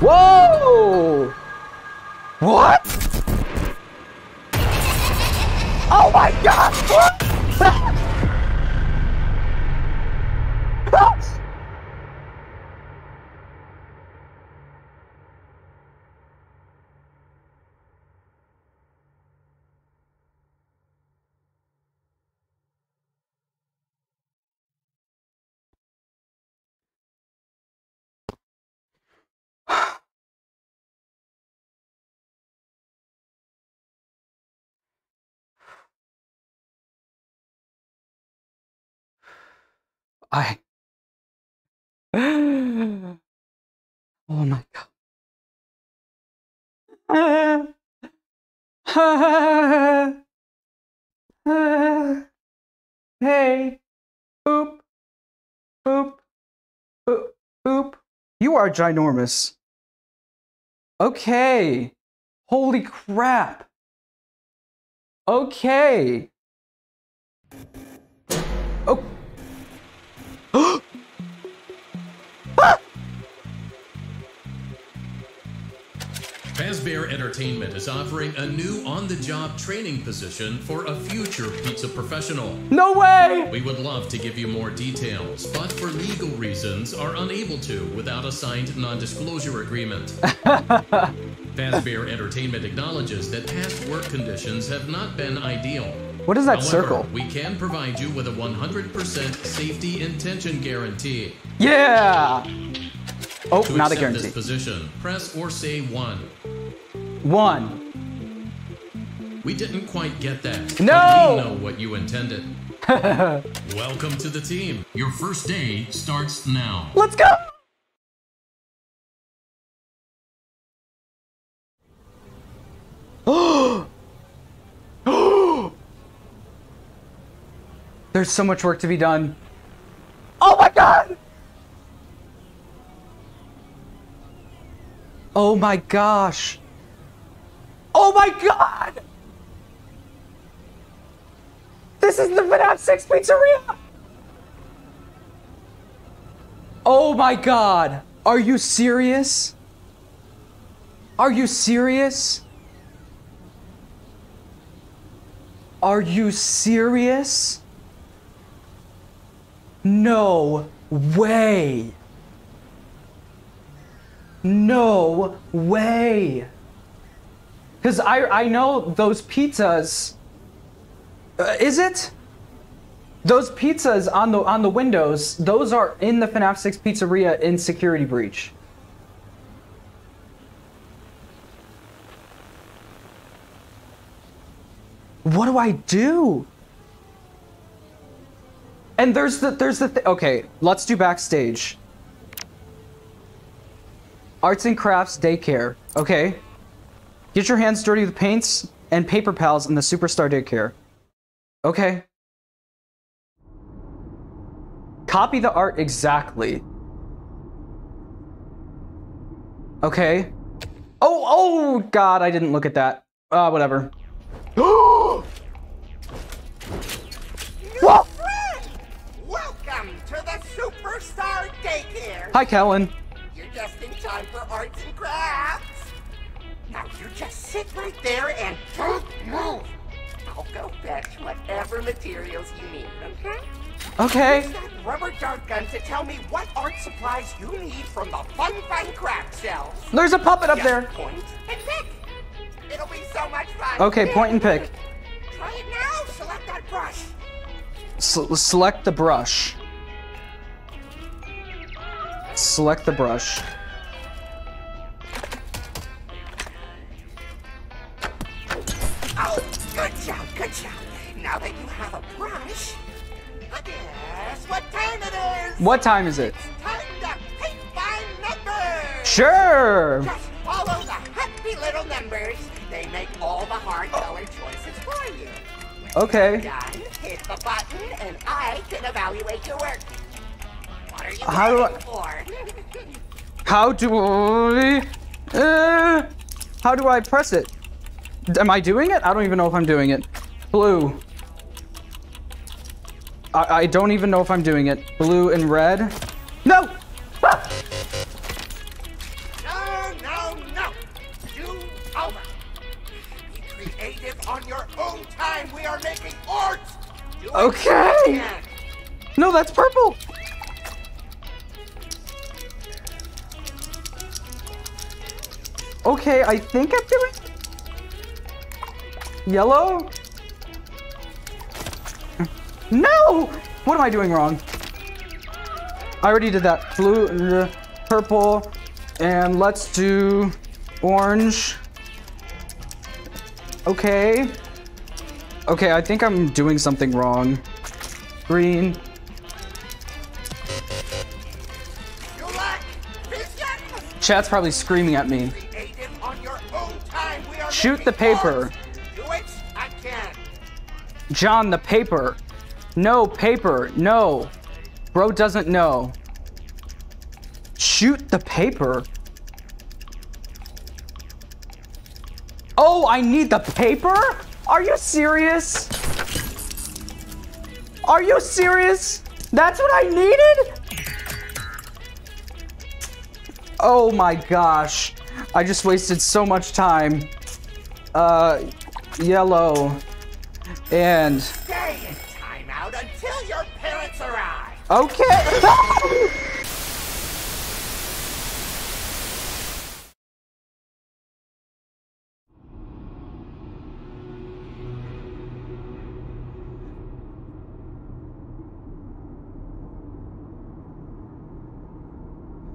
Whoa! What? Oh my god! What? I. Oh my god. Hey. Boop. Boop. Boop. Boop. You are ginormous. Okay. Holy crap. Okay. Oh. Fazbear Entertainment is offering a new on-the-job training position for a future pizza professional. No way! We would love to give you more details, but for legal reasons are unable to without a signed non-disclosure agreement. Fazbear Entertainment acknowledges that past work conditions have not been ideal. What is that However, circle? we can provide you with a 100% safety intention guarantee. Yeah! Oh, To not a guarantee. this position, press or say 1. One. We didn't quite get that. No! We know what you intended. Welcome to the team. Your first day starts now. Let's go! There's so much work to be done. Oh my god! Oh my gosh. Oh my god! This is the FNAF 6 Pizzeria! Oh my god! Are you serious? Are you serious? Are you serious? No way! No way! Because I, I know those pizzas. Uh, is it? Those pizzas on the on the windows, those are in the FNAF 6 pizzeria in Security Breach. What do I do? And there's the there's the th okay, let's do backstage. Arts and crafts daycare. Okay. Get your hands dirty with paints and paper pals in the superstar daycare. Okay. Copy the art exactly. Okay. Oh, oh, God, I didn't look at that. Uh, whatever. Whoa! Welcome to the Superstar Daycare. Hi, Kellen. You're just in time for arts and crafts. Just sit right there and don't move. I'll go fetch whatever materials you need, okay? Okay. Use that rubber dart gun to tell me what art supplies you need from the Fun Fun Craft shelves. There's a puppet up Just there. point and pick. It'll be so much fun. Okay, point and pick. Try it now. Select that brush. S- select the brush. Select the brush. Oh, good job, good job. Now that you have a brush, guess what time it is? What time is it? Time to pick by numbers. Sure. Just follow the happy little numbers. They make all the hard color choices for you. Okay. Done. Hit the button, and I can evaluate your work. What are you How do I- for? How do I? Uh, how do I press it? Am I doing it? I don't even know if I'm doing it. Blue. I, I don't even know if I'm doing it. Blue and red. No! Ah! No, no, no! You over! Be creative on your own time! We are making art! Okay! No, that's purple! Okay, I think I'm doing yellow. No! What am I doing wrong? I already did that. Blue, uh, purple, and let's do orange. Okay. Okay, I think I'm doing something wrong. Green. You. Chat's probably screaming at me. Creative on your own time. We are Shoot the paper. John, the paper. No paper. No. Bro doesn't know. Shoot the paper. Oh, I need the paper? Are you serious? Are you serious? That's what I needed? Oh my gosh. I just wasted so much time. Uh, yellow. And Stay in timeout until your parents arrive. Okay.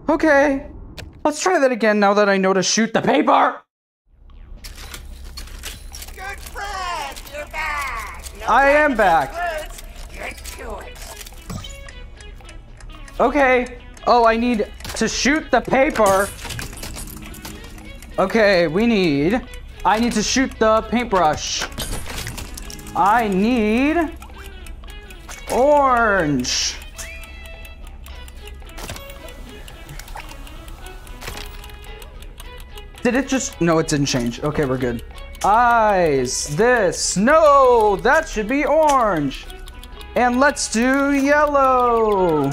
okay. Let's try that again now that I know to shoot the paper. Good Fred, you're back. No I am back. make words. Get to it. Okay. Oh, I need to shoot the paper. Okay, we need. I need to shoot the paintbrush. I need orange. Did it just? No, it didn't change. Okay, we're good. Eyes. This. No, that should be orange. And let's do yellow.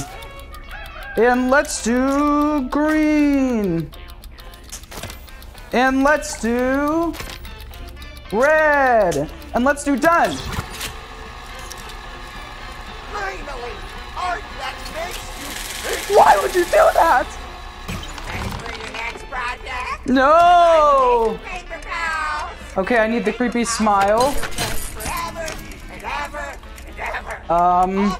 And let's do green. And let's do red. And let's do done. Finally, art that makes you. Why would you do that? For your next project? No. Okay, I need the creepy smile. Um,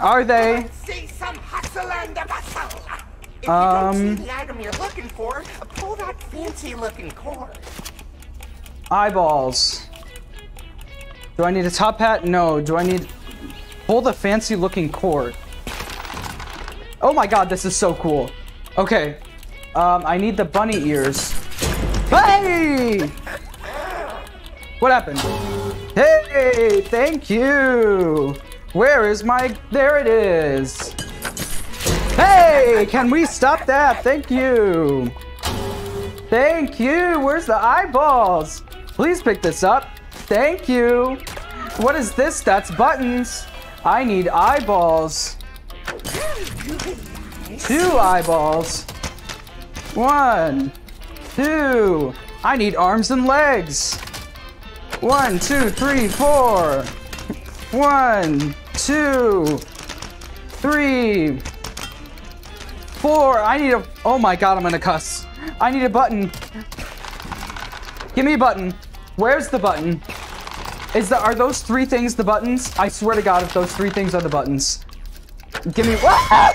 are they? Um. Eyeballs. Do I need a top hat? No. Do I need... Pull the fancy looking cord. Oh my god, this is so cool. Okay. Um, I need the bunny ears. Hey! What happened? Hey, thank you. Where is my... There it is. Hey, can we stop that? Thank you. Thank you. Where's the eyeballs? Please pick this up. Thank you. What is this? That's buttons. I need eyeballs. Two eyeballs. One, two. I need arms and legs. One, two, three, four. One, two, three, four. I need a. Oh my god, I'm gonna cuss. I need a button. Give me a button. Where's the button? Is the are those three things the buttons? I swear to God, if those three things are the buttons. Give me what?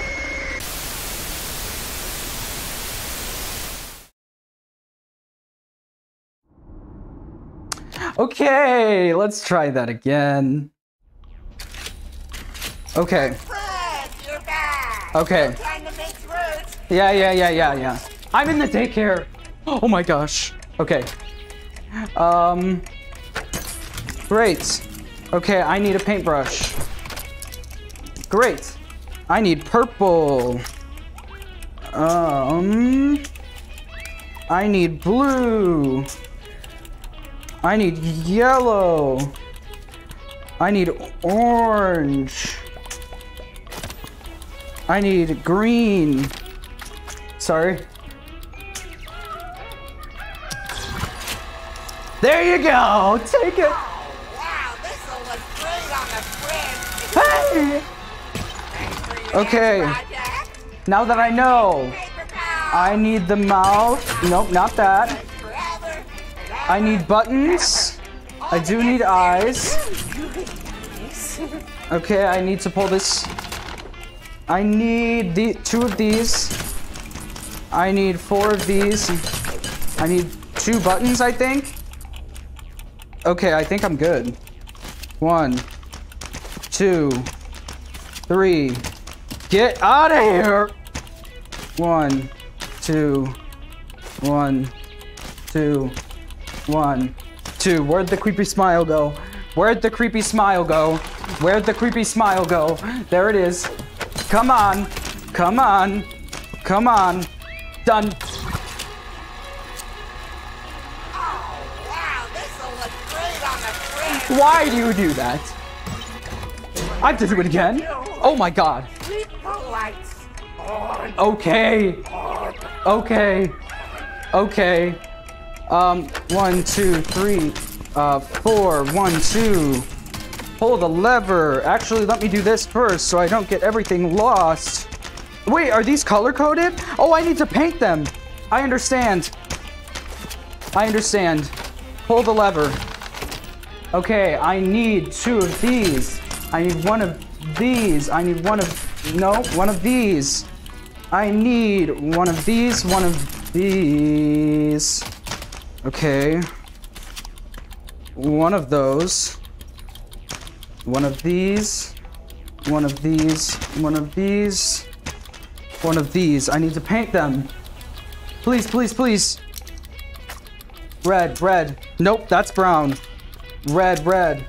Okay, let's try that again. Okay. Okay. Yeah, yeah, yeah, yeah, yeah. I'm in the daycare. Oh my gosh. Okay. Um. Great. Okay, I need a paintbrush. Great. I need purple. Um. I need blue. I need yellow. I need orange. I need green. Sorry. There you go. Take it. Hey. Okay. Now that I know, I need the mouth. Nope, not that. I need buttons. I do need eyes. Okay, I need to pull this. I need the two of these. I need four of these. I need two buttons, I think. Okay, I think I'm good. One, two, three. Get out of here! One, two, one, two, one, two. Where'd the creepy smile go? Where'd the creepy smile go? Where'd the creepy smile go? There it is. Come on. Come on. Come on. Done. Why do you do that? I have to do it again. Oh my god. Okay. Okay. Okay. Um, one, two, three, uh, four, one, two. Pull the lever. Actually, let me do this first so I don't get everything lost. Wait, are these color coded? Oh, I need to paint them. I understand. I understand. Pull the lever. Okay, I need two of these. I need one of these. I need one of, no, one of these. I need one of these, one of these. Okay. One of those. One of these. One of these. One of these. One of these. I need to paint them. Please, please, please. Red, red. Nope, that's brown. Red, red.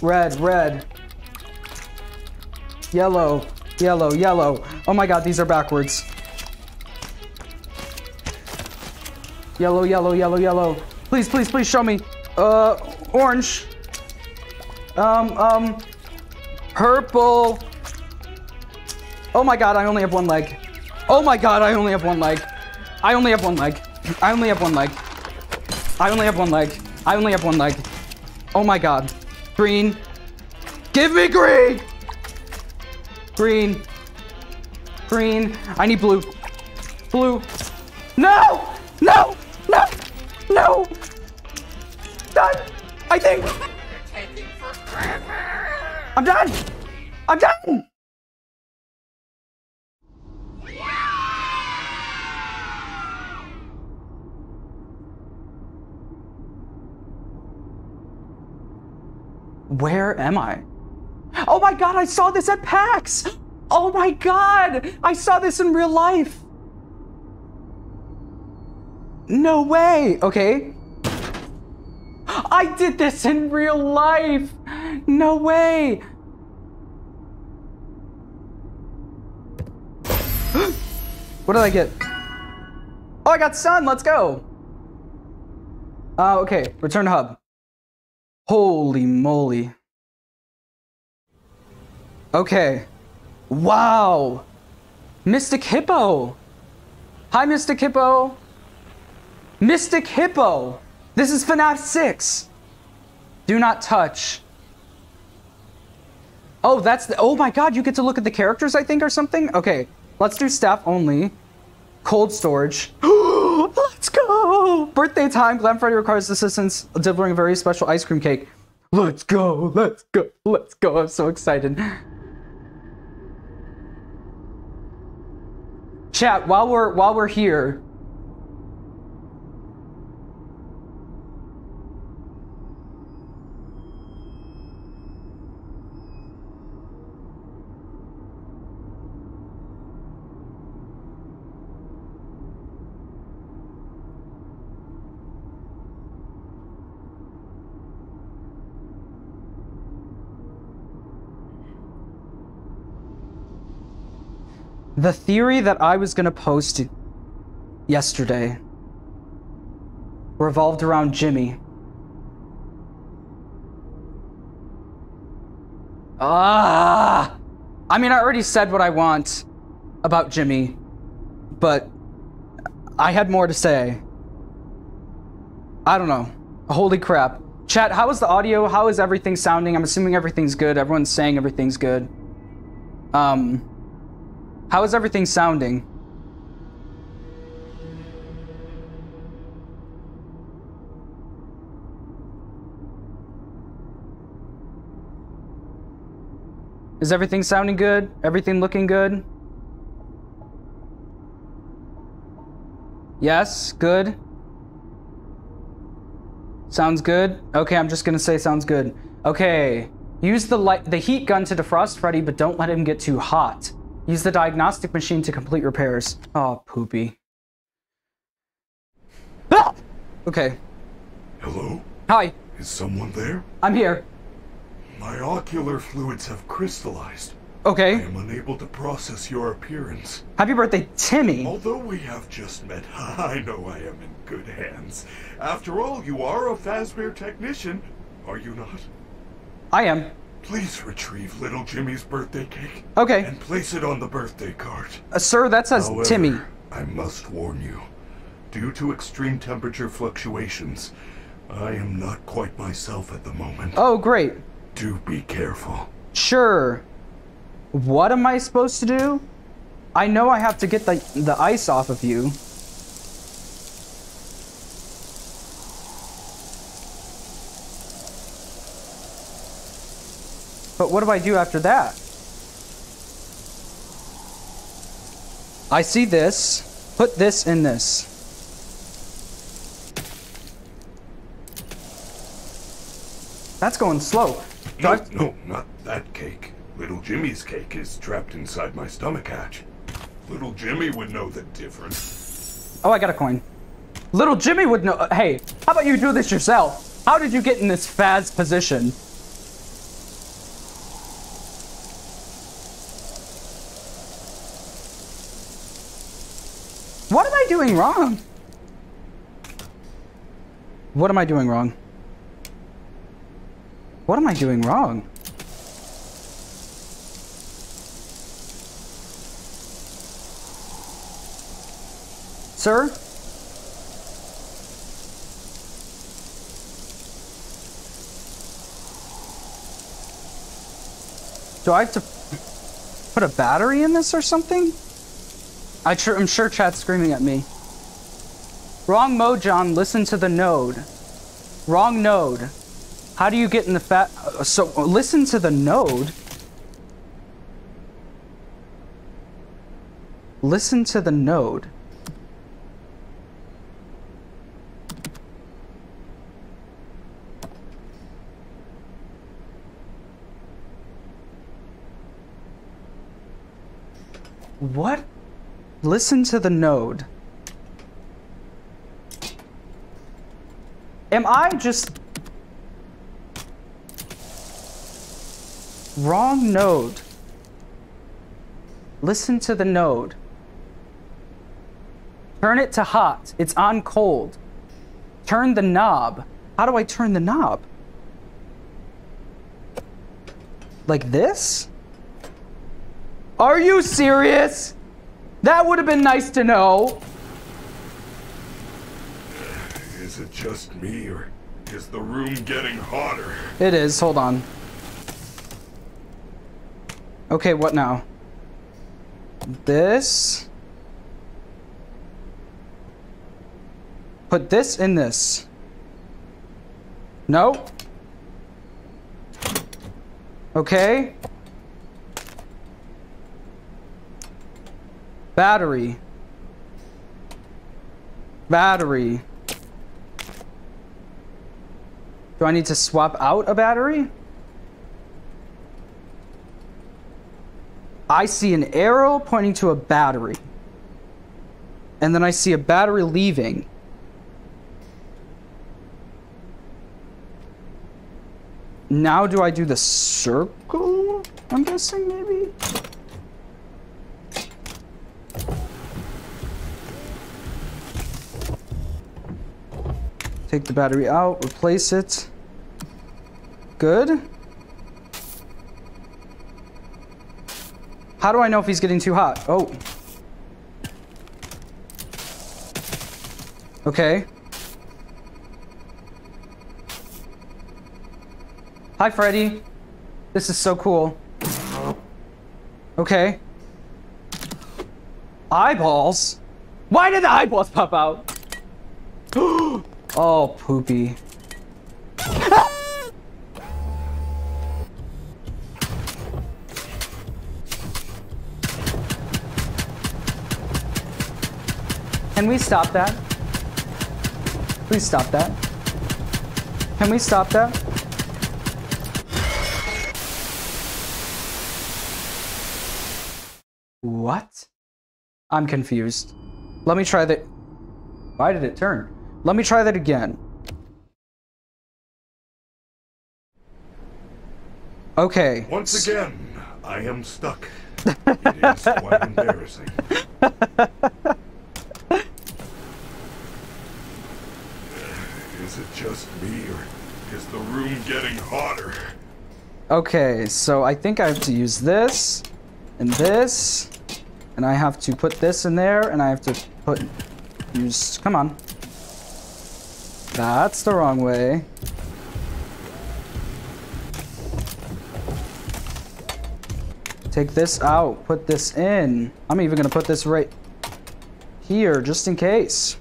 Red, red. Yellow, yellow, yellow. Oh my god, these are backwards. Yellow, yellow, yellow, yellow. Please, please, please show me. Uh, orange. Um, um, purple. Oh my god, I only have one leg. Oh my god, I only have one leg. I only have one leg. I only have one leg. I only have one leg. I only have one leg. Oh my god. Green. Give me green! Green. Green. I need blue. Blue. No! No! No! No! I think! I'm done! I'm done! Where am I? Oh my god, I saw this at PAX! Oh my god! I saw this in real life! No way! Okay. I did this in real life! No way! what did I get? Oh, I got sun! Let's go! Uh, okay, return hub. Holy moly. Okay. Wow! Mystic Hippo! Hi, Mystic Hippo! Mystic Hippo! This is FNAF 6! Do not touch. Oh, that's the. Oh my god, you get to look at the characters, I think, or something? Okay, let's do staff only. Cold storage. let's go! Birthday time. Glam Freddy requires assistance delivering a very special ice cream cake. Let's go, let's go, let's go. I'm so excited. Chat, while we're while we're here, The theory that I was going to post yesterday revolved around Jimmy. Ah! I mean, I already said what I want about Jimmy, but I had more to say. I don't know. Holy crap. Chat, how is the audio? How is everything sounding? I'm assuming everything's good. Everyone's saying everything's good. Um, how is everything sounding? Is everything sounding good? Everything looking good? Yes, good. Sounds good. Okay, I'm just gonna say sounds good. Okay, use the light, the heat gun to defrost Freddy, but don't let him get too hot. Use the diagnostic machine to complete repairs. Oh, poopy. Ah! Okay. Hello? Hi, Is someone there? I'm here. My ocular fluids have crystallized. Okay. I am unable to process your appearance. Happy birthday, Timmy. Although we have just met, I know I am in good hands. After all, you are a Fazbear technician, are you not? I am. Please retrieve little Jimmy's birthday cake Okay. and place it on the birthday card. Uh, sir, that says However, Timmy. I must warn you. Due to extreme temperature fluctuations, I am not quite myself at the moment. Oh, great. Do be careful. Sure. What am I supposed to do? I know I have to get the, the ice off of you. But what do I do after that? I see this. Put this in this. That's going slow. No, no, not that cake. Little Jimmy's cake is trapped inside my stomach hatch. Little Jimmy would know the difference. Oh, I got a coin. Little Jimmy would know. uh, Hey, how about you do this yourself? How did you get in this Faz position? What am I doing wrong? What am I doing wrong? What am I doing wrong? Sir? Do I have to put a battery in this or something? I tr- I'm sure chat's screaming at me. Wrong mode, John. Listen to the node. Wrong node. How do you get in the fat? uh, So listen to the node. Listen to the node. What? Listen to the node. Am I just... Wrong node. Listen to the node. Turn it to hot. It's on cold. Turn the knob. How do I turn the knob? Like this? Are you serious? That would have been nice to know. Is it just me, or is the room getting hotter? It is. Hold on. Okay, what now? This. Put this in this. No. Okay. Battery. Battery. Do I need to swap out a battery? I see an arrow pointing to a battery. And then I see a battery leaving. Now do I do the circle? I'm guessing maybe? Take the battery out, replace it. Good. How do I know if he's getting too hot? Oh. Okay. Hi, Freddy. This is so cool. Okay. Eyeballs? Why did the eyeballs pop out? Oh, poopy. Can we stop that? Please stop that. Can we stop that? What? I'm confused. Let me try that. Why did it turn? Let me try that again. Okay. Once again, I am stuck. it is quite embarrassing. is it just me, or is the room getting hotter? Okay, so I think I have to use this and this, and I have to put this in there, and I have to put use. Come on. That's the wrong way. Take this out, put this in. I'm even gonna put this right here, just in case.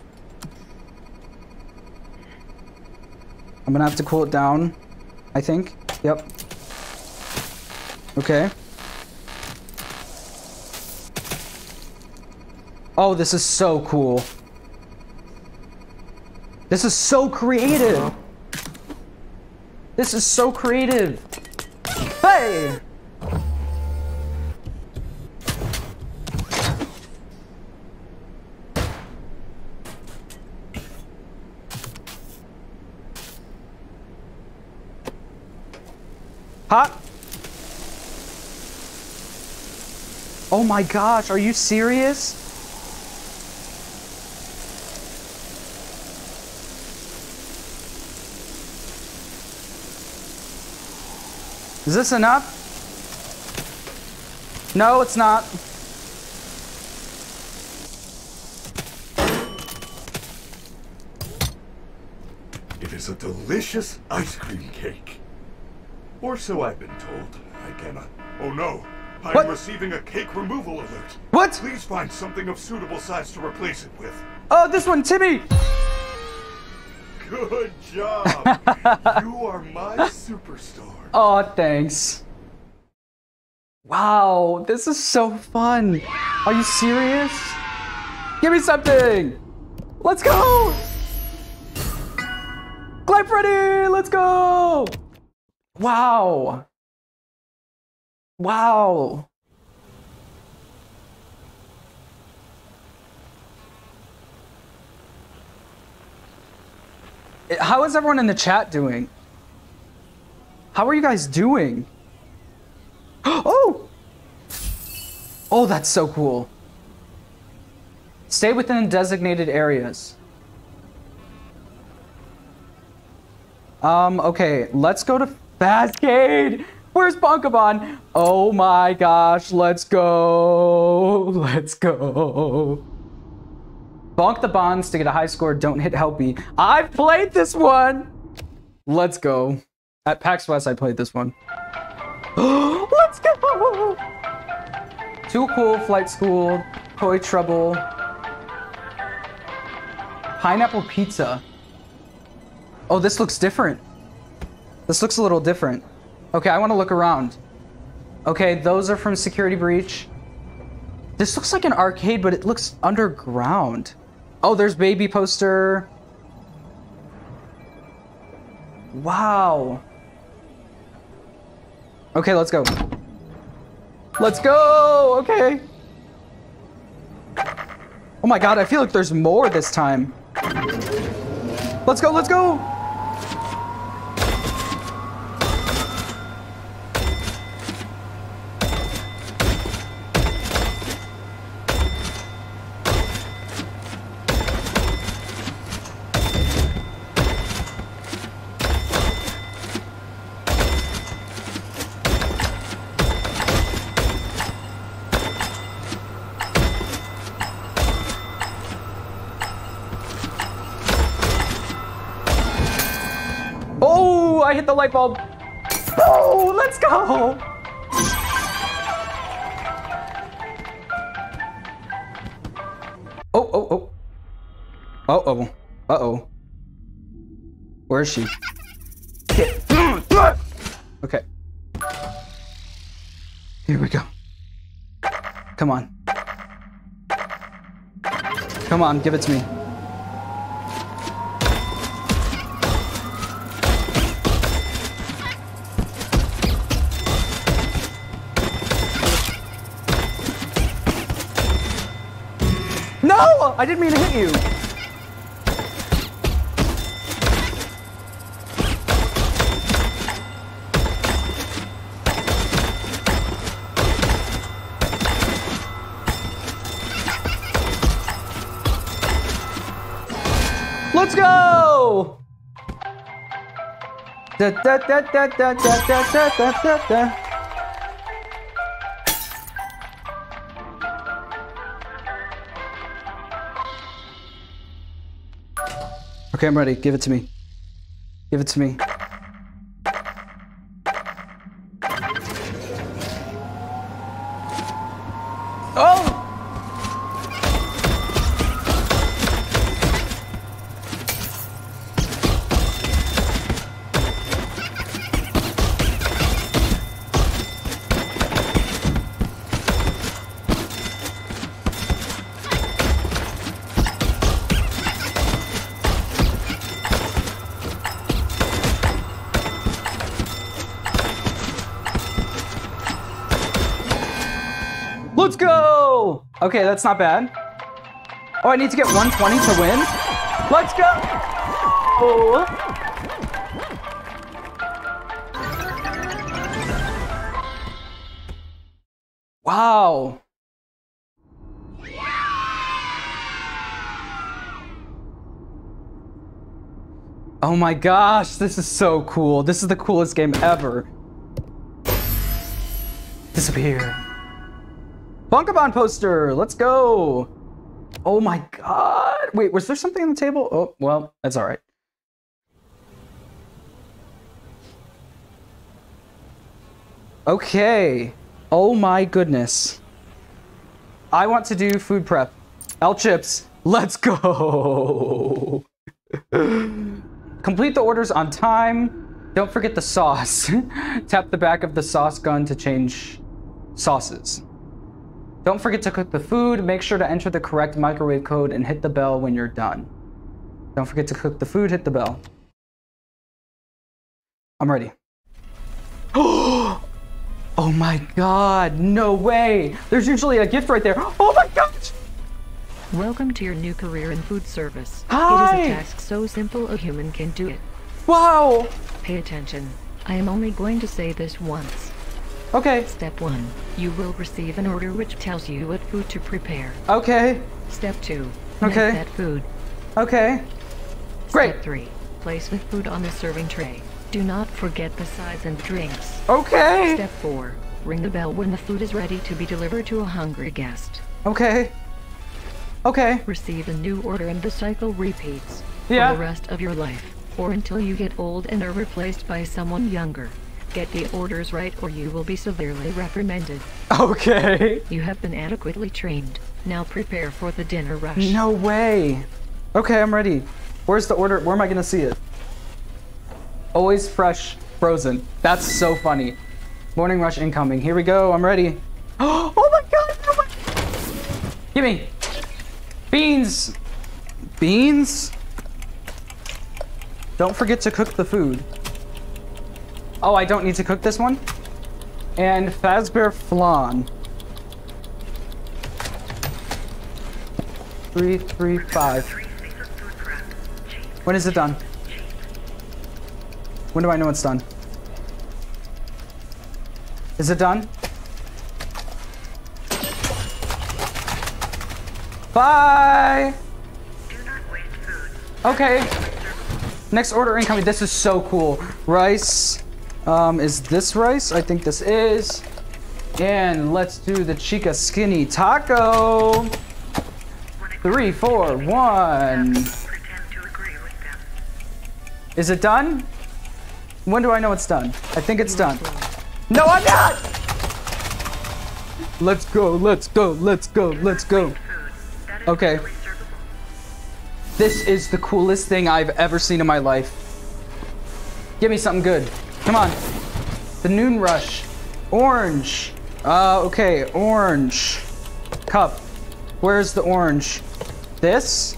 I'm gonna have to cool it down, I think. Yep. Okay. Oh, this is so cool. This is so creative. This is so creative. Hey! Hot. Oh my gosh, are you serious? Is this enough? No, it's not. It is a delicious ice cream cake. Or so I've been told. I cannot. Oh no! I'm What? receiving a cake removal alert. What? Please find something of suitable size to replace it with. Oh, this one, Timmy! Good job! you are my superstar. Oh, thanks. Wow, this is so fun. Are you serious? Give me something! Let's go! Glide Freddy! Let's go! Wow. Wow. How is everyone in the chat doing? How are you guys doing? Oh! Oh, that's so cool. Stay within designated areas. Um, okay, let's go to Fazcade. Where's Bonkabon? Oh my gosh, let's go. Let's go. Bonk the bonds to get a high score. Don't hit Helpy. I've played this one. Let's go. At PAX West, I played this one. Let's go. Too cool. Flight school. Toy trouble. Pineapple pizza. Oh, this looks different. This looks a little different. Okay, I want to look around. Okay, those are from Security Breach. This looks like an arcade, but it looks underground. Oh, there's baby poster. Wow. Okay, let's go. Let's go! Okay. Oh my god, I feel like there's more this time. Let's go, let's go! The light bulb. Oh, Let's go! Oh, oh, oh. Oh, oh. Uh-oh. Where is she? Okay. Here we go. Come on. Come on, give it to me. No! I didn't mean to hit you. Let's go! Da da da Okay, I'm ready. Give it to me. Give it to me. Okay, that's not bad. Oh, I need to get 120 to win? Let's go! Oh. Wow. Oh my gosh, this is so cool. This is the coolest game ever. Disappear. Bonkabon poster, let's go. Oh my god. Wait, was there something on the table? Oh, well, that's all right. Okay. Oh my goodness. I want to do food prep. El Chip's, let's go. Complete the orders on time. Don't forget the sauce. Tap the back of the sauce gun to change sauces. Don't forget to cook the food. Make sure to enter the correct microwave code and hit the bell when you're done. Don't forget to cook the food, hit the bell. I'm ready. Oh my god, no way! There's usually a gift right there. Oh my gosh! Welcome to your new career in food service. Hi. It is a task so simple a human can do it. Wow! Pay attention. I am only going to say this once. Okay, Step 1. You will receive an order which tells you what food to prepare. okay, Step 2. Okay. Make that food. okay. Great. Step 3. Place the food on the serving tray. Do not forget the sides and drinks. Okay! Step 4. Ring the bell when the food is ready to be delivered to a hungry guest. Okay. Okay. Receive a new order and the cycle repeats Yeah. for the rest of your life, or until you get old and are replaced by someone younger. Get the orders right or you will be severely reprimanded. Okay. You have been adequately trained. Now prepare for the dinner rush. No way. Okay, I'm ready. Where's the order? Where am I gonna see it? Always fresh, frozen. That's so funny. Morning rush incoming. Here we go. I'm ready. Oh my god! Oh my... Give me beans. Beans. Don't forget to cook the food. Oh, I don't need to cook this one. And Fazbear flan. Three, three, five. When is it done? When do I know it's done? Is it done? Bye! Okay. Next order incoming. This is so cool. Rice. Um, is this rice? I think this is. And let's do the Chica Skinny Taco. Three, four, one. Is it done? When do I know it's done? I think it's done. No, I'm not! Let's go, let's go, let's go, let's go. Okay. This is the coolest thing I've ever seen in my life. Give me something good. Come on. The noon rush. Orange. Uh, okay, orange. Cup. Where's the orange? This?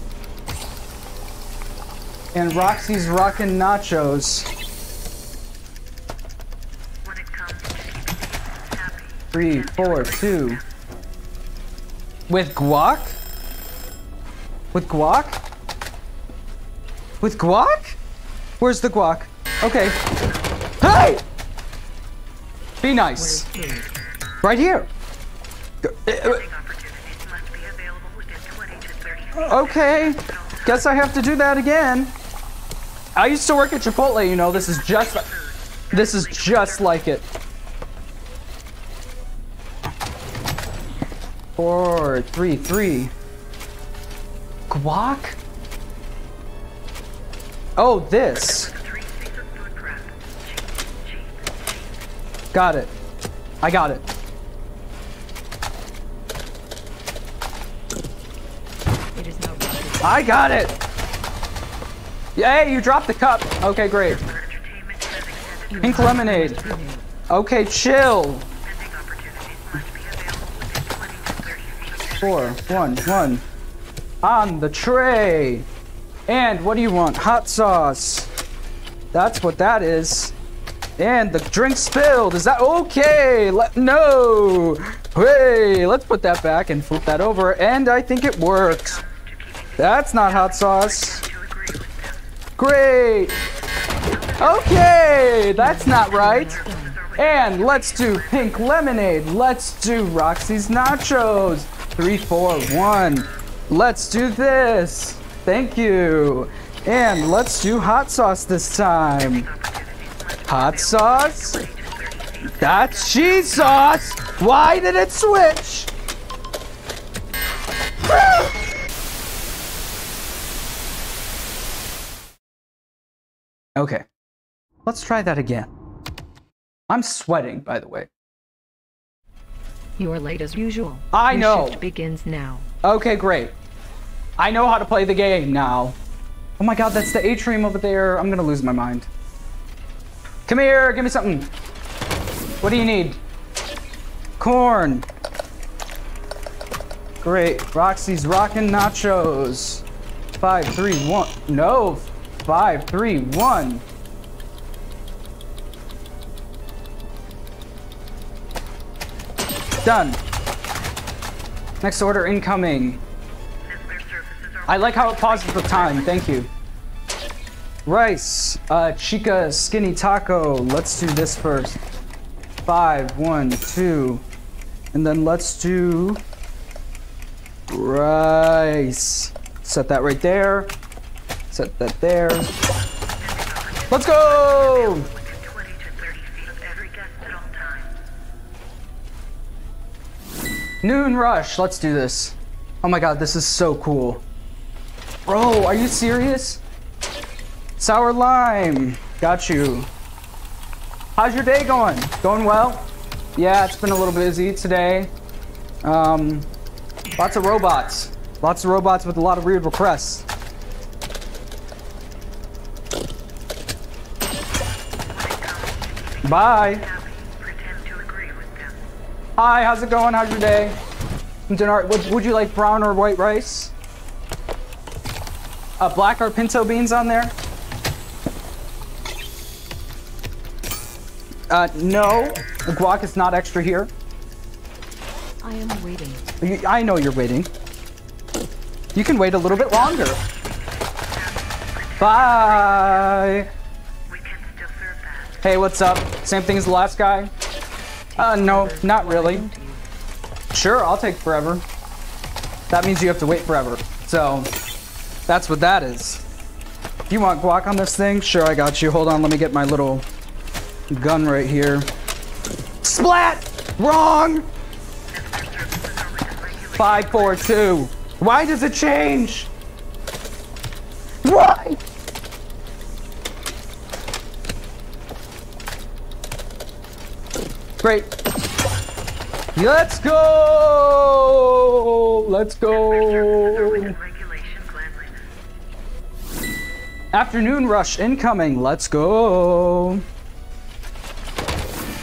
And Roxy's rockin' nachos. Three, four, two. With guac? With guac? With guac? Where's the guac? Okay. Hey! Be nice. Right here. Okay. Guess I have to do that again. I used to work at Chipotle, you know. This is just this is just like it. Four, three, three. Guac? Oh, this. Got it. I got it. It is now rocket I got it. Yay, you dropped the cup. Okay, great. Pink lemonade. Okay, chill. Four, one, one. On the tray. And what do you want? Hot sauce. That's what that is. And the drink spilled. Is that okay? Let no. Hey, let's put that back and flip that over. And I think it works. That's not hot sauce. Great. Okay, that's not right. And let's do pink lemonade. Let's do Roxy's nachos. Three, four, one. Let's do this. Thank you. And let's do hot sauce this time. Hot sauce? That's cheese sauce. Why did it switch? Okay. Let's try that again. I'm sweating, by the way. You are late as usual. I Your know. shift begins now. Okay, great. I know how to play the game now. Oh my god, that's the atrium over there. I'm gonna lose my mind. Come here, give me something. What do you need? Corn. Great. Roxy's rockin' nachos. Five, three, one. No. Five, three, one. Done. Next order incoming. I like how it pauses the time. Thank you. Rice. Uh, Chica skinny taco. Let's do this first. Five, one, two. And then let's do rice. Set that right there. Set that there. Let's go! Noon rush. Let's do this. Oh my god, this is so cool. Bro, are you serious? Sour lime. Got you. How's your day going? Going well? Yeah, it's been a little busy today. Um, lots of robots. Lots of robots with a lot of weird requests. Bye. Hi, how's it going? How's your day? Would, would you like brown or white rice? Uh, black or pinto beans on there? Uh, no. The guac is not extra here. I am waiting. You- I know you're waiting. You can wait a little bit longer. Bye. Hey, what's up? Same thing as the last guy? Uh, no, not really. Sure, I'll take forever. That means you have to wait forever. So, that's what that is. You want guac on this thing? Sure, I got you. Hold on, let me get my little gun right here. Splat! Wrong! Five, four, two. Why does it change? Why? Great. Let's go! Let's go! Afternoon rush incoming. Let's go.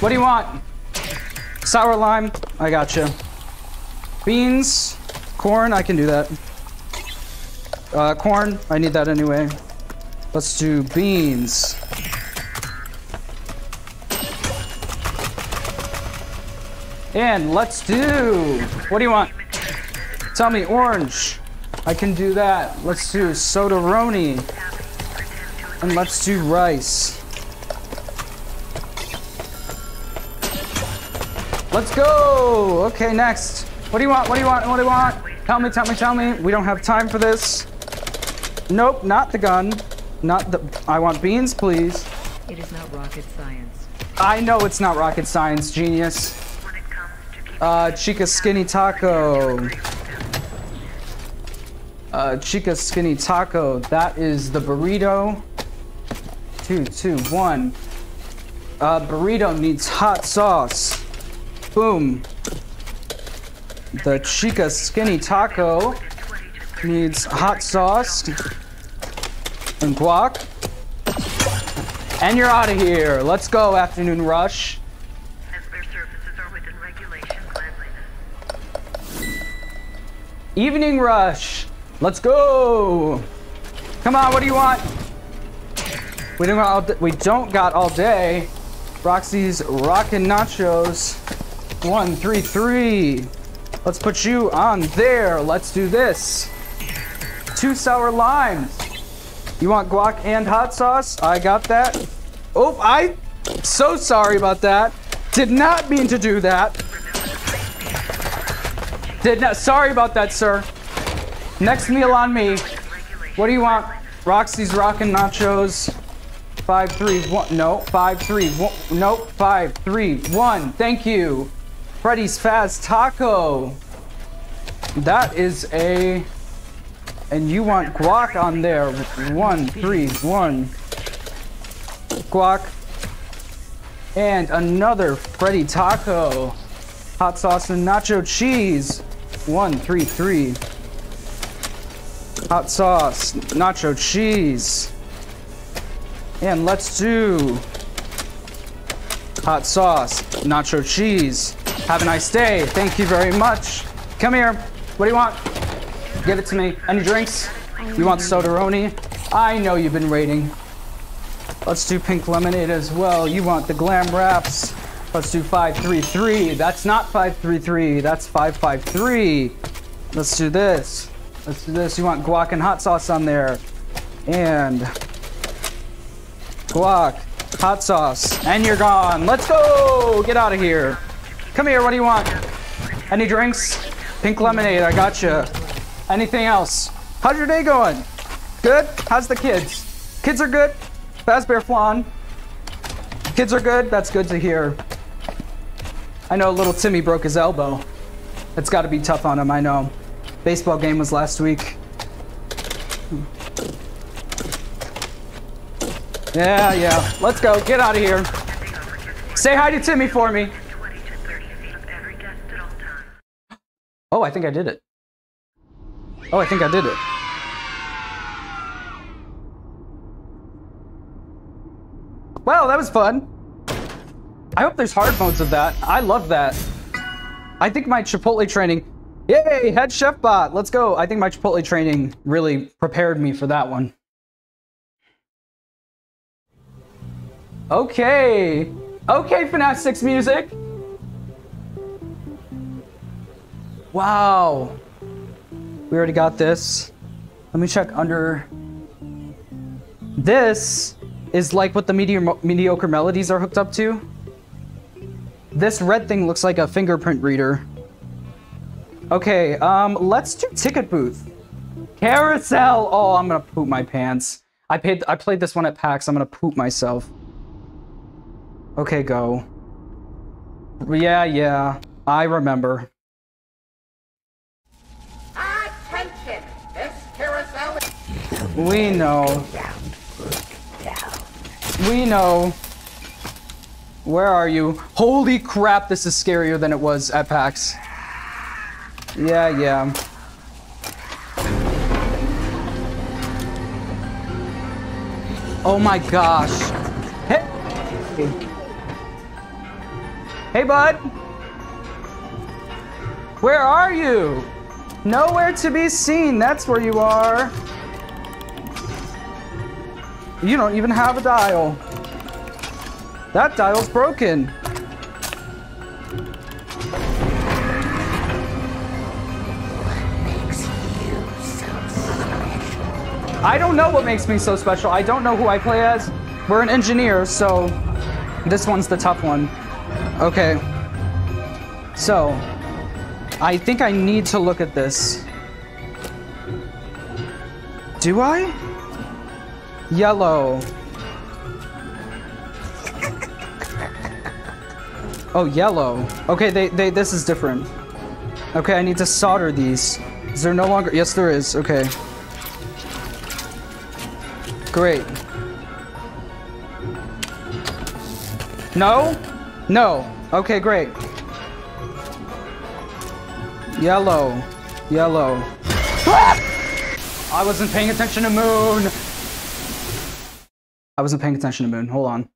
What do you want? Sour lime. I gotcha. Beans. Corn. I can do that. Uh, corn. I need that anyway. Let's do beans. And let's do. What do you want? Tell me orange. I can do that. Let's do soda roni. And let's do rice. Let's go! Okay, next. What do you want? What do you want? What do you want? Tell me, tell me, tell me. We don't have time for this. Nope, not the gun. Not the... I want beans, please. It is not rocket science. I know it's not rocket science, genius. Uh, Chica Skinny Taco. Uh, Chica Skinny Taco. That is the burrito. Two, two, one. Uh, burrito needs hot sauce. Boom. The Chica Skinny Taco needs hot sauce and guac. And you're out of here. Let's go, Afternoon Rush. As their surfaces are within regulation cleanliness. Evening Rush. Let's go. Come on, what do you want? We don't got all we don't got all day. Roxy's rockin' nachos. One, three, three. Let's put you on there. Let's do this. Two sour limes. You want guac and hot sauce? I got that. Oh, I so sorry about that. Did not mean to do that. Did not sorry about that, sir. Next meal on me. What do you want? Roxy's rockin' nachos. Five, three, one. No, five, three, one. Nope, five, three, one. Thank you. Freddy's Fast Taco. That is a. And you want guac on there. One, three, one. Guac. And another Freddy Taco. Hot sauce and nacho cheese. One, three, three. Hot sauce, nacho cheese. And let's do hot sauce, nacho cheese. Have a nice day. Thank you very much. Come here. What do you want? Give it to me. Any drinks? You want soda-roni? I know you've been raiding. Let's do pink lemonade as well. You want the glam wraps. Let's do 533. That's not 533. That's 553. Let's do this. Let's do this. You want guac and hot sauce on there. And guac, hot sauce, and you're gone. Let's go. Get out of here. Come here. What do you want? Any drinks? Pink lemonade. I got you. Anything else? How's your day going? Good? How's the kids? Kids are good? Fazbear Flan. Kids are good? That's good to hear. I know little Timmy broke his elbow. It's got to be tough on him, I know. Baseball game was last week. Yeah, yeah. Let's go. Get out of here. Say hi to Timmy for me. 20 to 30 feet of every guest at all times. Oh, I think I did it. Oh, I think I did it. Well, that was fun. I hope there's hard modes of that. I love that. I think my Chipotle training. Yay, head chef bot. Let's go. I think my Chipotle training really prepared me for that one. Okay. Okay, FNAF 6 music. Wow. We already got this. Let me check under. This is like what the mediocre, melodies are hooked up to. This red thing looks like a fingerprint reader. Okay, um, let's do ticket booth. Carousel. Oh, I'm gonna poop my pants. I paid. I played this one at PAX. I'm gonna poop myself. Okay, go. Yeah, yeah. I remember. We know. We know. Where are you? Holy crap, this is scarier than it was at PAX. Yeah, yeah. Oh my gosh. Hey. Hey, bud. Where are you? Nowhere to be seen. That's where you are. You don't even have a dial. That dial's broken. I don't know what makes me so special. I don't know who I play as. We're an engineer, so this one's the tough one. Okay. So, I think I need to look at this. Do I? Yellow. Oh, yellow. Okay, they, they, this is different. Okay, I need to solder these. Is there no longer? Yes, there is. Okay. Great. No? No. Okay, great. Yellow. Yellow. Ah! I wasn't paying attention to Moon. I wasn't paying attention to Moon. Hold on.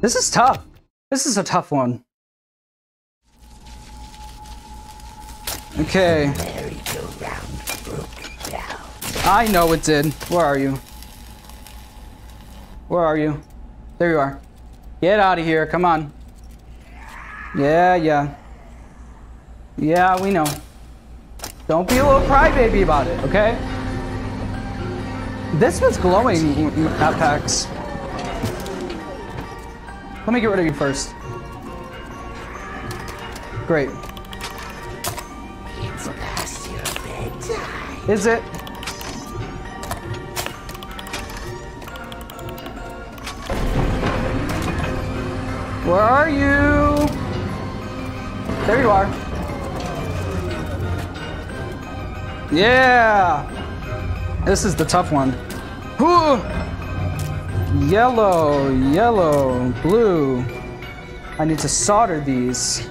This is tough. This is a tough one. Okay. I know it did. Where are you? Where are you? There you are. Get out of here. Come on. Yeah, yeah. Yeah, we know. Don't be a little crybaby about it, okay? This was glowing at PAX. Let me get rid of you first. Great. It's past your bedtime. Is it? Where are you? There you are. Yeah! This is the tough one. Whew! Yellow, yellow, blue. I need to solder these.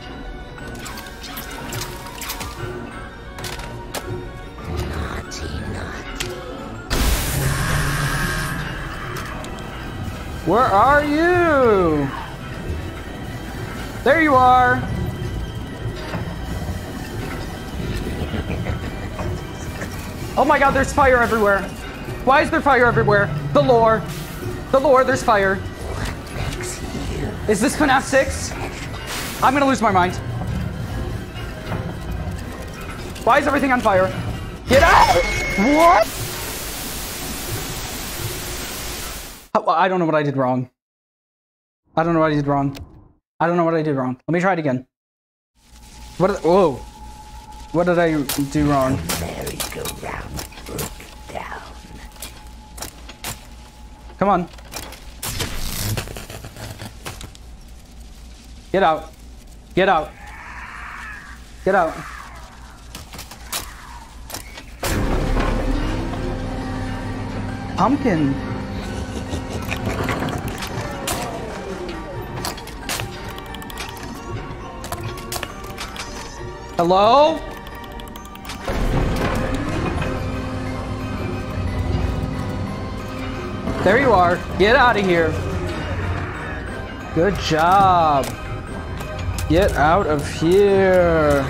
Where are you? There you are. Oh my god, there's fire everywhere. Why is there fire everywhere? The lore. The lore, there's fire. Is this FNAF 6? I'm gonna lose my mind. Why is everything on fire? Get out! What? I don't know what I did wrong. I don't know what I did wrong. I don't know what I did wrong. Let me try it again. What? Whoa! What did I do wrong? Merry-go-round broke down. Come on. Get out. Get out. Get out. Pumpkin. Hello? There you are. Get out of here. Good job. Get out of here.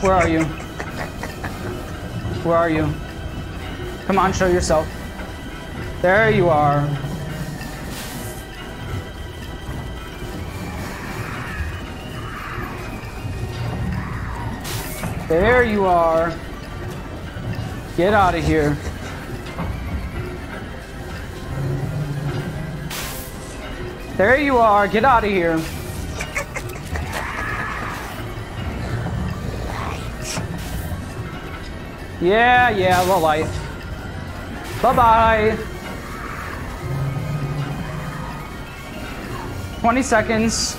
Where are you? Where are you? Come on, show yourself. There you are. There you are. Get out of here. There you are. Get out of here. Yeah, yeah, the light. Bye-bye. 20 seconds.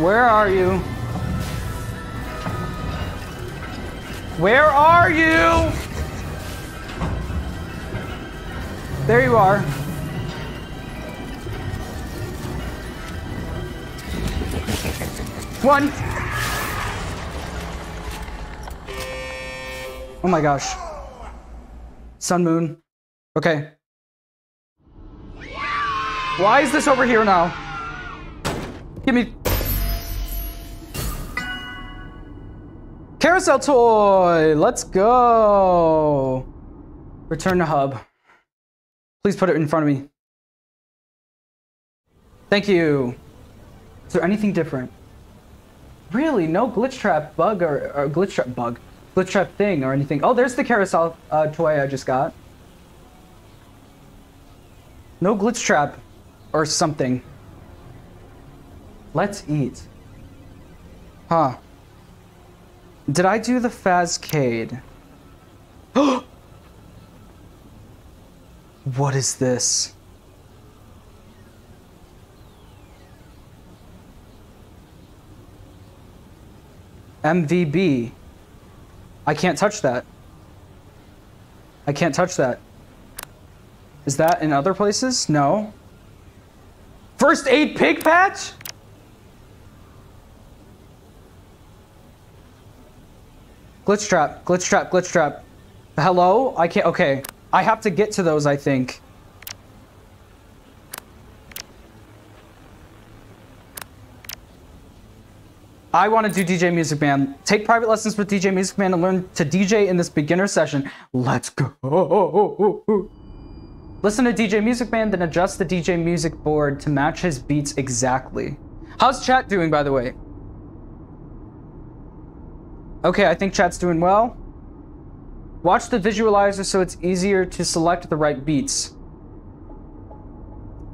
Where are you? Where are you? There you are. One. Oh my gosh. Sun Moon. Okay. Why is this over here now? Give me. Carousel toy! Let's go! Return to hub. Please put it in front of me. Thank you. Is there anything different? Really? No glitch trap bug or, or glitch trap bug? Glitch trap thing or anything? Oh, there's the carousel uh, toy I just got. No glitch trap or something. Let's eat. Huh. Did I do the Fazcade? what is this? MVB. I can't touch that. I can't touch that. Is that in other places? No. First aid pig patch? Glitch trap, glitch trap, glitch trap. Hello? I can't, okay. I have to get to those, I think. I want to do DJ Music Man. Take private lessons with DJ Music Man and learn to DJ in this beginner session. Let's go. Listen to DJ Music Man, then adjust the DJ Music board to match his beats exactly. How's chat doing, by the way? Okay, I think chat's doing well. Watch the visualizer so it's easier to select the right beats.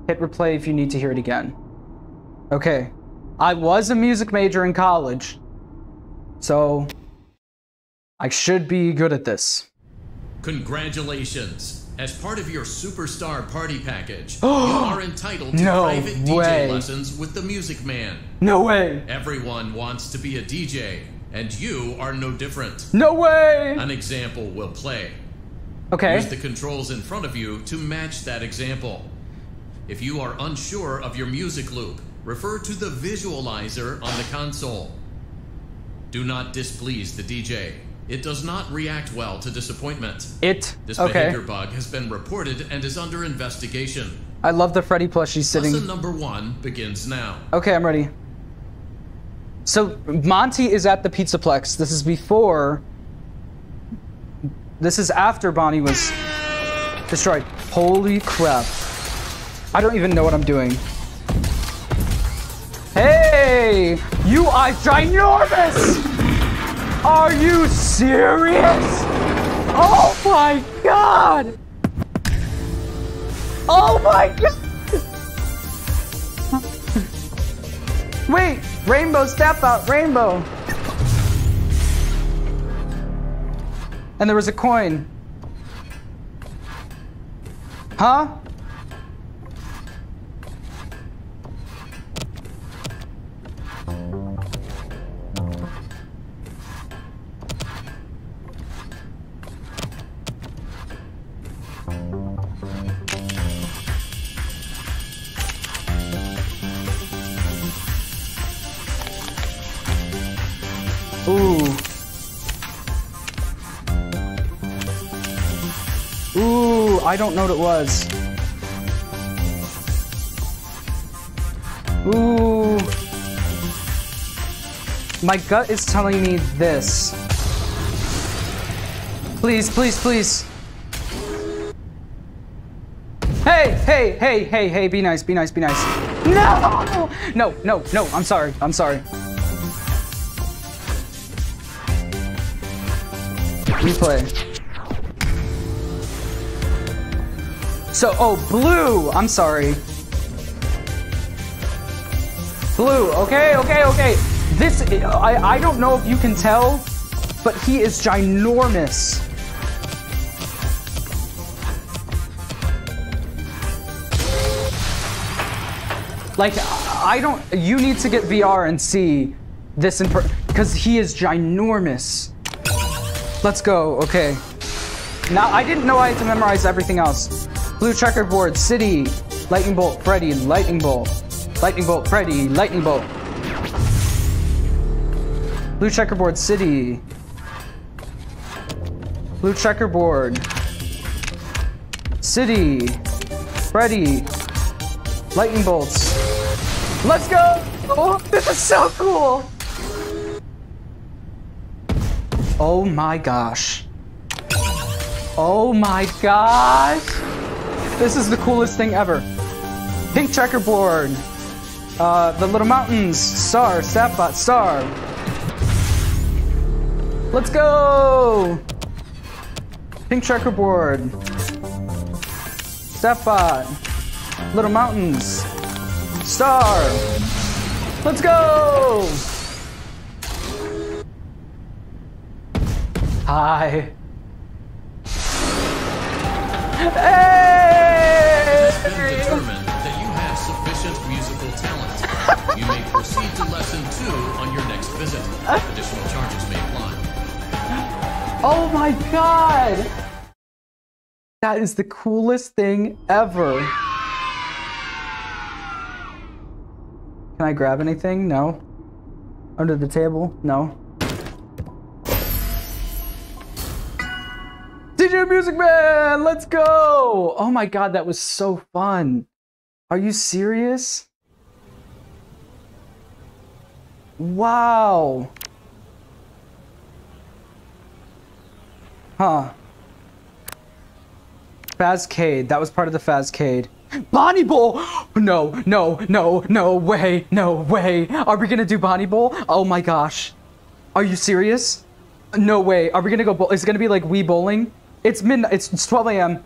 Hit replay if you need to hear it again. Okay. I was a music major in college, so I should be good at this. Congratulations! As part of your superstar party package, you are entitled to No private way. DJ lessons with the Music Man. No way! Everyone wants to be a DJ, and you are no different. No way! An example will play. Okay. Use the controls in front of you to match that example. If you are unsure of your music loop, refer to the visualizer on the console. Do not displease the DJ. It does not react well to disappointment. It. This Okay. behavior bug has been reported and is under investigation. I love the Freddy plushie sitting. Lesson number one begins now. Okay, I'm ready. So Monty is at the Pizzaplex. This is before. This is after Bonnie was destroyed. Holy crap. I don't even know what I'm doing. Hey! You are ginormous! Are you serious? Oh my god! Oh my god! Wait, rainbow, step out, rainbow. And there was a coin. Huh? I don't know what it was. Ooh. My gut is telling me this. Please, please, please. Hey, hey, hey, hey, hey, be nice, be nice, be nice. No! No, no, no, I'm sorry, I'm sorry. Replay. So, oh, blue. I'm sorry. Blue. Okay, okay, okay. This, I, I don't know if you can tell, but he is ginormous. Like, I don't, you need to get VR and see this in, because he is ginormous. Let's go. Okay. Now, I didn't know I had to memorize everything else. Blue checkerboard, city, lightning bolt, Freddy, lightning bolt. Lightning bolt, Freddy, lightning bolt. Blue checkerboard, city. Blue checkerboard. City. Freddy. Lightning bolts. Let's go! Oh, this is so cool! Oh my gosh. Oh my gosh! This is the coolest thing ever. Pink checkerboard. Uh, the little mountains. Star, Staffbot, star. Let's go! Pink checkerboard. Staffbot. Little mountains. Star. Let's go! Hi. Hey! Proceed to lesson two on your next visit. Additional charges may apply. Oh my god! That is the coolest thing ever. Can I grab anything? No. Under the table? No. DJ Music Man, let's go! Oh my god, that was so fun. Are you serious? Wow. Huh. Fazcade. That was part of the Fazcade. Bonnie Bowl! No, no, no, no way, no way. Are we gonna do Bonnie Bowl? Oh my gosh. Are you serious? No way. Are we gonna go bowl? Is it gonna be like Wii Bowling? It's midnight. It's 12 a.m.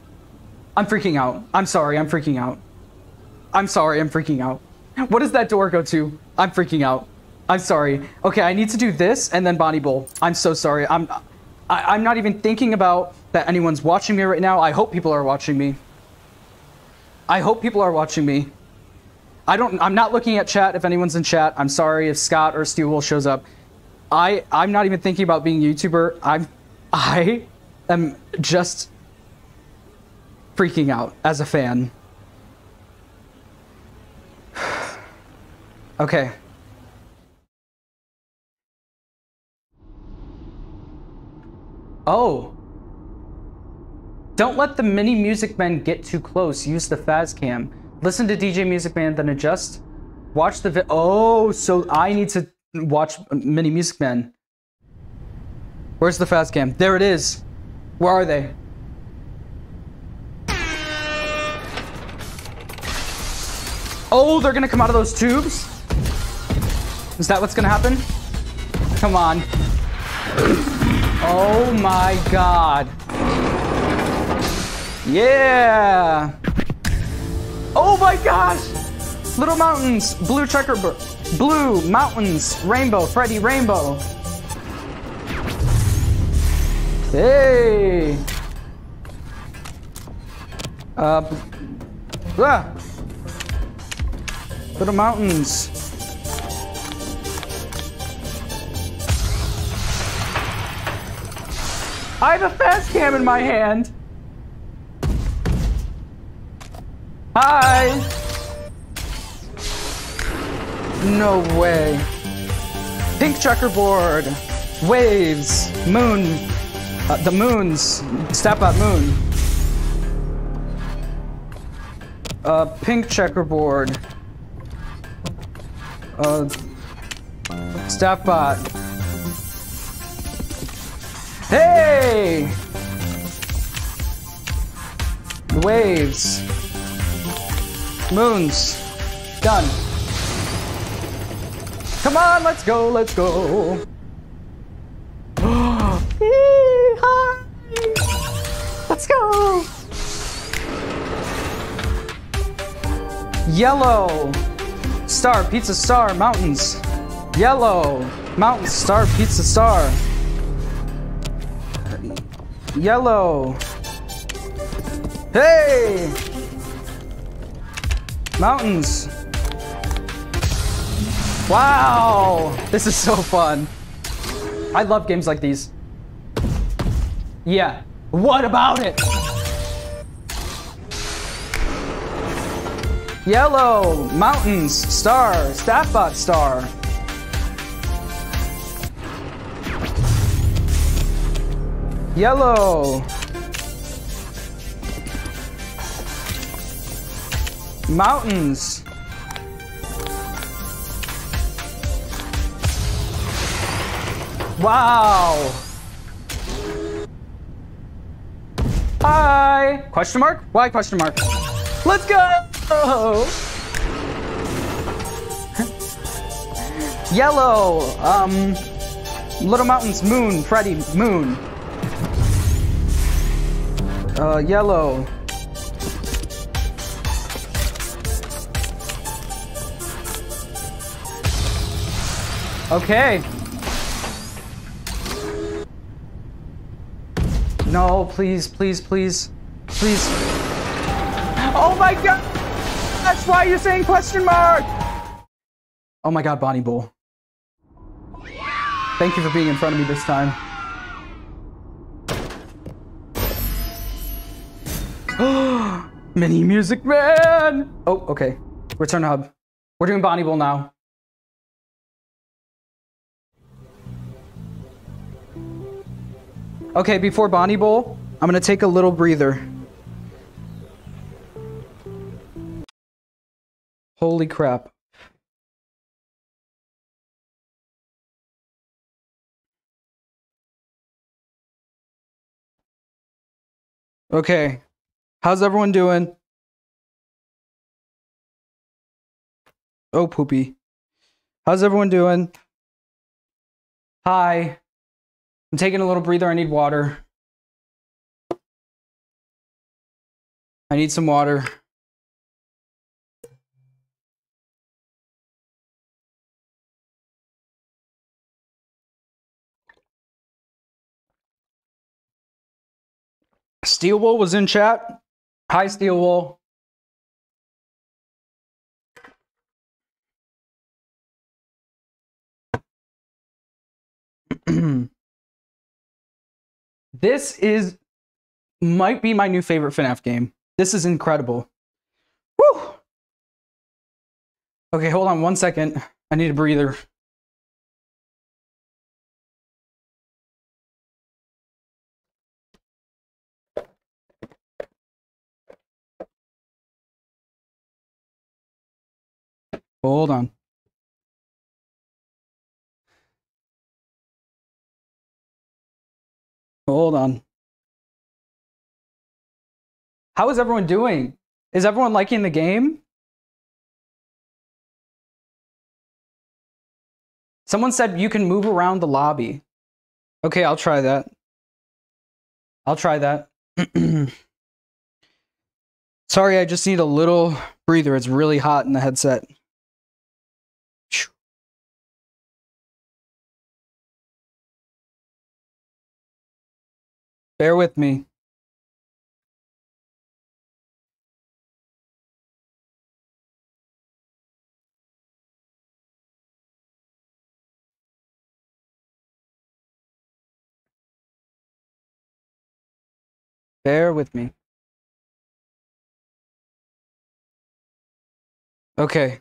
I'm freaking out. I'm sorry. I'm freaking out. I'm sorry. I'm freaking out. What does that door go to? I'm freaking out. I'm sorry. Okay, I need to do this and then Bonnie Bowl. I'm so sorry. I'm I, I'm not even thinking about that anyone's watching me right now. I hope people are watching me. I hope people are watching me. I don't I'm not looking at chat if anyone's in chat. I'm sorry if Scott or Steel shows up. I I'm not even thinking about being a YouTuber. I'm I am just freaking out as a fan. okay. Oh. Don't let the mini Music Man get too close. Use the Faz cam. Listen to DJ Music Man, then adjust. Watch the Oh, so I need to watch Mini Music Man. Where's the Faz cam? There it is. Where are they? Oh, they're gonna come out of those tubes? Is that what's gonna happen? Come on. Oh my god. Yeah. Oh my gosh. Little mountains, blue checkerboard, blue mountains, rainbow, Freddy rainbow. Hey. Uh. Ah. Little mountains. I have a Faz cam in my hand. Hi. No way. Pink checkerboard. Waves. Moon. Uh, the moons. Step up moon. Uh, pink checkerboard. Uh, staff Hey! Waves. Moons. Done. Come on, let's go, let's go. Let's go. Yellow. Star, pizza star, mountains. Yellow. Mountains, star, pizza star. Yellow. Hey! Mountains. Wow! This is so fun. I love games like these. Yeah. What about it? Yellow, mountains, star, Staffbot star. Yellow. Mountains. Wow. Hi. Question mark? Why question mark? Let's go. Yellow. Um. Little Mountains. Moon. Freddy. Moon. Uh. Yellow. Okay. No, please, please, please, please. Oh my god! That's why you're saying question mark! Oh my god, Bonnie Bowl. Thank you for being in front of me this time. Mini Music Man! Oh, okay. Return hub. We're doing Bonnie Bowl now. Okay, before Bonnie Bowl, I'm gonna take a little breather. Holy crap. Okay, how's everyone doing? Oh, poopy. How's everyone doing? Hi. I'm taking a little breather. I need water. I need some water. Steel Wool was in chat. Hi, Steel Wool. This is might be my new favorite FNAF game. This is incredible. Woo! Okay, hold on one second. I need a breather. Hold on. Hold on. How is everyone doing? Is everyone liking the game? Someone said you can move around the lobby. Okay, I'll try that. I'll try that. Sorry, I just need a little breather. It's really hot in the headset. Bear with me. Bear with me. Okay.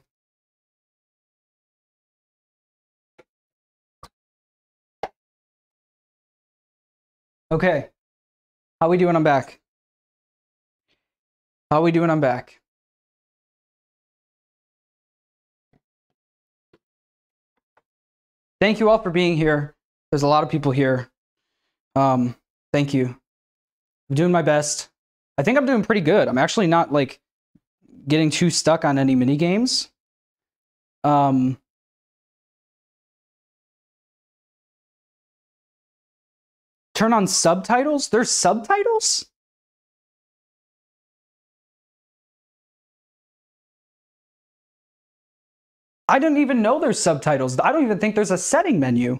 Okay. How we doing? I'm back. How we doing? I'm back. Thank you all for being here. There's a lot of people here. Um, thank you. I'm doing my best. I think I'm doing pretty good. I'm actually not like getting too stuck on any mini games. Um, turn on subtitles? There's subtitles? I didn't even know there's subtitles. I don't even think there's a setting menu.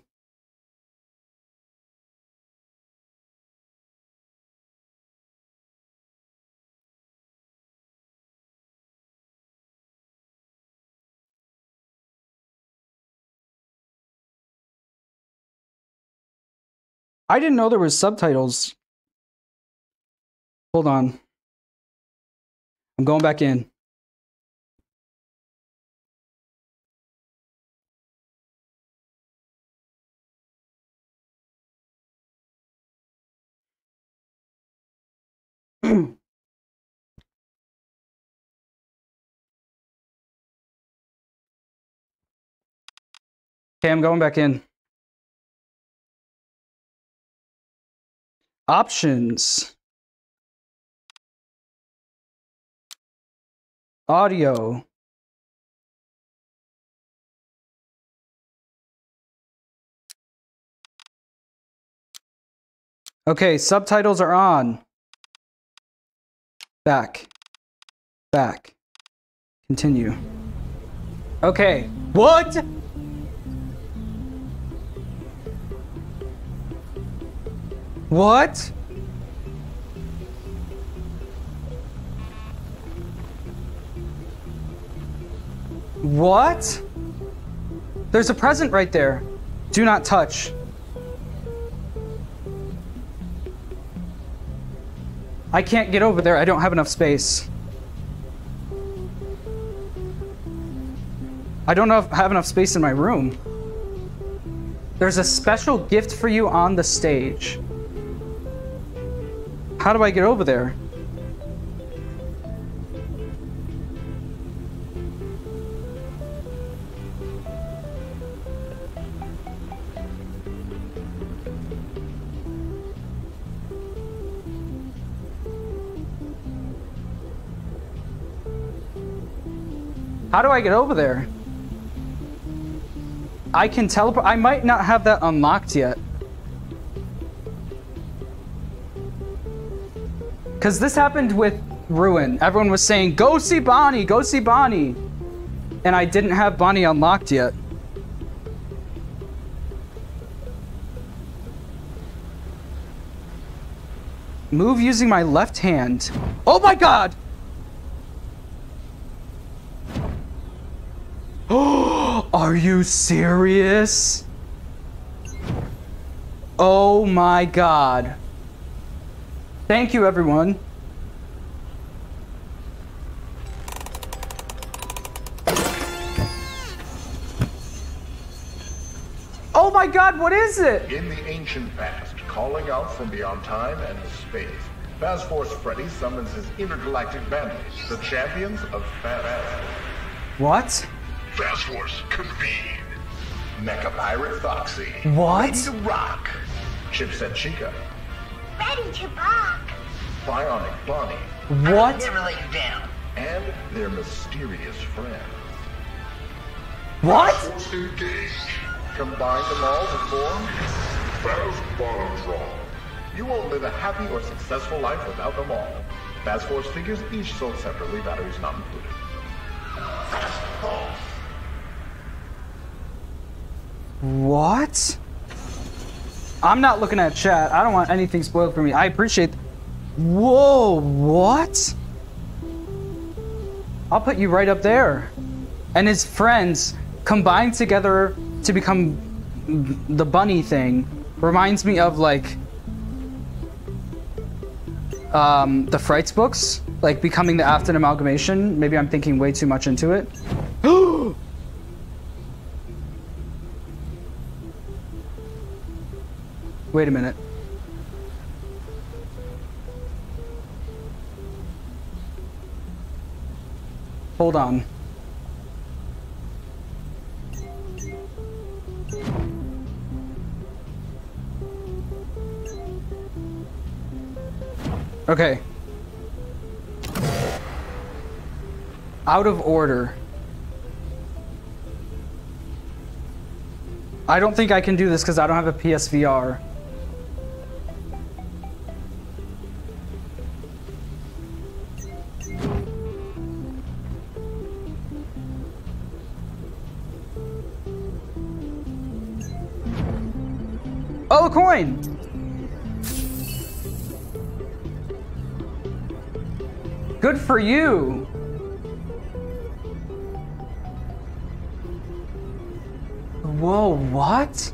I didn't know there was subtitles Hold on. I'm going back in. Okay, I'm going back in. Options. Audio. Okay, subtitles are on. Back. Back. Continue. Okay. What? What? What? There's a present right there. Do not touch. I can't get over there. I don't have enough space. I don't have enough space in my room. There's a special gift for you on the stage. How do I get over there? How do I get over there? I can teleport. I might not have that unlocked yet. Because this happened with Ruin. Everyone was saying, go see Bonnie, go see Bonnie. And I didn't have Bonnie unlocked yet. Move using my left hand. Oh my god! Are you serious? Oh my god. Thank you, everyone. Oh my god, what is it? In the ancient past, calling out from beyond time and space, Fast Force Freddy summons his intergalactic bandits, the champions of Faz. What? Fast Force, convene. Mecha Pirate Foxy. What? To rock. Chipset Chica. Ready to rock. Bionic Bonnie. What? Never let you down. And their mysterious friend. What? Force engage. Combine them all to form Faz Bottomtron. You won't live a happy or successful life without them all. Fast Force figures each sold separately, batteries not included. Fast Force. What? I'm not looking at chat. I don't want anything spoiled for me. I appreciate. Whoa, what? I'll put you right up there. And his friends combined together to become the bunny thing reminds me of like um, the Frights books, like becoming the Afton amalgamation. Maybe I'm thinking way too much into it. Wait a minute. Hold on. Okay. Out of order. I don't think I can do this because I don't have a PSVR. For you! Whoa, what?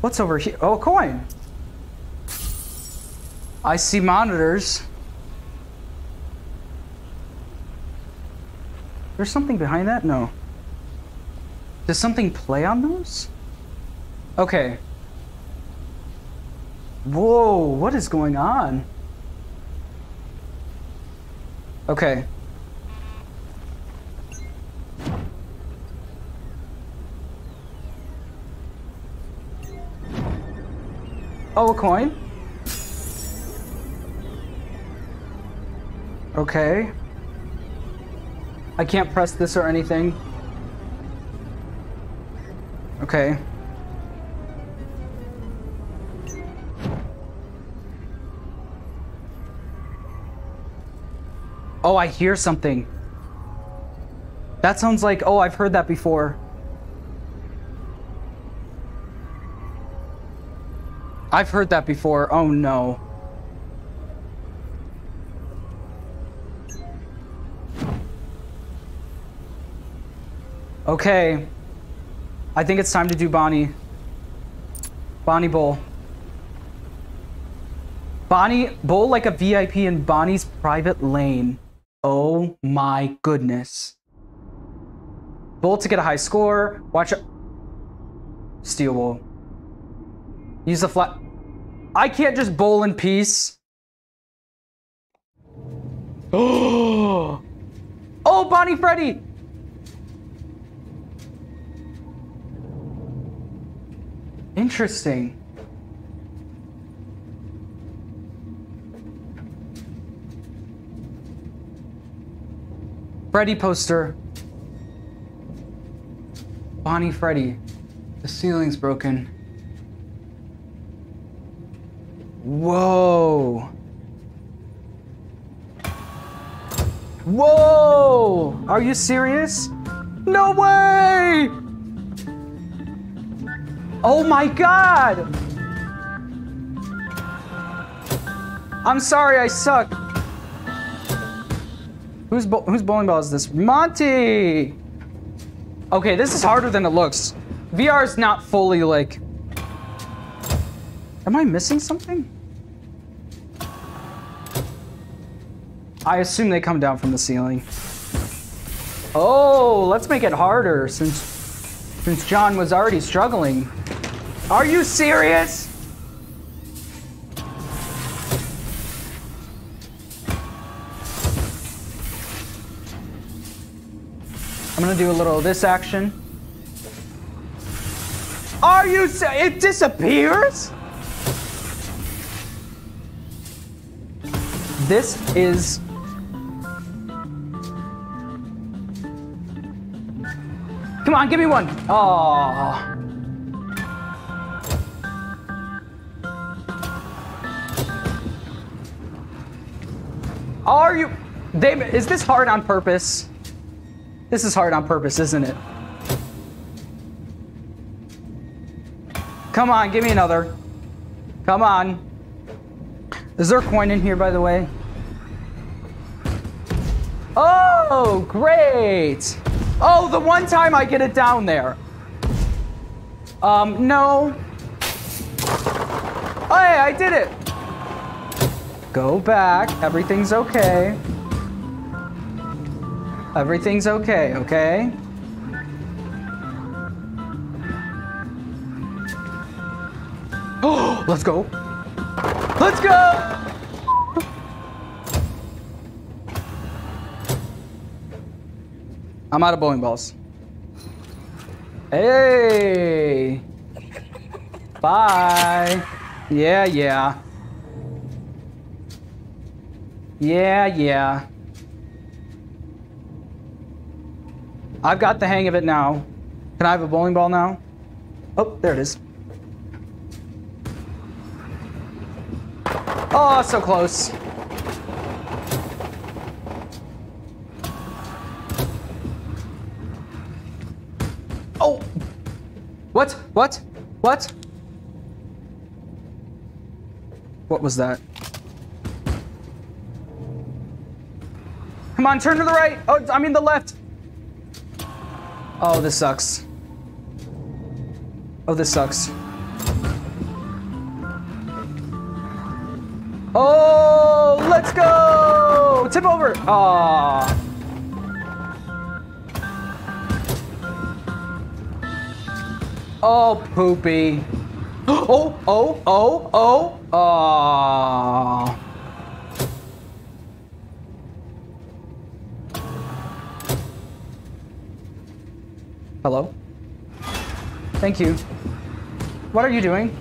What's over here? Oh, a coin. I see monitors. There's something behind that? No. Does something play on those? Okay. Whoa, what is going on? Okay. Oh, a coin? Okay. I can't press this or anything. Okay. Oh, I hear something. That sounds like, oh, I've heard that before. I've heard that before. Oh no. Okay. I think it's time to do Bonnie. Bonnie Bowl. Bonnie Bowl like a VIP in Bonnie's private lane. My goodness. Bowl to get a high score. Watch it. Steel Bowl. Use the flat. I can't just bowl in peace. Oh, oh, Bonnie Freddy. Interesting. Freddy poster. Bonnie Freddy. The ceiling's broken. Whoa. Whoa! Are you serious? No way! Oh my god! I'm sorry, I suck. Who's bo bowling ball is this? Monty! Okay, this is harder than it looks. VR is not fully like... Am I missing something? I assume they come down from the ceiling. Oh, let's make it harder since since John was already struggling. Are you serious? Gonna do a little of this action. Are you it disappears? This is Come on, give me one. Oh. Are you? They, is this hard on purpose? This is hard on purpose, isn't it? Come on, give me another. Come on. Is there a coin in here, by the way? Oh, great. Oh, the one time I get it down there. Um, no. Oh, hey, I did it. Go back. Everything's okay. Everything's okay, okay? Oh, let's go. Let's go! I'm out of bowling balls. Hey! Bye! Yeah, yeah. Yeah, yeah. I've got the hang of it now. Can I have a bowling ball now? Oh, there it is. Oh, so close. Oh! What? What? What? What was that? Come on, turn to the right. Oh, I mean the left. Oh, this sucks. Oh, this sucks. Oh, let's go! Tip over! Aww. Oh, poopy. Oh, oh, oh, oh, oh. Hello? Thank you. What are you doing?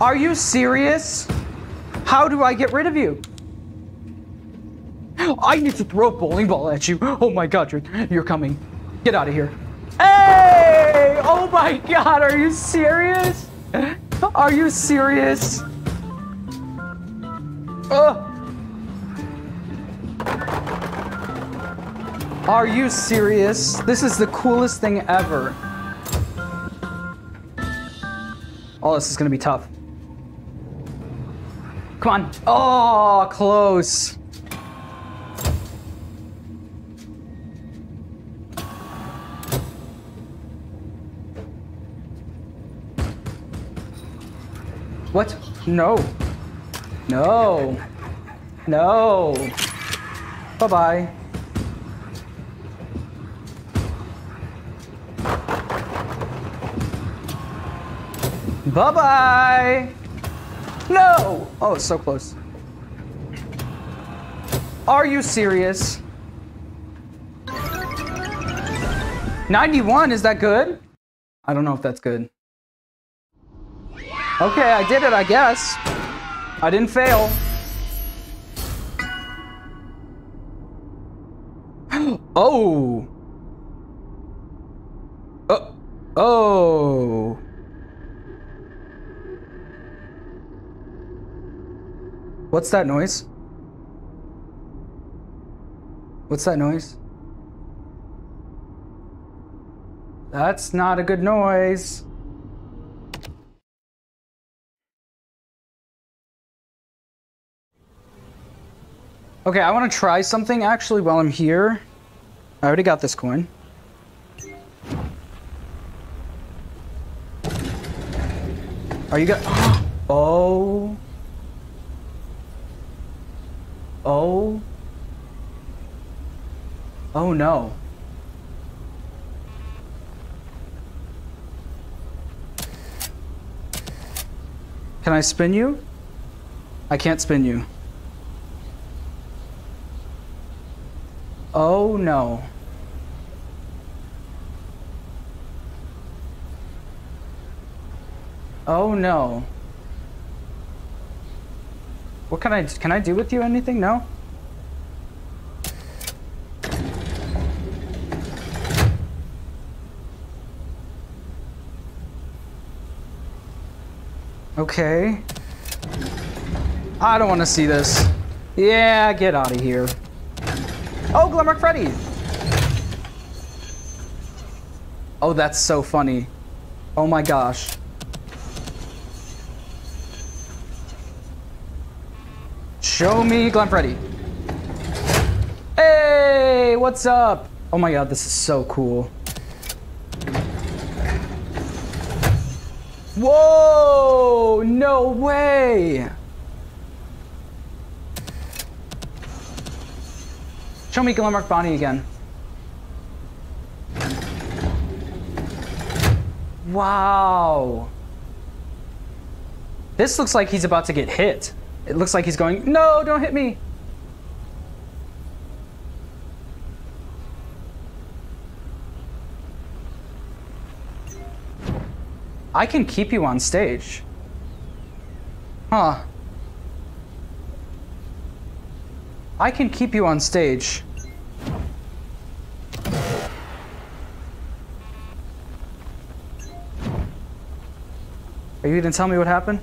Are you serious? How do I get rid of you? I need to throw a bowling ball at you. Oh my god, you're, you're coming. Get out of here. Hey! Oh my god, are you serious? Are you serious? Ugh. Are you serious? This is the coolest thing ever. Oh, this is gonna be tough. Come on. Oh, close. What? No. No. No. Bye-bye. Bye-bye. No. Oh, it's so close. Are you serious? 91, is that good? I don't know if that's good. Okay, I did it, I guess. I didn't fail. oh. Uh, oh. Oh. What's that noise? What's that noise? That's not a good noise. Okay, I want to try something actually while I'm here. I already got this coin. Are you got? Oh. Oh. Oh no. Can I spin you? I can't spin you. Oh no. Oh no. What can I can I do with you anything? No? Okay. I don't want to see this. Yeah, get out of here. Oh, Glamrock Freddy! Oh, that's so funny. Oh my gosh. Show me Glam Freddy. Hey, what's up? Oh my god, this is so cool. Whoa! No way! Show me Glamrock Bonnie again. Wow. This looks like he's about to get hit. It looks like he's going, no, don't hit me. I can keep you on stage. Huh. I can keep you on stage. Are you gonna tell me what happened?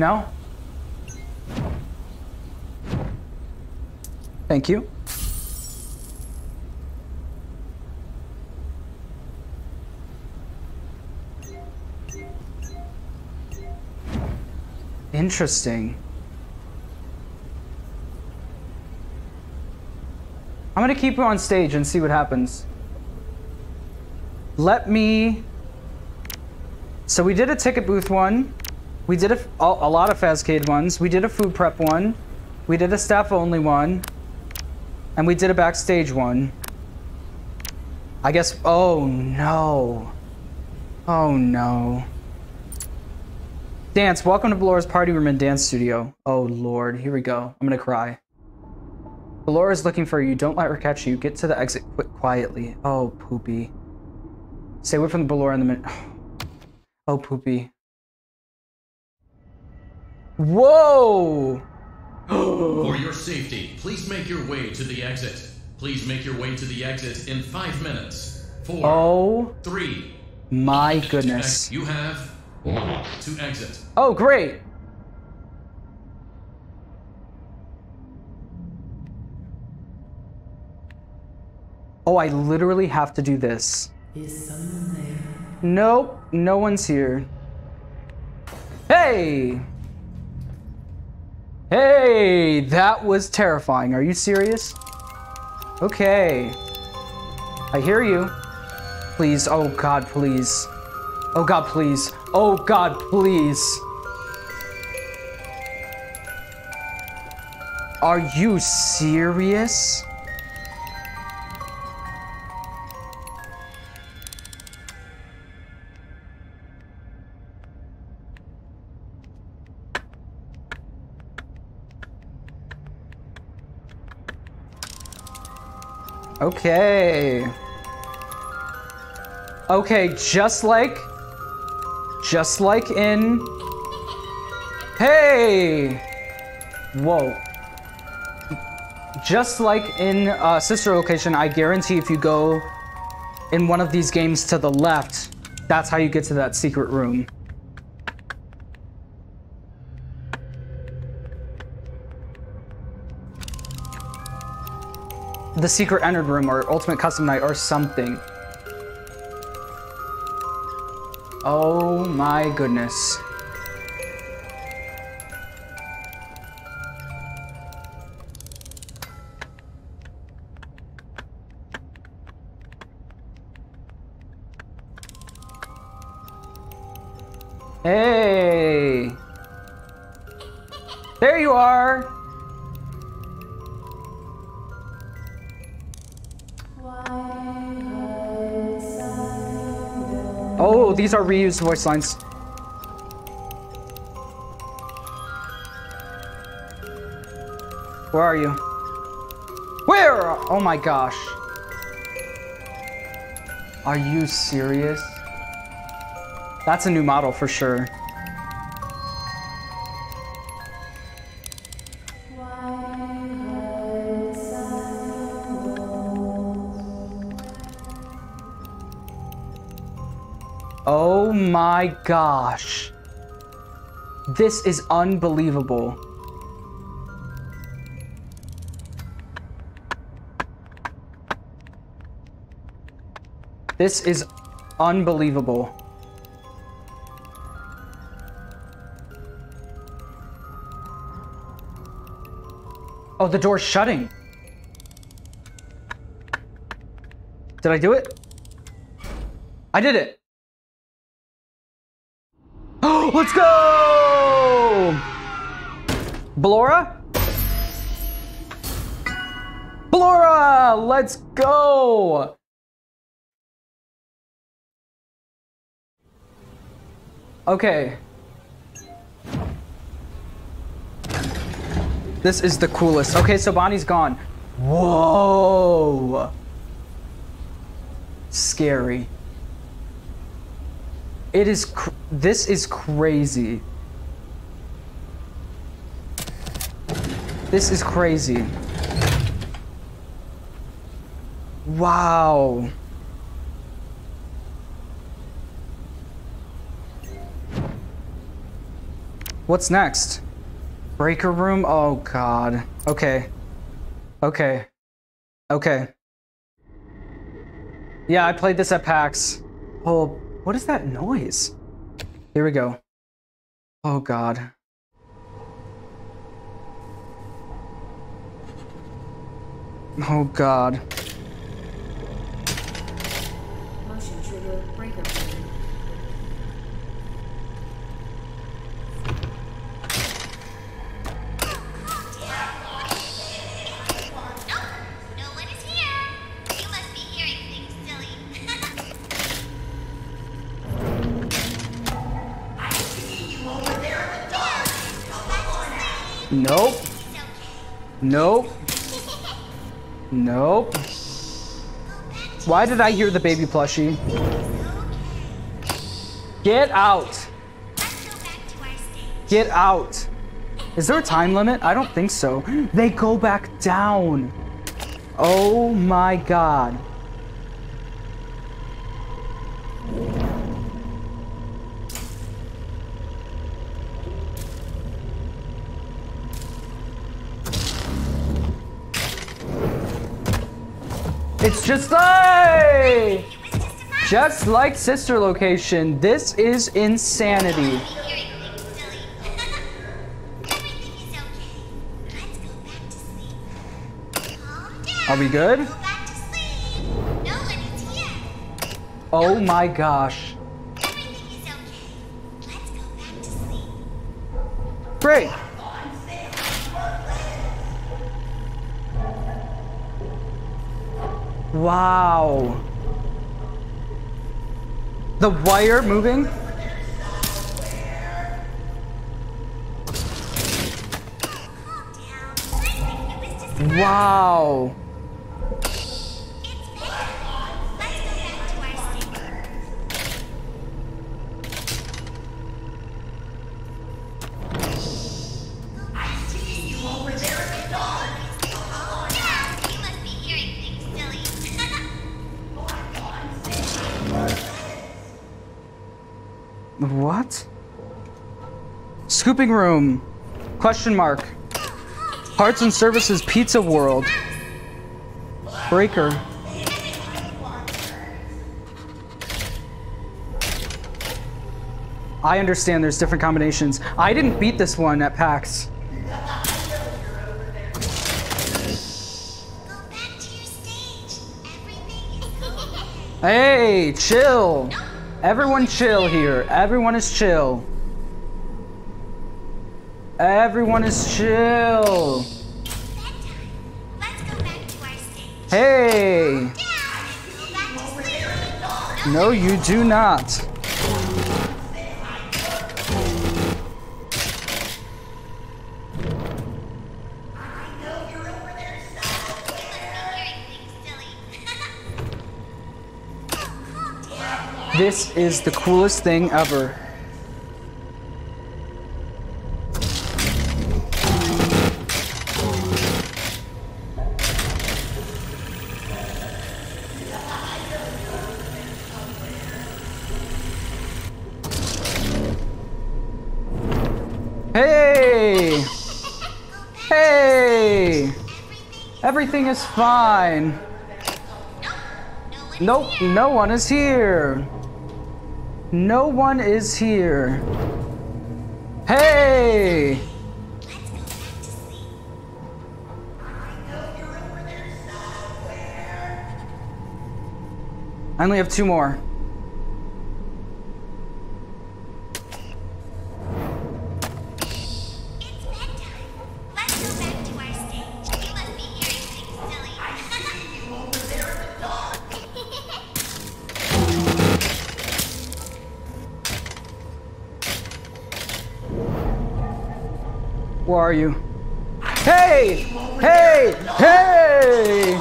No? Thank you. Interesting. I'm gonna keep you on stage and see what happens. Let me... So we did a ticket booth one. We did a, lot of Fazcade ones. We did a food prep one. We did a staff only one. And we did a backstage one. I guess. Oh no. Oh no. Dance, welcome to Ballora's party room and dance studio. Oh lord, here we go. I'm gonna cry. Ballora's looking for you. Don't let her catch you. Get to the exit quick quietly. Oh, poopy. Stay away from the Ballora in the minute. Oh, poopy. Whoa! For your safety, please make your way to the exit. Please make your way to the exit in five minutes. Four, Oh three. my goodness. You have to exit. Oh, great. Oh, I literally have to do this. Is someone there? Nope, no one's here. Hey! Hey, that was terrifying. Are you serious? Okay. I hear you. Please, oh god, please. Oh god, please. Oh god, please. Are you serious? Okay. Okay, just like just like in Hey. Whoa. Just like in uh, sister location, I guarantee if you go in one of these games to the left, that's how you get to that secret room. The secret Ennard room or ultimate custom night or something. Oh my goodness. These are reused voice lines. Where are you? Where? Oh my gosh. Are you serious? That's a new model for sure. My gosh. This is unbelievable. This is unbelievable. Oh, the door's shutting. Did I do it? I did it. Go! Okay. This is the coolest. Okay, so Bonnie's gone. Whoa! Scary. It is. This is crazy. This is crazy. Wow. What's next? Breaker room? Oh god. Okay. Okay. Okay. Yeah, I played this at PAX. Oh, what is that noise? Here we go. Oh god. Oh god. Nope. Nope. Why did I hear the baby plushie? Get out. Get out. Is there a time limit? I don't think so. They go back down. Oh my god. It's just like, just like sister location. This is insanity. Are we good? Oh my gosh. Wow. The wire moving? Wow. Scooping room. Question mark. Parts and services pizza world. Breaker. I understand there's different combinations. I didn't beat this one at PAX. Hey, chill. Everyone chill here. Everyone is chill. Everyone is chill. Hey. No, you do not. This is the coolest thing ever. Everything is fine. Nope, no one is here. No one is here. Hey! I only have two more. Where are you? Hey! Hey! Hey!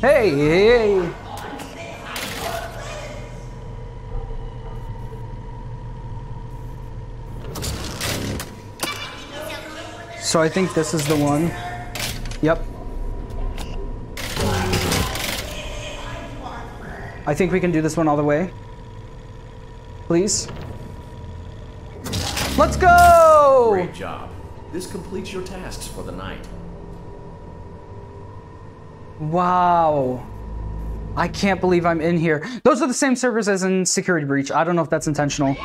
Hey! Hey! So I think this is the one. Yep. I think we can do this one all the way. Please. Let's go! Great job. This completes your tasks for the night. Wow. I can't believe I'm in here. Those are the same servers as in Security Breach. I don't know if that's intentional.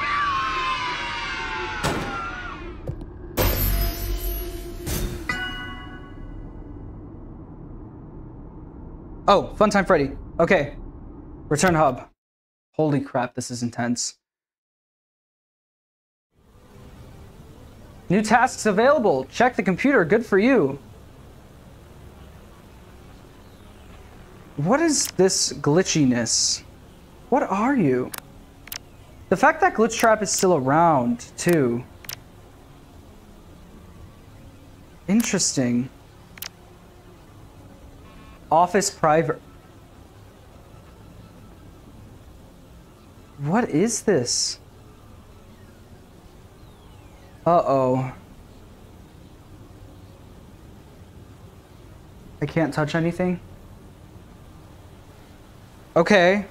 Oh, Funtime Freddy. Okay. Return hub. Holy crap, this is intense. New tasks available. Check the computer. Good for you. What is this glitchiness? What are you? The fact that Glitchtrap is still around, too. Interesting. Office private. What is this? Uh-oh. I can't touch anything? Okay.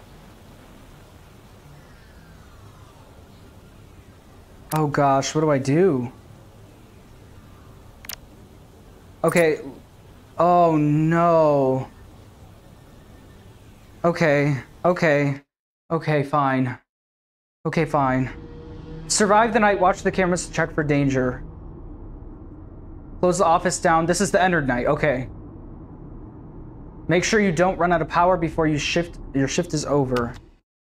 Oh gosh, what do I do? Okay. Oh no. Okay. Okay. Okay, fine. Okay, fine. Survive the night, watch the cameras to check for danger. Close the office down. This is the Ennard night. Okay. Make sure you don't run out of power before you shift your shift is over.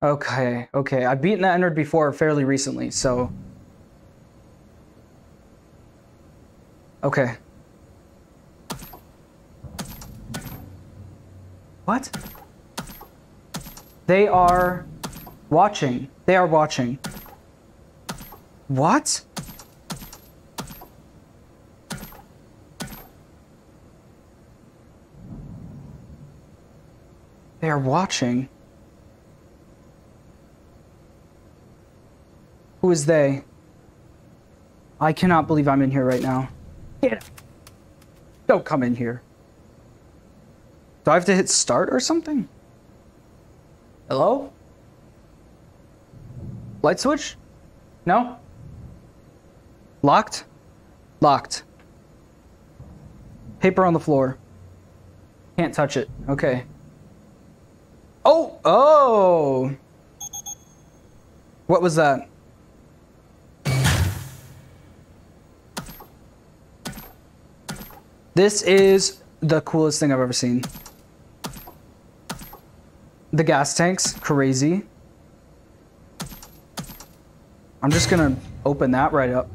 Okay, okay. I've beaten the Ennard before fairly recently, so Okay. What? They are watching. They are watching. What? They are watching. Who is they? I cannot believe I'm in here right now. Get up. Don't come in here. Do I have to hit start or something? Hello? Light switch? No? Locked? Locked. Paper on the floor. Can't touch it. Okay. Oh! Oh! What was that? This is the coolest thing I've ever seen. The gas tanks, crazy. I'm just gonna open that right up.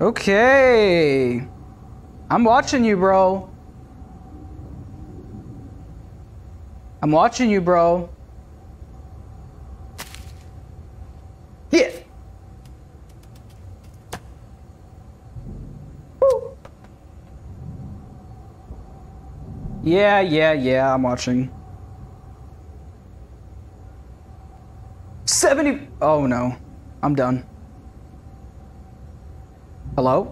Okay. I'm watching you, bro. I'm watching you, bro. Yeah, yeah, yeah, I'm watching. 70. Oh no. I'm done. Hello?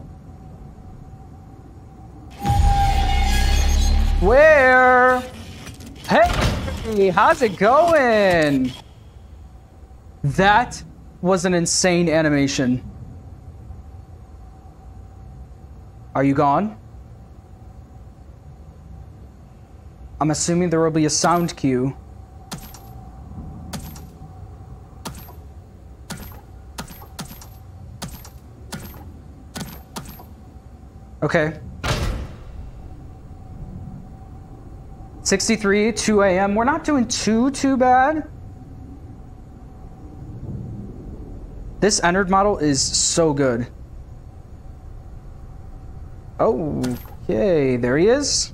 Where? Hey, how's it going? That was an insane animation. Are you gone? I'm assuming there will be a sound cue. Okay. 63, 2 a.m. We're not doing too, too bad. This Ennard model is so good. Okay, there he is.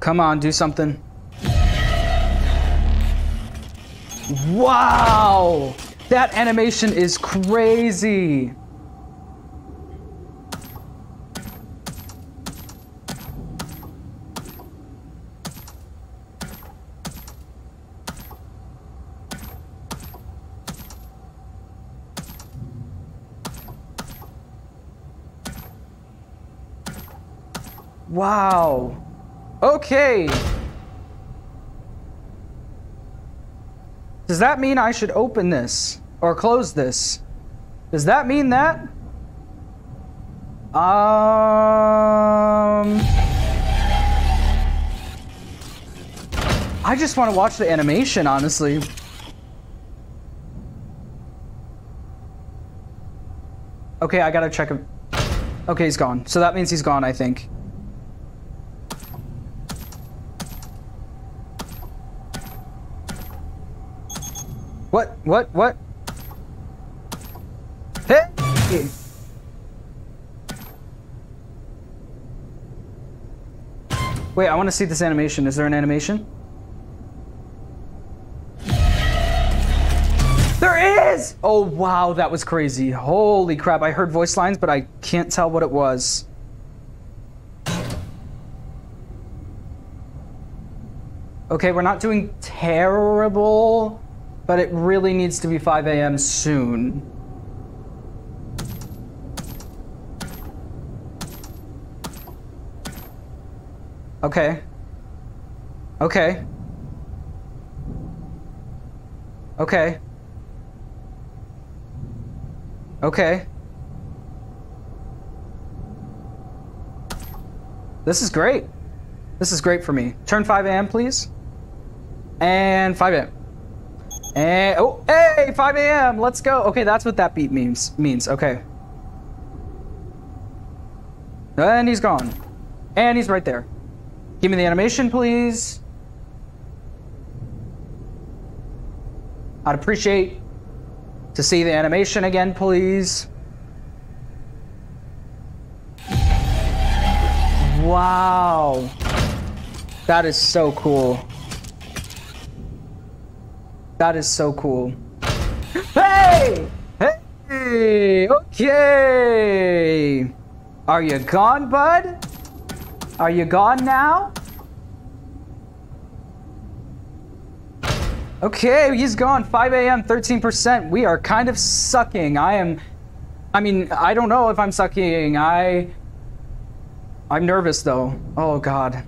Come on, do something. Wow! That animation is crazy! Wow. Okay. Does that mean I should open this or close this? Does that mean that? Um... I just want to watch the animation, honestly. Okay, I gotta check him. Okay, he's gone. So that means he's gone, I think. What? What? What? Hey! Wait, I want to see this animation. Is there an animation? There is! Oh, wow, that was crazy. Holy crap, I heard voice lines, but I can't tell what it was. Okay, we're not doing terrible, but it really needs to be 5 a.m. soon. Okay. Okay. Okay. Okay. This is great. This is great for me. Turn 5 a.m., please. And 5 a.m. And, oh, hey, 5 a.m., let's go. Okay, that's what that beat means. Means, okay. And he's gone. And he's right there. Give me the animation, please. I'd appreciate to see the animation again, please. Wow. That is so cool. That is so cool. Hey! Hey! Okay! Are you gone, bud? Are you gone now? Okay, he's gone. 5 a.m., 13%. We are kind of sucking. I am... I mean, I don't know if I'm sucking. I... I'm nervous, though. Oh, God.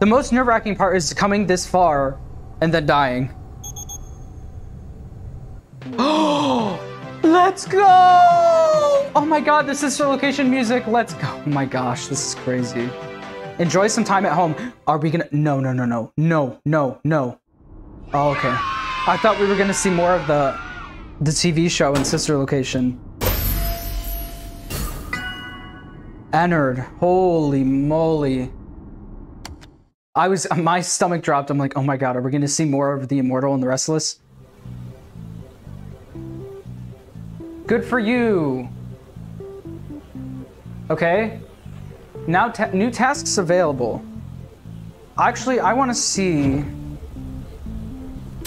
The most nerve-wracking part is coming this far and then dying. Oh! Let's go! Oh my god, this is location music. Let's go. Oh my gosh, this is crazy. Enjoy some time at home. Are we gonna... No, no, no, no. No, no, no. Oh, okay. I thought we were gonna see more of the the TV show in Sister Location. Ennard. Holy moly. I was... My stomach dropped. I'm like, oh my god, are we gonna see more of The Immortal and the Restless? Good for you. Okay. Now ta new tasks available. Actually, I want to see...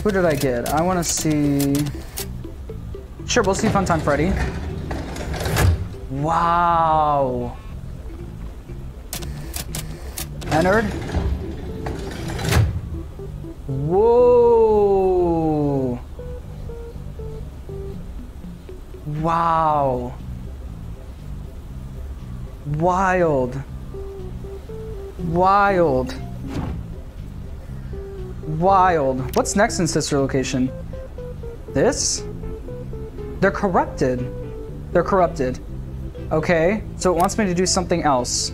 Who did I get? I want to see... Sure, we'll see Funtime Freddy. Wow. Ennard. Whoa. Wow. Wild. Wild. Wild. What's next in Sister Location? This? They're corrupted. They're corrupted. Okay, so it wants me to do something else.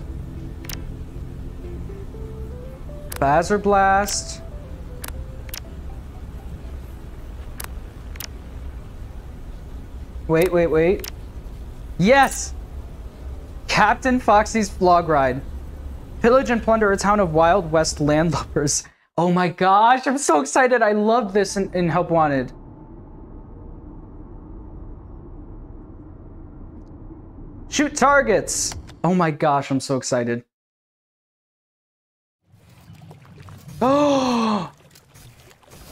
Fazer Blast. Wait, wait, wait. Yes! Captain Foxy's vlog ride. Pillage and plunder a town of Wild West landlubbers. Oh my gosh, I'm so excited. I love this in, in Help Wanted. Shoot targets. Oh my gosh, I'm so excited. Oh!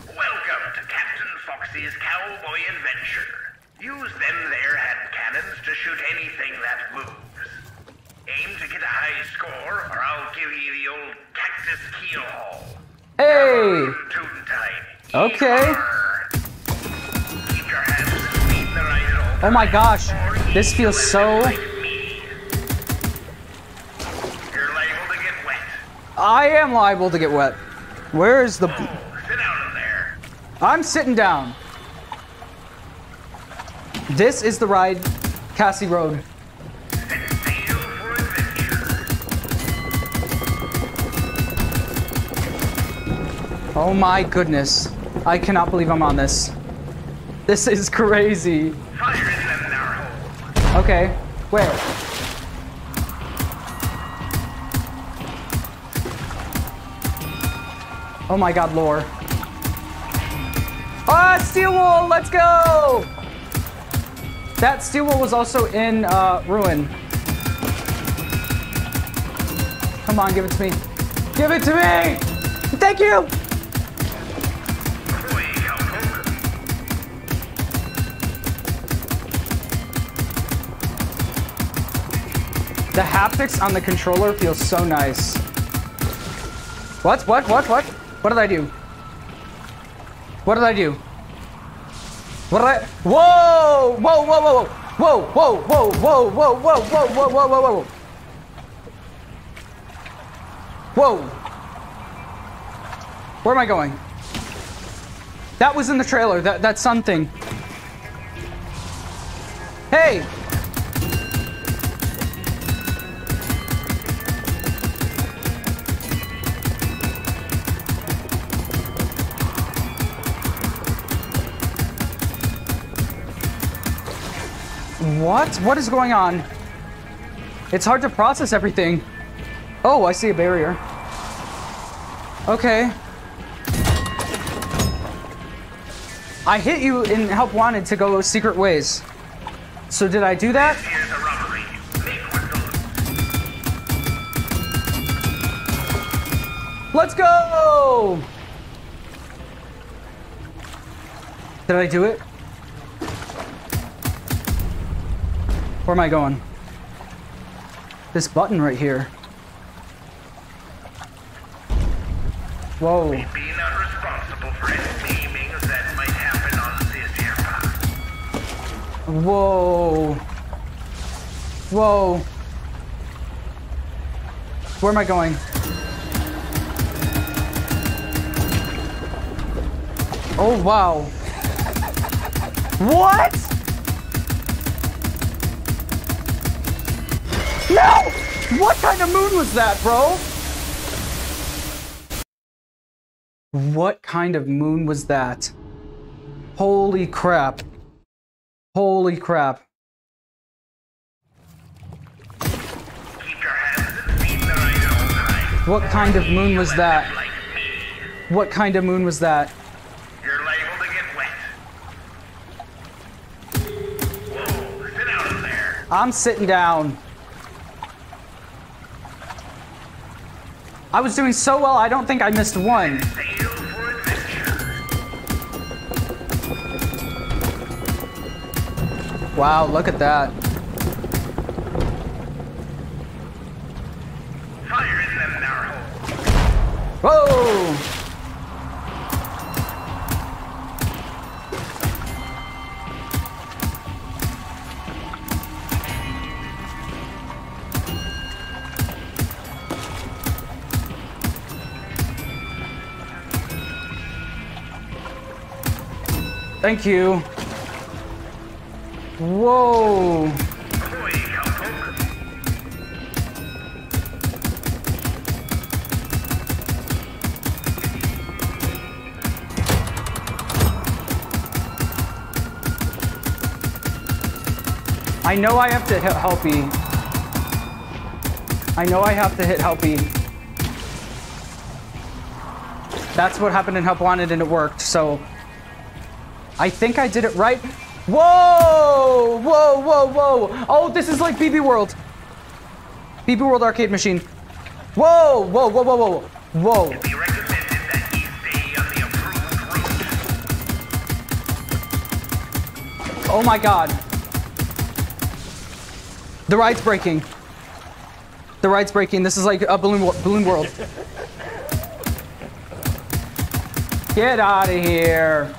Welcome to Captain Foxy's Cowboy Adventure. Use them there hand cannons to shoot anything that moves. Aim to get a high score, or I'll give you the old cactus. Hey! Okay. Oh my gosh, this feels so... I am liable to get wet. Where is the... I'm sitting down. This is the ride, Cassie Road. Oh my goodness. I cannot believe I'm on this. This is crazy. Okay, where? Oh my god, lore. Ah, steel wool, let's go! That steel wool was also in uh, ruin. Come on, give it to me. Give it to me! Thank you! The haptics on the controller feel so nice. What? What? What? What? What did I do? What did I do? What did I? Whoa! Whoa! Whoa! Whoa! Whoa! Whoa! Whoa! Whoa! Whoa! Whoa! Whoa! Whoa! Whoa! Whoa! Whoa! Whoa! Where am I going? That was in the trailer. That that sun thing. Hey! What? What is going on? It's hard to process everything. Oh, I see a barrier. Okay. I hit you in help wanted to go secret ways. So did I do that? Let's go! Did I do it? Where am I going? This button right here. Whoa. Being unresponsible for any maimings that might happen on this. Whoa. Whoa. Where am I going? Oh, wow. What? No! What kind of moon was that, bro? What kind of moon was that? Holy crap. Holy crap. What kind of moon was that? What kind of moon was that? You're liable to get wet. Whoa, sit there. I'm sitting down. I was doing so well, I don't think I missed one. Wow, look at that. Thank you. Whoa. I know I have to hit Helpy. I know I have to hit Helpy. That's what happened in Help Wanted and it worked, so I think I did it right. Whoa! Whoa, whoa, whoa! Oh, this is like BB World. BB World arcade machine. Whoa, whoa, whoa, whoa, whoa, whoa. Oh my god. The ride's breaking. The ride's breaking. This is like a balloon balloon world. Get out of here.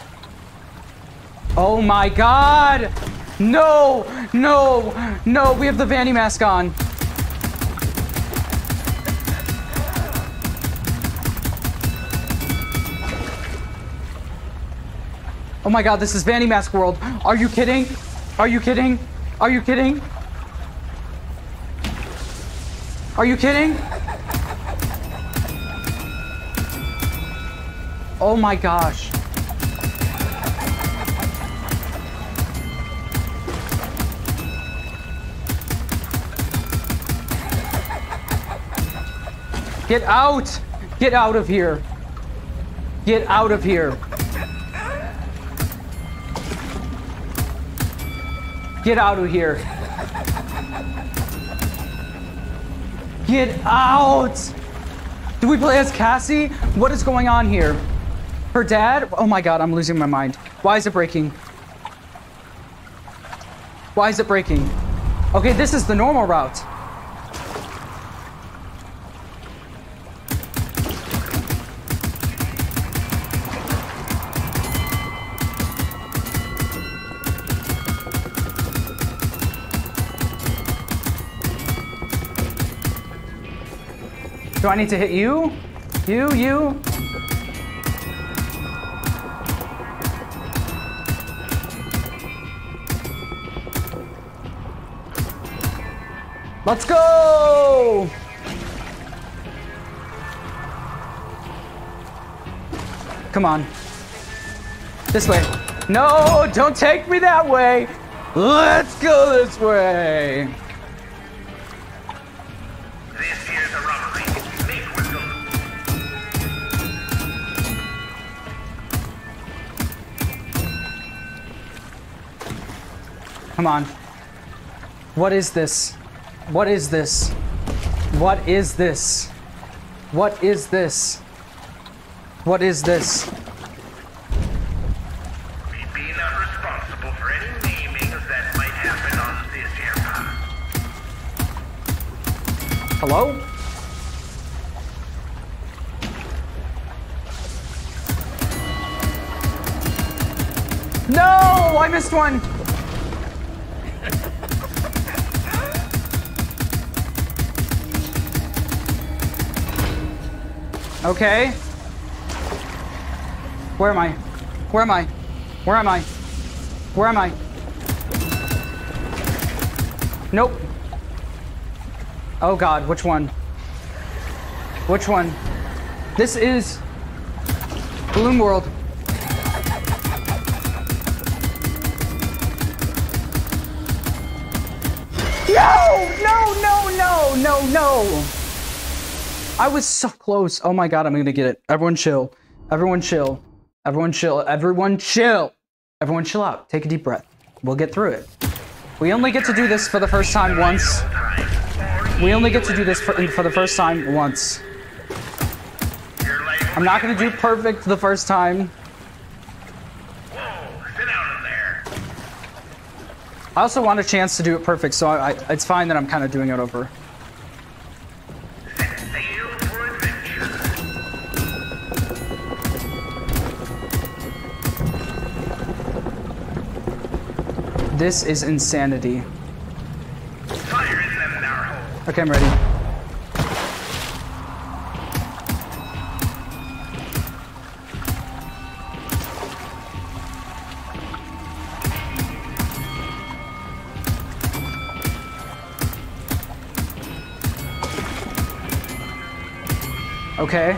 Oh my god! No! No! No! We have the Vanny mask on. Oh my god, this is Vanny Mask World. Are you kidding? Are you kidding? Are you kidding? Are you kidding? Oh my gosh. Get out! Get out of here! Get out of here! Get out of here! Get out! Do we play as Cassie? What is going on here? Her dad? Oh my god, I'm losing my mind. Why is it breaking? Why is it breaking? Okay, this is the normal route. Do I need to hit you? You, you? Let's go! Come on. This way. No, don't take me that way. Let's go this way. This here's a robbery. Come on. What is this? What is this? What is this? What is this? What is this? We be not responsible for any namings that might happen on this. Hello? No! I missed one! Okay. Where am I? Where am I? Where am I? Where am I? Nope. Oh god, which one? Which one? This is Balloon World. No! No, no, no, no, no! I was so close. Oh my god, I'm gonna get it. Everyone chill. Everyone chill. Everyone chill. Everyone chill. Everyone chill out. Take a deep breath. We'll get through it. We only get to do this for the first time once. We only get to do this for, for the first time once. I'm not gonna do perfect the first time. I also want a chance to do it perfect, so I, I, it's fine that I'm kind of doing it over. This is insanity. Okay, I'm ready. Okay.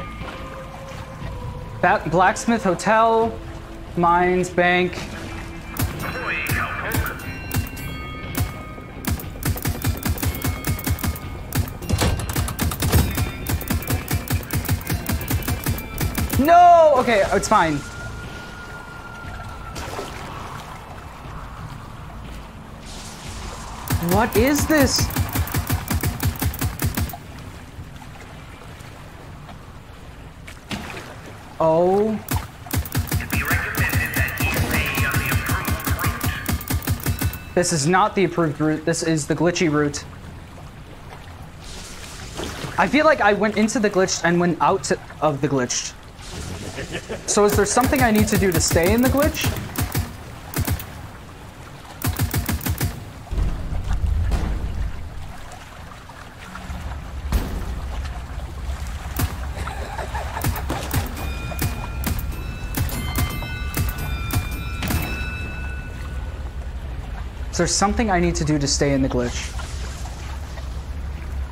Blacksmith Hotel, Mines, Bank. No! Okay, it's fine. What is this? Oh, this is not the approved route. This is the glitchy route. I feel like I went into the glitched and went out of the glitched. So is there something I need to do to stay in the glitch? Is there something I need to do to stay in the glitch?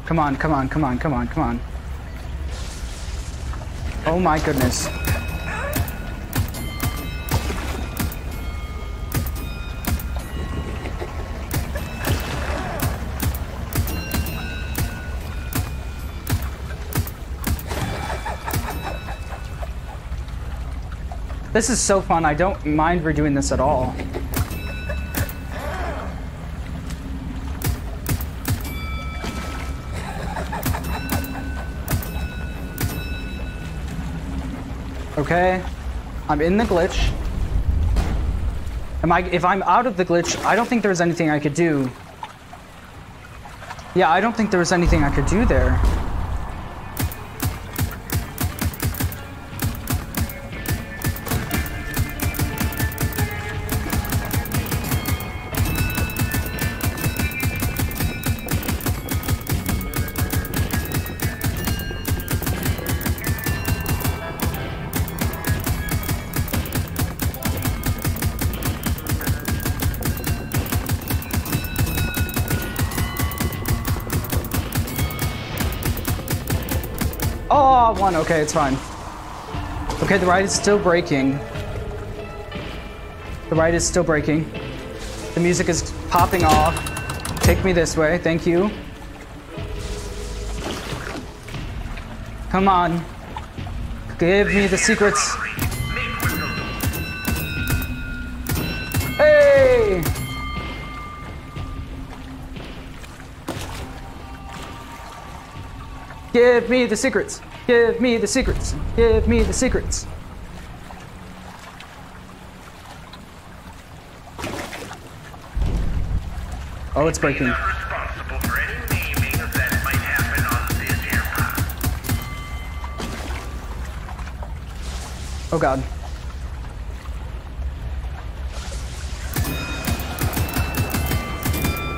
Come on, come on, come on, come on, come on. Oh my goodness. This is so fun. I don't mind redoing this at all. Okay, I'm in the glitch. Am I, if I'm out of the glitch, I don't think there's anything I could do. Yeah, I don't think there was anything I could do there. Okay, it's fine. Okay, the ride is still breaking. The ride is still breaking. The music is popping off. Take me this way. Thank you. Come on. Give me the secrets. Hey! Give me the secrets. Give me the secrets. Give me the secrets. Oh, it's breaking. Oh god.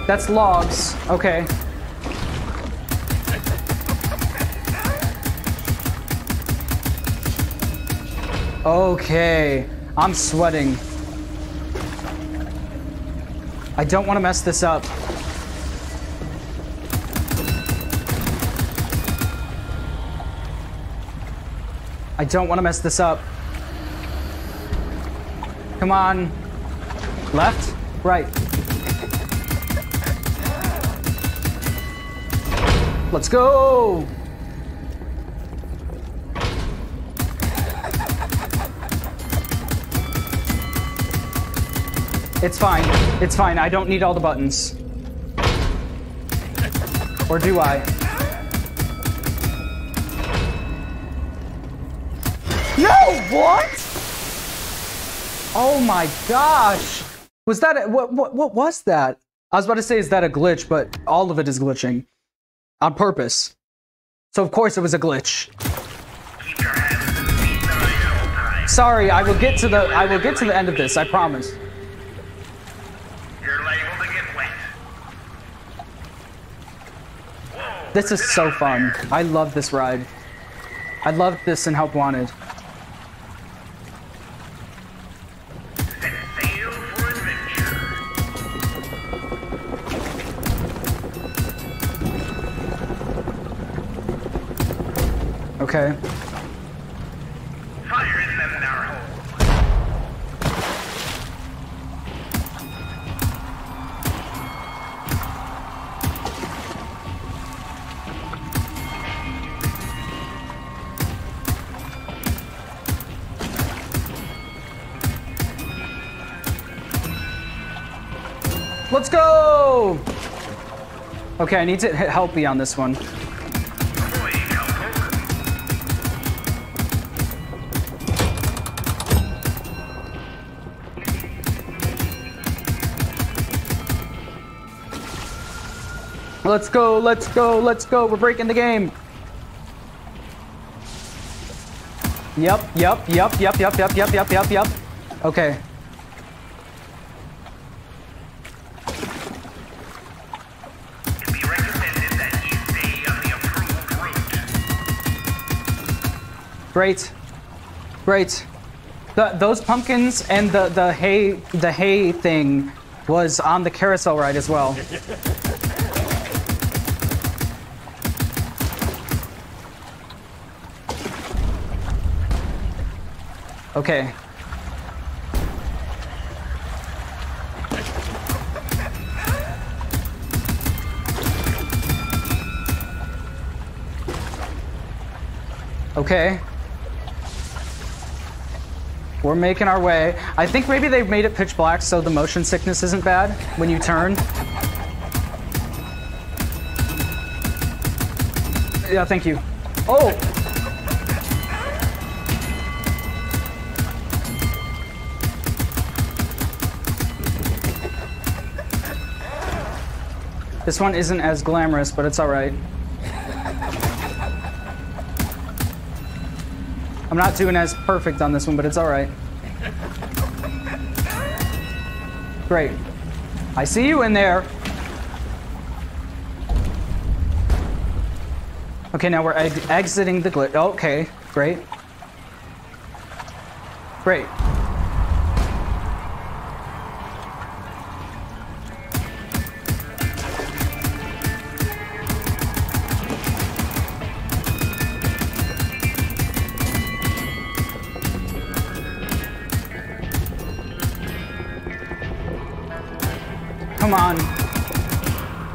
That's logs. Okay. Okay. I'm sweating. I don't want to mess this up. I don't want to mess this up. Come on. Left? Right. Let's go! It's fine. It's fine. I don't need all the buttons. Or do I? No! What? Oh my gosh! Was that a, what? What? What was that? I was about to say, is that a glitch? But all of it is glitching on purpose. So of course it was a glitch. Sorry, I will get to the I will get to the end of this. I promise. You're liable to get wet. This is so fun. I love this ride. I love this in Help Wanted. Okay. Okay, I need to help me on this one. Let's go, let's go, let's go. We're breaking the game. Yep, yep, yep, yep, yep, yep, yep, yep, yep, yep. Okay. Great. Great. The, those pumpkins and the, the hay the hay thing was on the carousel ride as well. Okay. Okay. We're making our way. I think maybe they've made it pitch black so the motion sickness isn't bad when you turn. Yeah, thank you. Oh! This one isn't as glamorous, but it's all right. I'm not doing as perfect on this one, but it's alright. Great. I see you in there. Okay, now we're ex exiting the glitch. Okay, great. Great.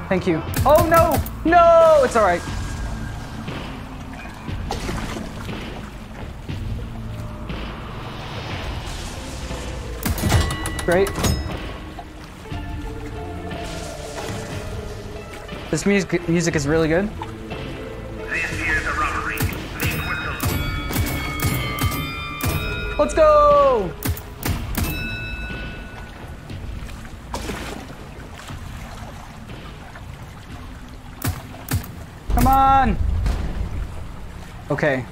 Thank you. Oh no! No! It's alright. Great. This music music is really good. This here's a robbery. Make. Let's go! Okay.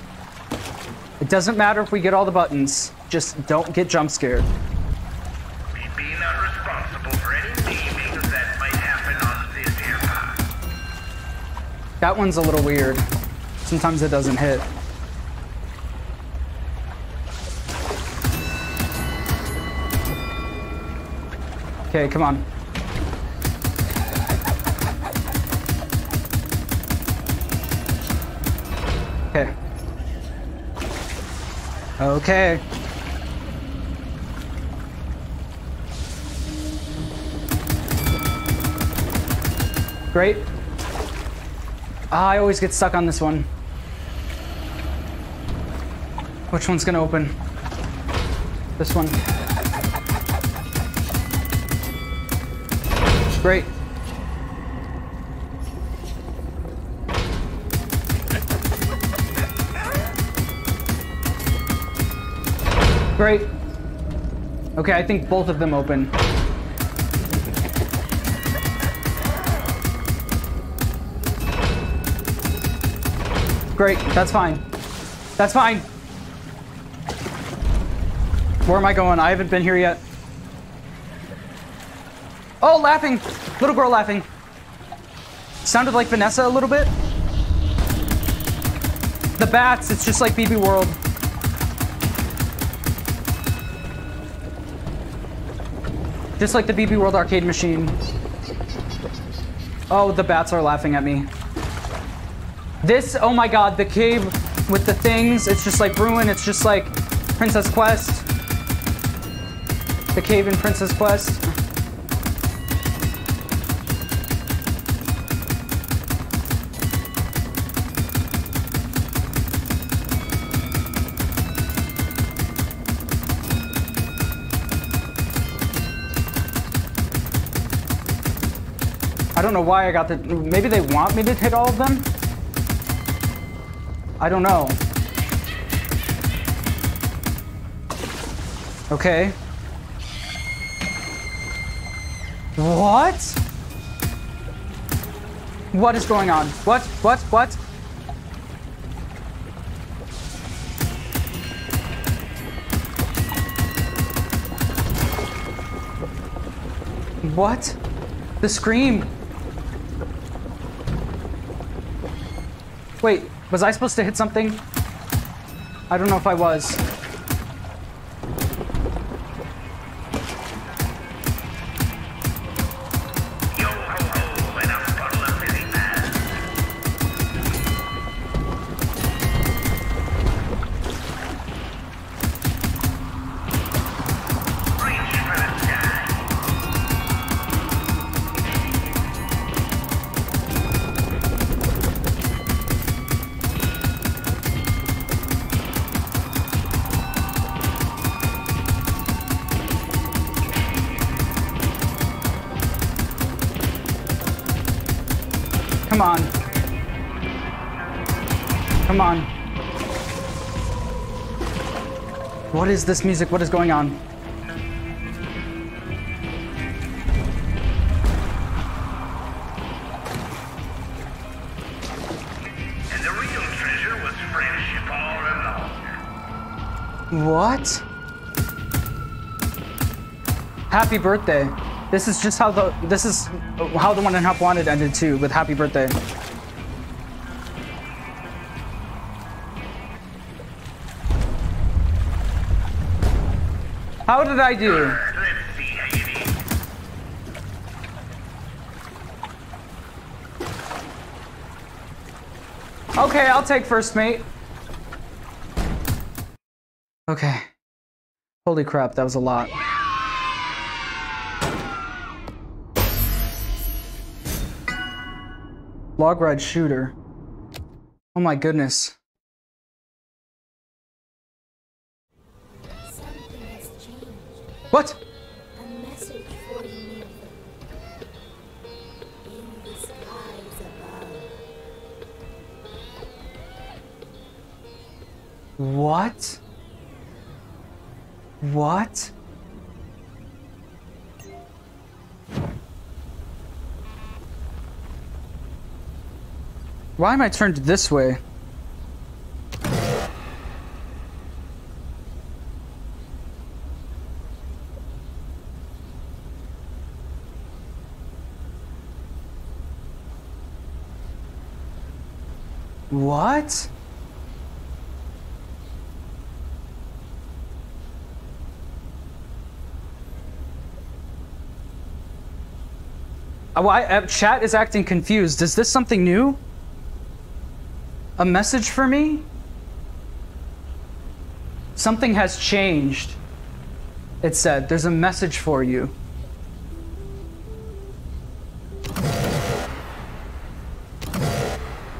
It doesn't matter if we get all the buttons. Just don't get jump scared. We be not responsible for any thievings that might happen on this here path. That one's a little weird. Sometimes it doesn't hit. Okay, come on. Okay. Great. Ah, I always get stuck on this one. Which one's gonna open? This one. Great. Great. Okay, I think both of them open. Great, that's fine. That's fine. Where am I going? I haven't been here yet. Oh, laughing! Little girl laughing. Sounded like Vanessa a little bit. The bats, it's just like BB World. Just like the BB World arcade machine. Oh, the bats are laughing at me. This, oh my god, the cave with the things, it's just like Ruin, it's just like Princess Quest. The cave in Princess Quest. Don't know why I got the, maybe they want me to hit all of them? I don't know. Okay. What? What is going on? What? What? What? What? The scream. Wait, was I supposed to hit something? I don't know if I was. What is this music? What is going on? What? Happy birthday. This is just how the this is how the one in Help Wanted ended too with happy birthday. How did I do? Okay, I'll take first mate. Okay. Holy crap, that was a lot. Log ride shooter. Oh my goodness. What? A message for you. In the skies above. What? What? Why am I turned this way? What? Uh, Why uh, chat is acting confused. Is this something new? A message for me? Something has changed. It said, there's a message for you.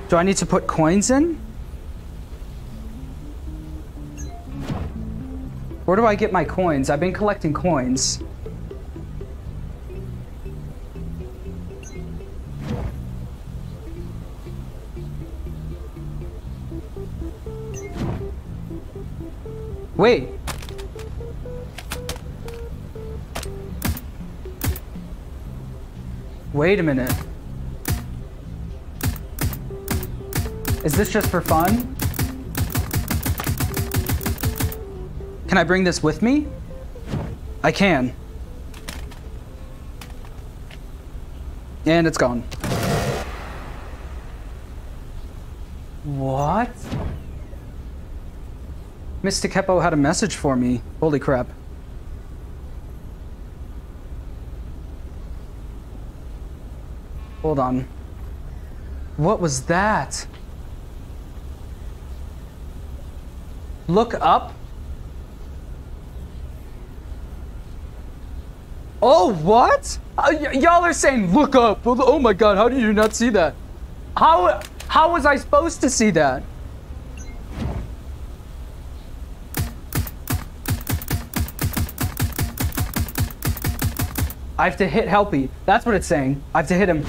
Do I need to put coins in? Where do I get my coins? I've been collecting coins. Wait. Wait a minute. Is this just for fun? Can I bring this with me? I can. And it's gone. What? Mr. Keppo had a message for me. Holy crap. Hold on. What was that? Look up? Oh, what? Uh, y'all are saying look up. Oh my god, how did you not see that? How how was I supposed to see that? I have to hit Helpy. That's what it's saying. I have to hit him.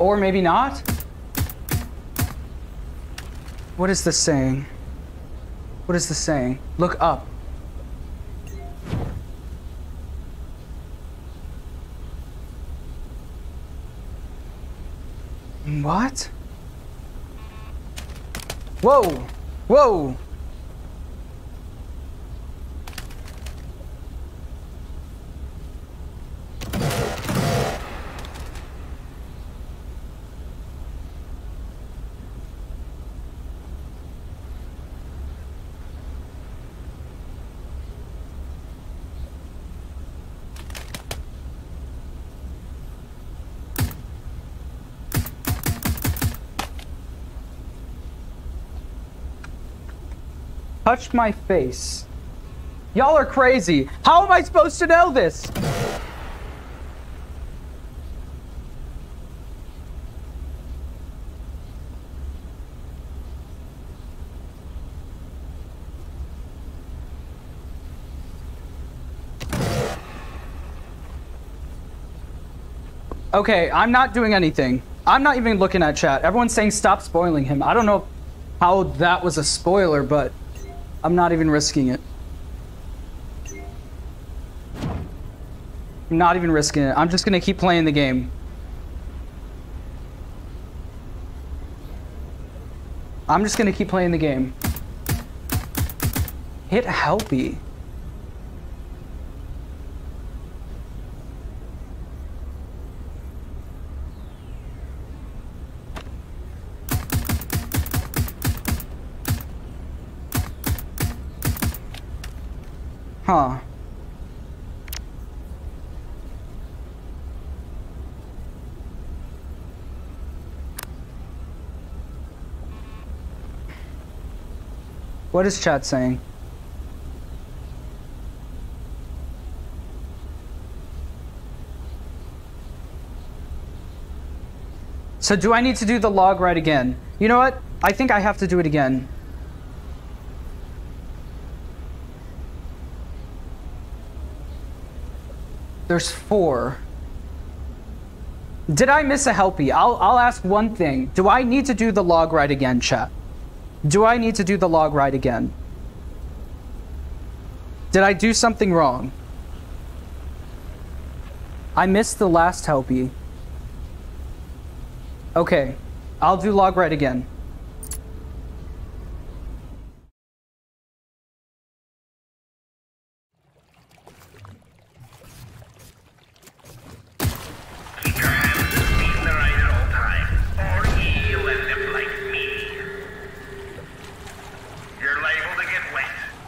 Or maybe not. What is this saying? What is this saying? Look up. What? Whoa! Whoa! Touched my face. Y'all are crazy. How am I supposed to know this? Okay, I'm not doing anything. I'm not even looking at chat. Everyone's saying stop spoiling him. I don't know how that was a spoiler, but I'm not even risking it. I'm not even risking it. I'm just going to keep playing the game. I'm just going to keep playing the game. Hit helpy. What is chat saying? So do I need to do the log right again? You know what? I think I have to do it again. There's four. Did I miss a helpy? I'll, I'll ask one thing. Do I need to do the log right again, chat? Do I need to do the log right again? Did I do something wrong? I missed the last helpy. Okay, I'll do log right again.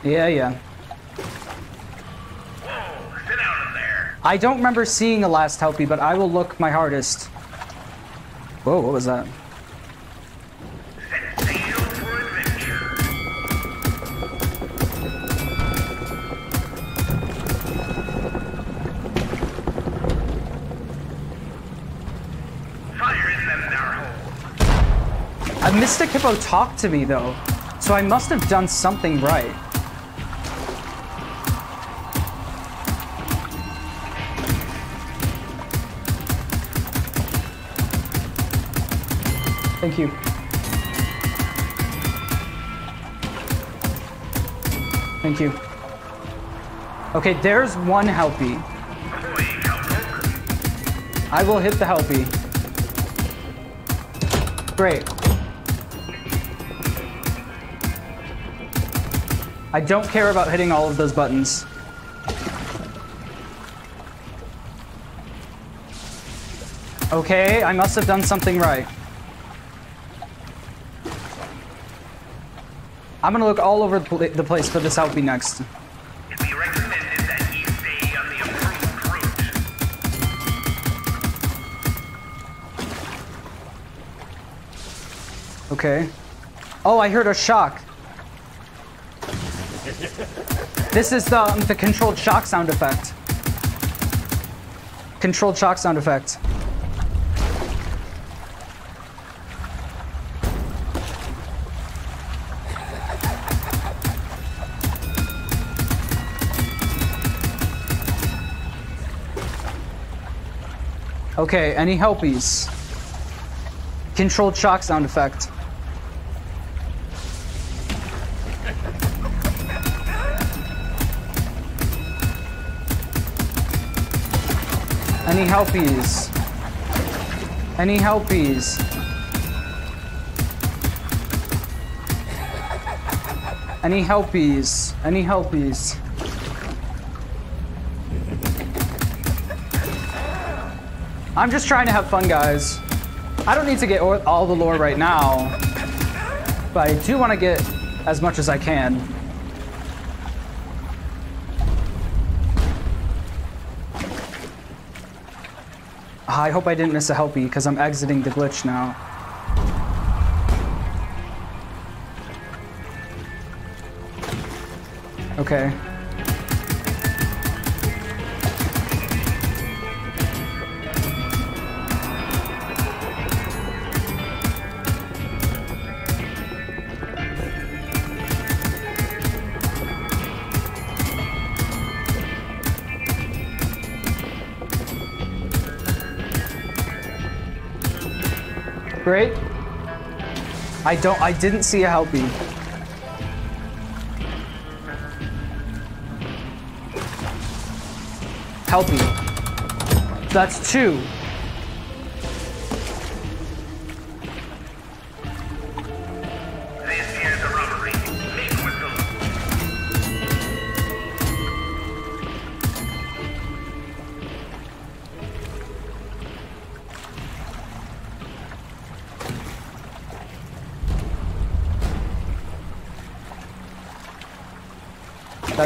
Yeah, yeah. Whoa, sit down in there. I don't remember seeing the last helpy, but I will look my hardest. Whoa, what was that? A Mystic Hippo talked to me though, so I must have done something right. Thank you. Thank you. Okay, there's one helpy. I will hit the helpy. Great. I don't care about hitting all of those buttons. Okay, I must have done something right. I'm gonna look all over the pla- the place for this helpy next. Be recommended that you stay on the approved route. Okay. Oh, I heard a shock. This is the, the controlled shock sound effect. Controlled shock sound effect. Okay, any helpies? Controlled shock sound effect. Any helpies? Any helpies? Any helpies? Any helpies? I'm just trying to have fun, guys. I don't need to get all the lore right now, but I do want to get as much as I can. Ah, I hope I didn't miss a helpy because I'm exiting the glitch now. Okay. I don't I didn't see a helpy. Helpy. That's two.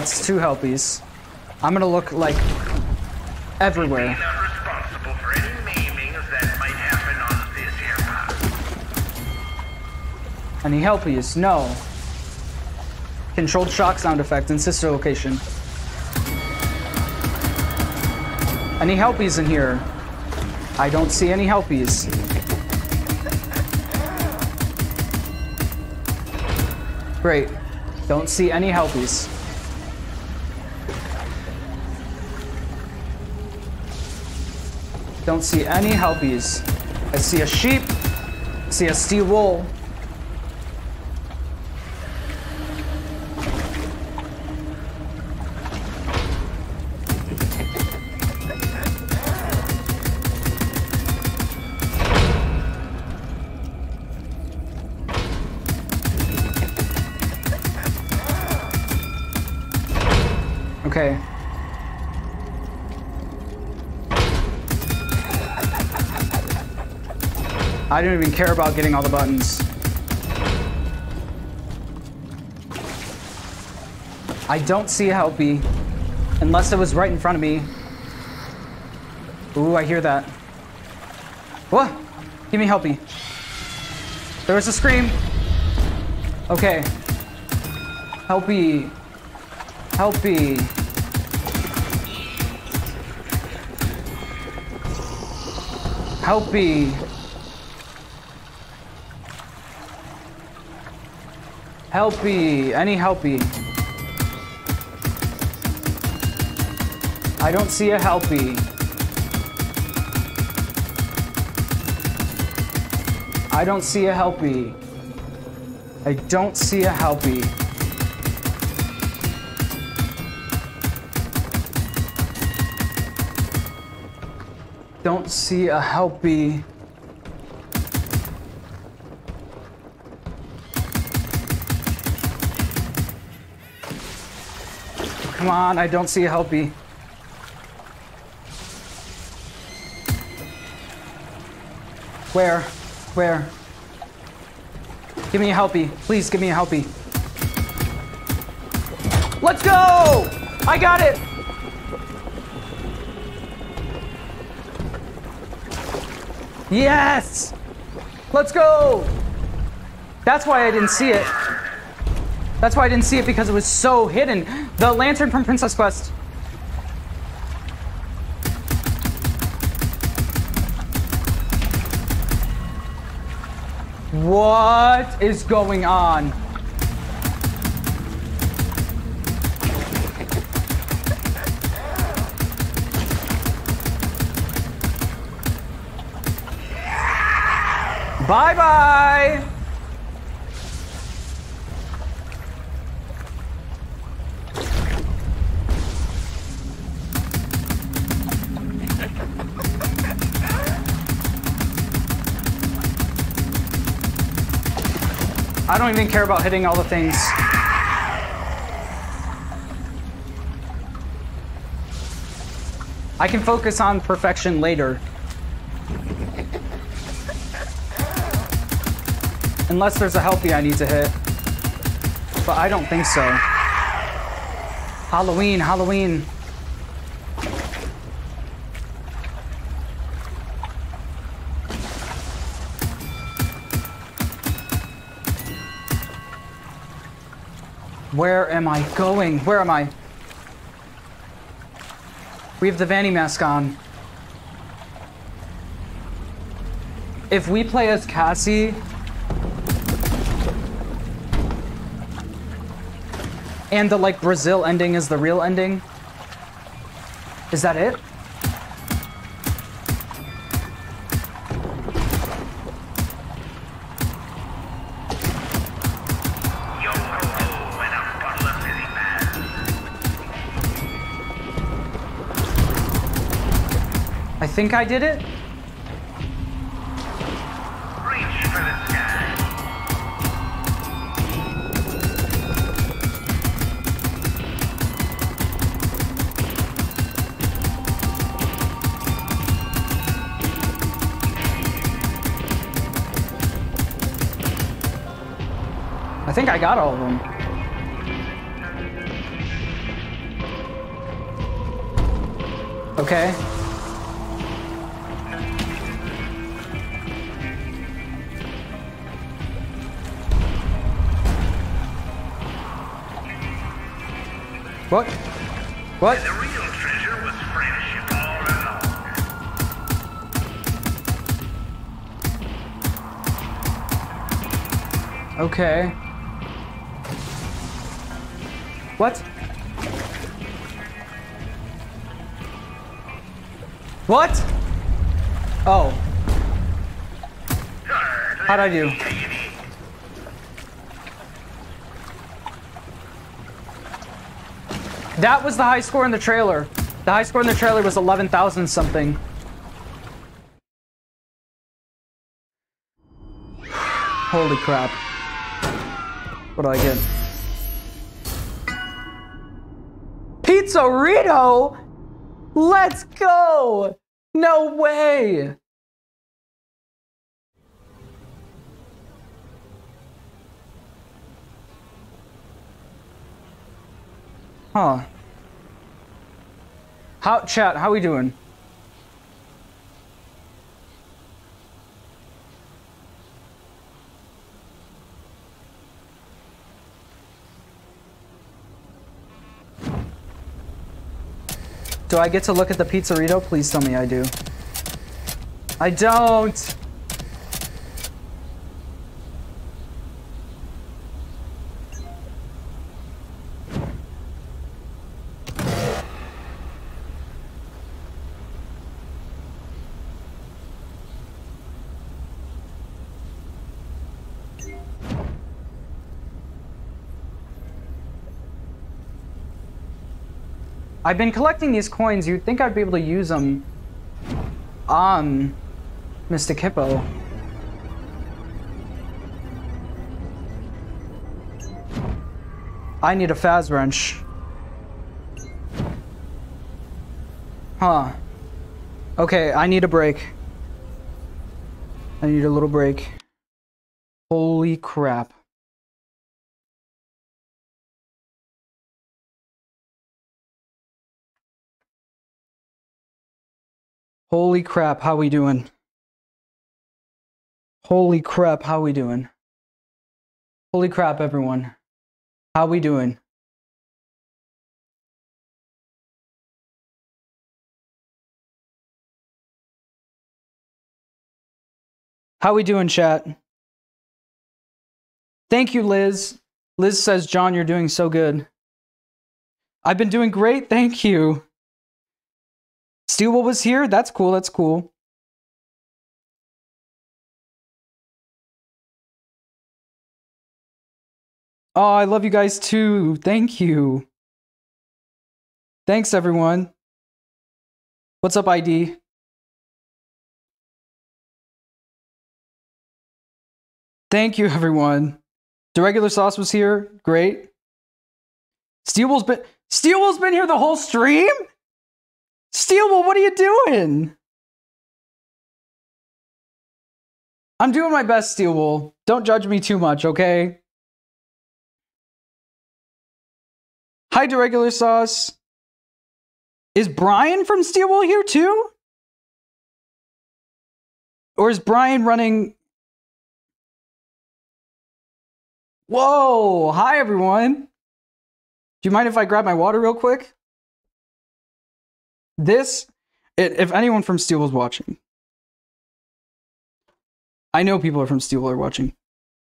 That's two helpies. I'm gonna look like everywhere. Any helpies? No. Controlled shock sound effect in sister location. Any helpies in here? I don't see any helpies. Great. Don't see any helpies. Don't see any helpies. I see a sheep. I See a steel wool. I don't even care about getting all the buttons. I don't see a helpy. Unless it was right in front of me. Ooh, I hear that. What? Give me helpy. There was a scream. Okay. Helpy. Helpy. Helpy. Helpy. Any helpy. I don't see a helpy. I don't see a helpy. I don't see a helpy. Don't see a helpy. Come on, I don't see a helpy. Where? Where? Give me a helpy. Please give me a helpy. Let's go! I got it! Yes! Let's go! That's why I didn't see it. That's why I didn't see it because it was so hidden. The lantern from Princess Quest. What is going on? Bye I don't even care about hitting all the things. I can focus on perfection later. Unless there's a helpy I need to hit. But I don't think so. Halloween, Halloween. Where am I going? Where am I? We have the Vanny mask on. If we play as Cassie, and the like Brazil ending is the real ending, is that it? think I did it? I think I got all of them. Okay. What? What? The real treasure was friendship all along. Okay. What? What? Oh. How'd I do? That was the high score in the trailer. The high score in the trailer was 11,000 something. Holy crap. What do I get? Pizzarito? Let's go! No way! Huh. How chat, how we doing? Do I get to look at the pizzerito? Please tell me I do. I don't. I've been collecting these coins. You'd think I'd be able to use them on um, Mystic Hippo. I need a Faz wrench. Huh. Okay, I need a break. I need a little break. Holy crap. Holy crap, how we doing? Holy crap, how we doing? Holy crap, everyone. How we doing? How we doing, chat? Thank you, Liz. Liz says, John, you're doing so good. I've been doing great, thank you. Steelwool was here? That's cool, that's cool. Oh, I love you guys too. Thank you. Thanks, everyone. What's up, ID? Thank you, everyone. The regular sauce was here. Great. Steelwool's been Steelwool's been here the whole stream? Steelwool, what are you doing? I'm doing my best, Steelwool. Don't judge me too much, okay? Hi to regular sauce. Is Brian from Steelwool here too? Or is Brian running Whoa! Hi, everyone. Do you mind if I grab my water real quick? This, it, if anyone from Steel was watching, I know people are from Steel are watching.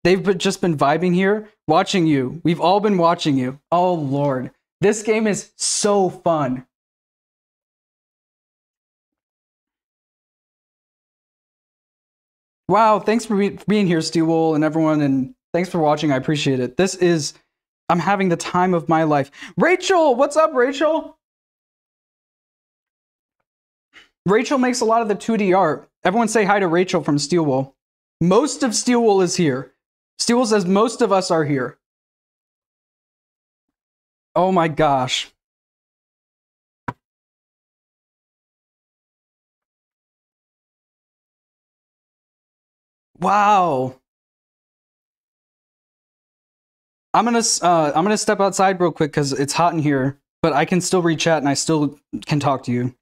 They've been, just been vibing here, watching you. We've all been watching you. Oh, Lord. This game is so fun. Wow, thanks for be- being here, Steelwool, and everyone, and Thanks for watching. I appreciate it. This is, I'm having the time of my life. Rachel, what's up, Rachel? Rachel makes a lot of the 2D art. Everyone say hi to Rachel from Steelwool. Most of Steelwool is here. Steelwool says most of us are here. Oh my gosh. Wow. I'm gonna uh, I'm gonna step outside real quick because it's hot in here, but I can still read chat and I still can talk to you.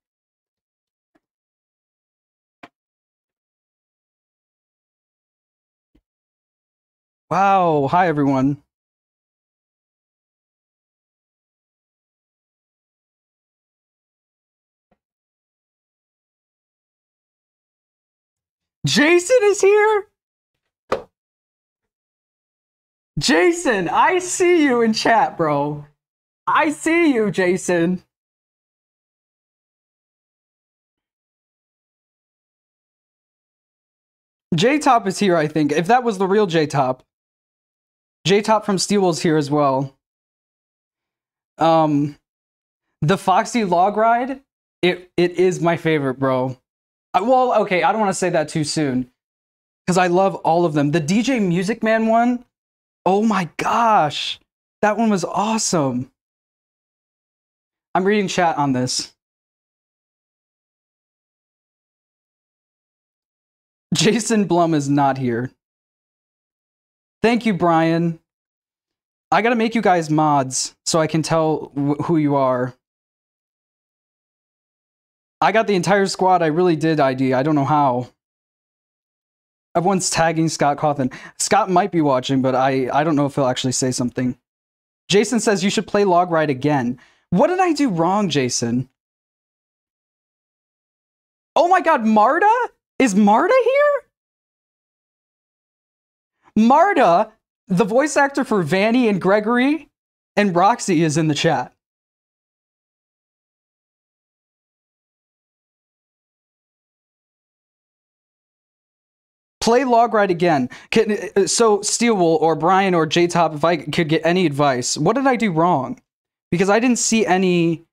Wow. Hi, everyone. Jason is here. Jason, I see you in chat, bro. I see you, Jason. J Top is here, I think. If that was the real J Top. J Top from Steel's here as well. Um the Foxy log ride, it it is my favorite, bro. I, well, okay, I don't want to say that too soon. Because I love all of them. The DJ Music Man one, oh my gosh. That one was awesome. I'm reading chat on this. Jason Blum is not here. Thank you, Brian. I gotta make you guys mods so I can tell wh- who you are. I got the entire squad. I really did ID. I don't know how. Everyone's tagging Scott Cawthon. Scott might be watching, but I, I don't know if he'll actually say something. Jason says you should play Log Ride again. What did I do wrong, Jason? Oh my god, Marta? Is Marta here? Marta, the voice actor for Vanny and Gregory and Roxy, is in the chat. Play Log Ride again. Can, uh, so, Steelwool or Brian or J Top, if I could get any advice, what did I do wrong? Because I didn't see any.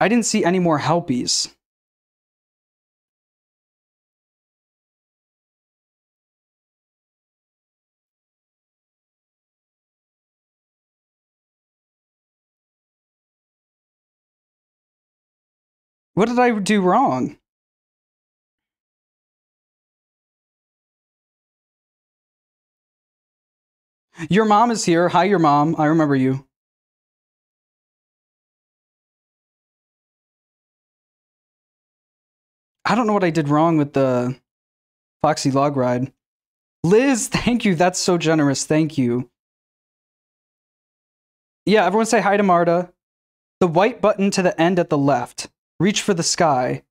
I didn't see any more helpies. What did I do wrong? Your mom is here. Hi, your mom. I remember you. I don't know what I did wrong with the Foxy Log Ride. Liz, thank you. That's so generous. Thank you. Yeah, everyone say hi to Marta. The white button to the end at the left. Reach for the sky.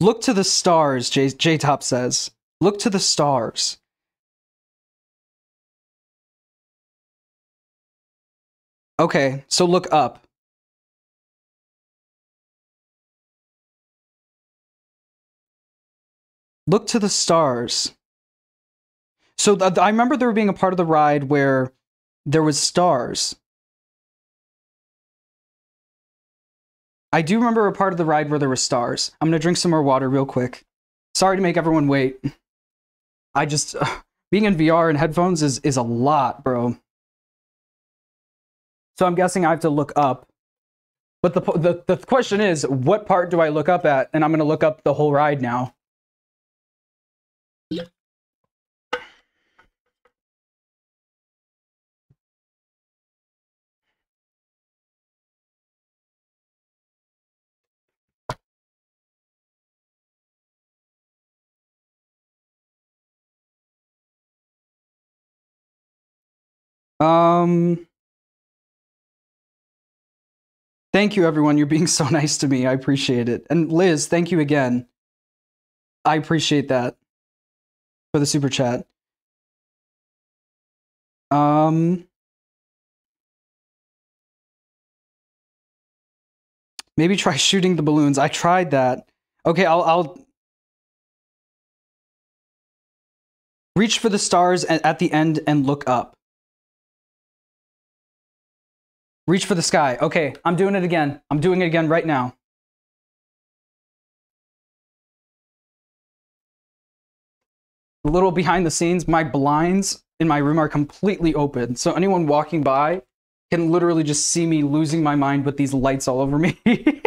Look to the stars, J, J Top says. Look to the stars. Okay, so look up. Look to the stars. So th- I remember there being a part of the ride where there was stars. I do remember a part of the ride where there were stars. I'm gonna drink some more water real quick. Sorry to make everyone wait. I just uh, being in VR and headphones is is a lot, bro. So I'm guessing I have to look up. But the the the question is, what part do I look up at? And I'm gonna look up the whole ride now. Um. Thank you, everyone. You're being so nice to me. I appreciate it. And Liz, thank you again. I appreciate that for the super chat. Um. Maybe try shooting the balloons. I tried that. Okay, I'll I'll reach for the stars at the end and look up. Reach for the sky. Okay, I'm doing it again. I'm doing it again right now. A little behind the scenes, my blinds in my room are completely open. So anyone walking by can literally just see me losing my mind with these lights all over me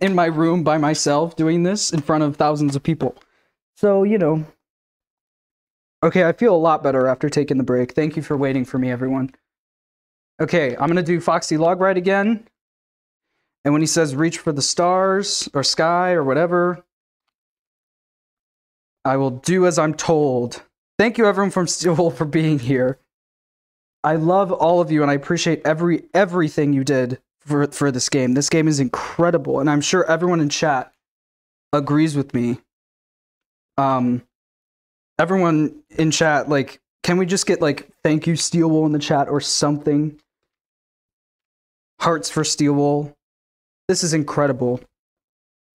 in my room by myself doing this in front of thousands of people. So, you know. Okay, I feel a lot better after taking the break. Thank you for waiting for me, everyone. Okay, I'm gonna do Foxy Log Ride again. And when he says reach for the stars or sky or whatever, I will do as I'm told. Thank you everyone from Steelwool for being here. I love all of you and I appreciate every everything you did for for this game. This game is incredible and I'm sure everyone in chat agrees with me. Um everyone in chat like can we just get like thank you Steelwool in the chat or something? Hearts for Steel Wool. This is incredible.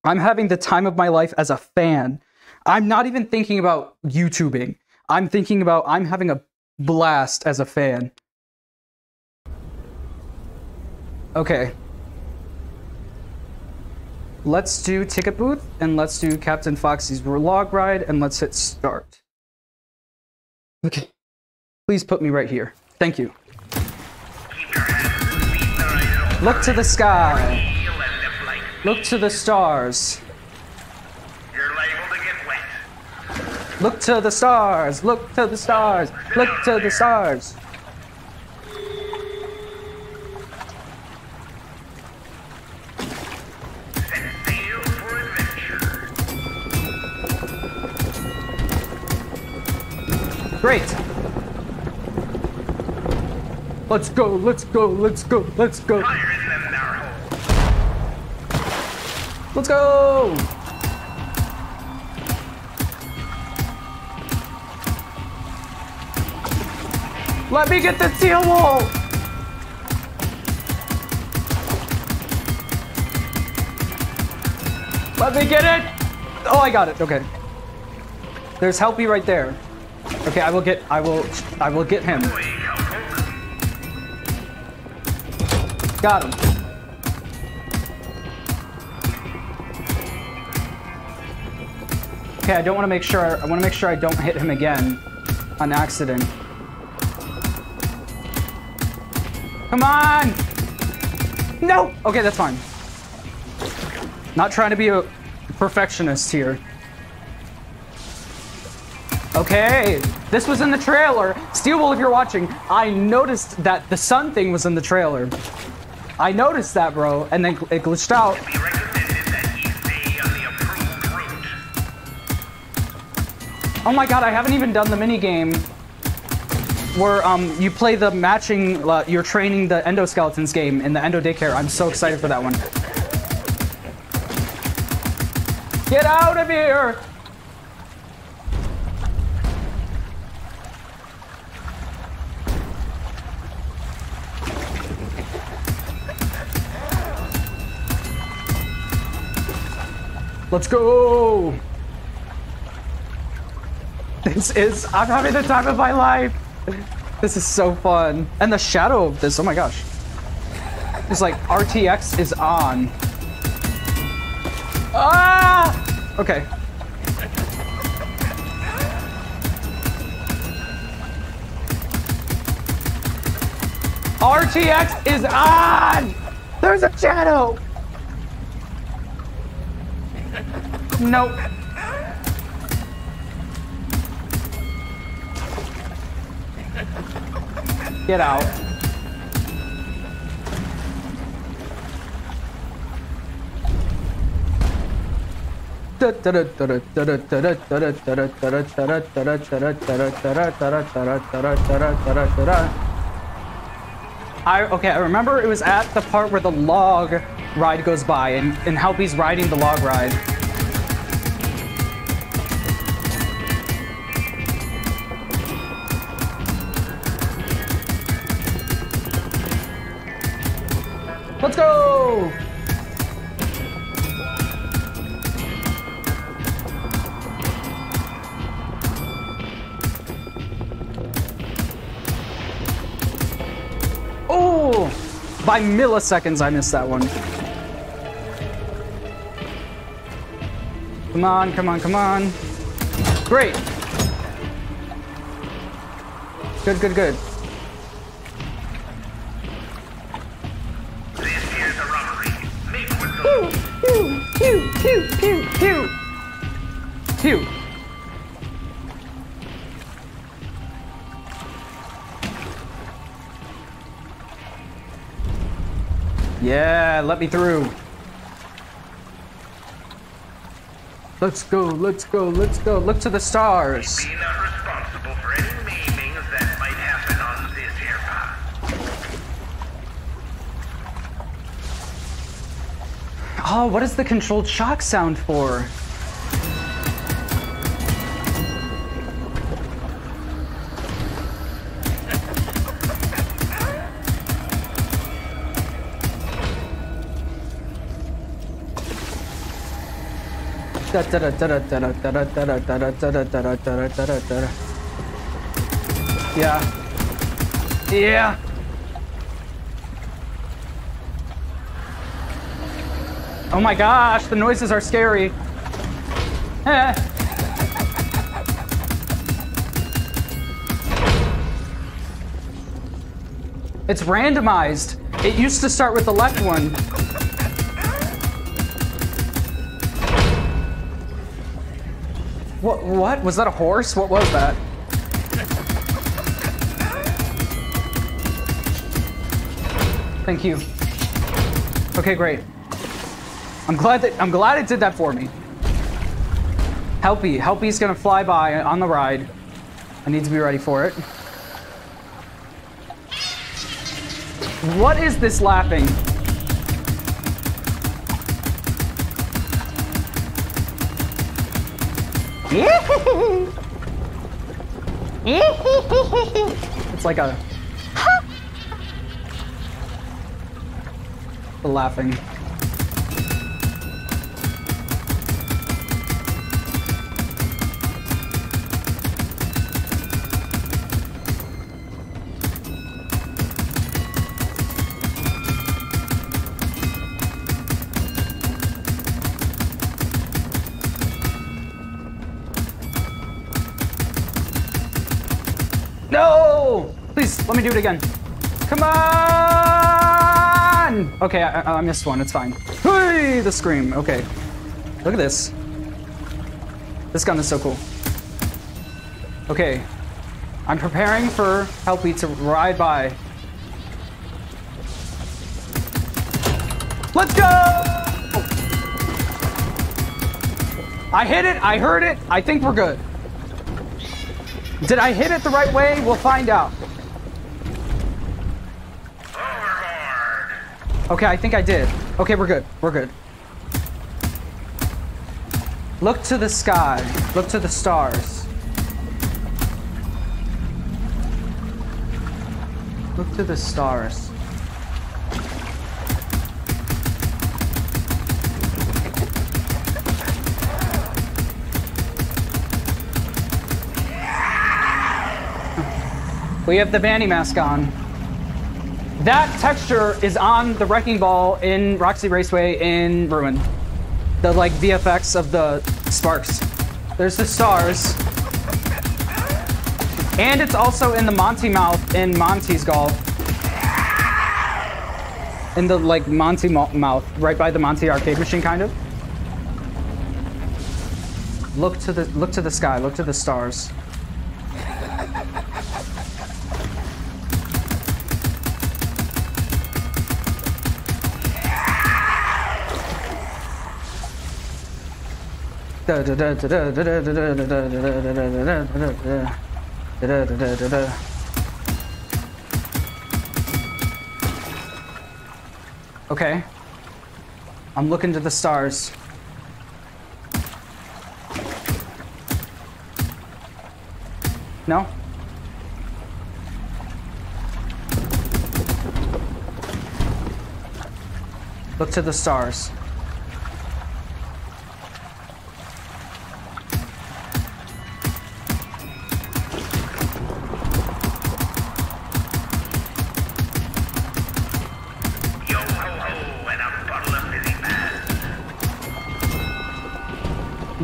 I'm having the time of my life as a fan. I'm not even thinking about YouTubing. I'm thinking about I'm having a blast as a fan. Okay. Let's do ticket booth and let's do Captain Foxy's log ride and let's hit start. Okay. Please put me right here. Thank you. Look to the sky. Look to the stars. Look to the stars. Look to the stars. Look to the stars. Great. Let's go, let's go, let's go, let's go. Let's go! Let me get the steel wall! Let me get it! Oh, I got it. Okay. There's Helpy right there. Okay, I will get, I will, I will get him. Got him. Okay, I don't want to make sure, I want to make sure I don't hit him again on accident. Come on! No! Okay, that's fine. Not trying to be a perfectionist here. Okay, this was in the trailer. Steel Steelwool, if you're watching, I noticed that the sun thing was in the trailer. I noticed that, bro, and then it glitched out. Oh my god, I haven't even done the mini game where um, you play the matching, uh, you're training the endoskeletons game in the endo daycare. I'm so excited for that one. Get out of here! Let's go! This is, I'm having the time of my life. This is so fun. And the shadow of this, oh my gosh. It's like RTX is on. Ah! Okay. RTX is on! There's a shadow! Nope. Get out. I okay, I remember it was at the part where the log ride goes by and, and Helpy's riding the log ride. Let's go! Oh! By milliseconds, I missed that one. Come on, come on, come on. Great. Good, good, good. Pew, pew, pew, pew. Pew. Yeah, let me through. Let's go, let's go, let's go. Look to the stars. Oh, what is the controlled shock sound for? Yeah. Yeah. Oh my gosh, the noises are scary. Eh. It's randomized. It used to start with the left one. What? What? Was that a horse? What was that? Thank you. Okay, great. I'm glad that I'm glad it did that for me. Helpy, Helpy's gonna fly by on the ride. I need to be ready for it. What is this laughing? It's like a the laughing. Do it again. Come on! Okay, I, I missed one. It's fine. Hey, the scream. Okay. Look at this. This gun is so cool. Okay. I'm preparing for Helpy to ride by. Let's go! I hit it. I heard it. I think we're good. Did I hit it the right way? We'll find out. Okay, I think I did. Okay, we're good. We're good. Look to the sky. Look to the stars. Look to the stars. We have the Vanny mask on. That texture is on the Wrecking Ball in Roxy Raceway in Ruin. The like VFX of the sparks. There's the stars. And it's also in the Monty mouth in Monty's Golf. In the like Monty mo- mouth, right by the Monty arcade machine, kind of. Look to the look to the sky. Look to the stars. Okay. I'm looking to the stars. No? Look to the stars.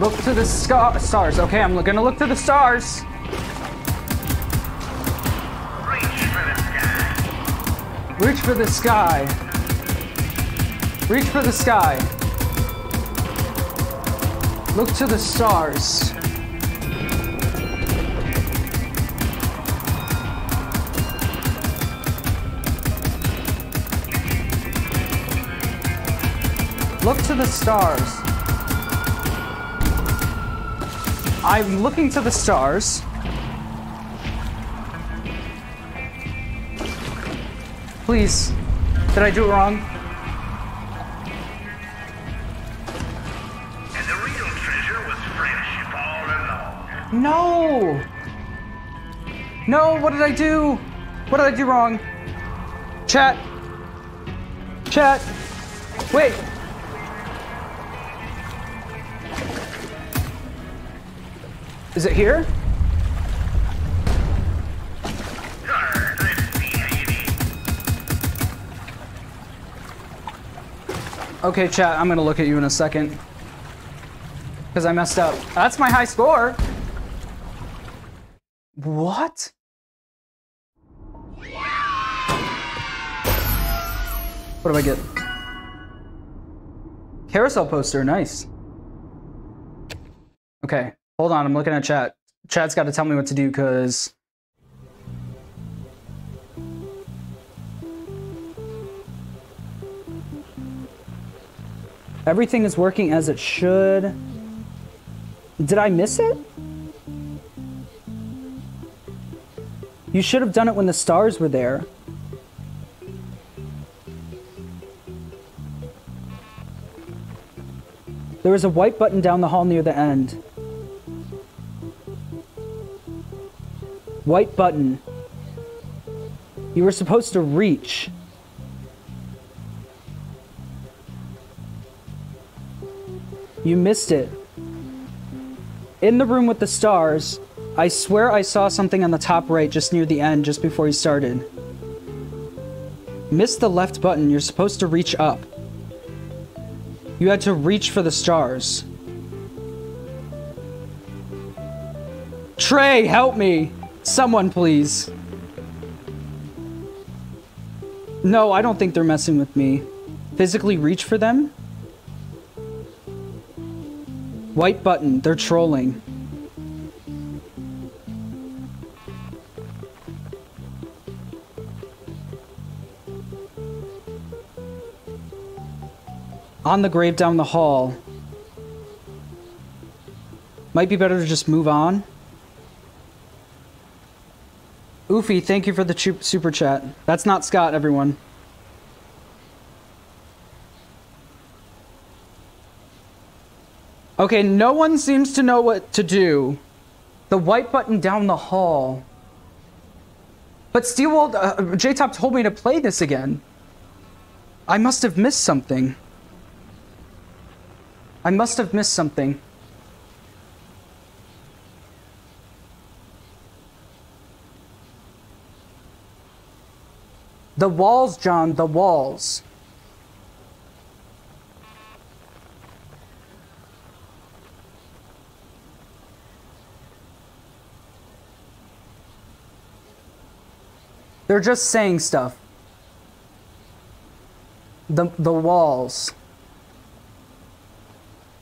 Look to the stars. Okay, I'm gonna look to the stars. Reach for the sky. Reach for the sky. Look to the stars. Look to the stars. I'm looking to the stars. Please. Did I do it wrong? And the real treasure was fresh all along. No! No, what did I do? What did I do wrong? Chat. Chat. Wait. Is it here? Okay, chat, I'm gonna look at you in a second. Because I messed up. That's my high score. What? What do I get? Carousel poster, nice. Okay, hold on, I'm looking at chat. Chat's got to tell me what to do because. Everything is working as it should. Did I miss it? You should have done it when the stars were there. There was a white button down the hall near the end. White button. You were supposed to reach. You missed it. In the room with the stars, I swear I saw something on the top right just near the end, just before you started. Missed the left button. You're supposed to reach up. You had to reach for the stars. Trey, help me! Someone, please. No, I don't think they're messing with me. Physically reach for them? White button, they're trolling. On the grave down the hall. Might be better to just move on. Oofy, thank you for the super chat. That's not Scott, everyone. Okay, no one seems to know what to do. The white button down the hall. But Steel Wool, uh, J-Top told me to play this again. I must have missed something. I must have missed something. The walls, John, the walls. They're just saying stuff. The the walls.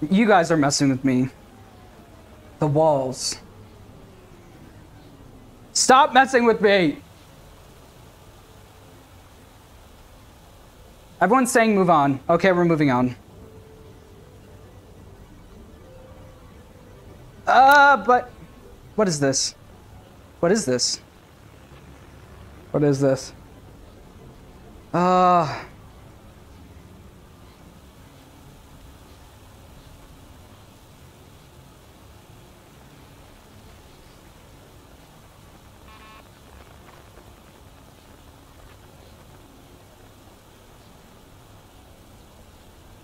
You guys are messing with me. The walls. Stop messing with me! Everyone's saying move on. Okay, we're moving on. Uh, but... What is this? What is this? What is this? Uh...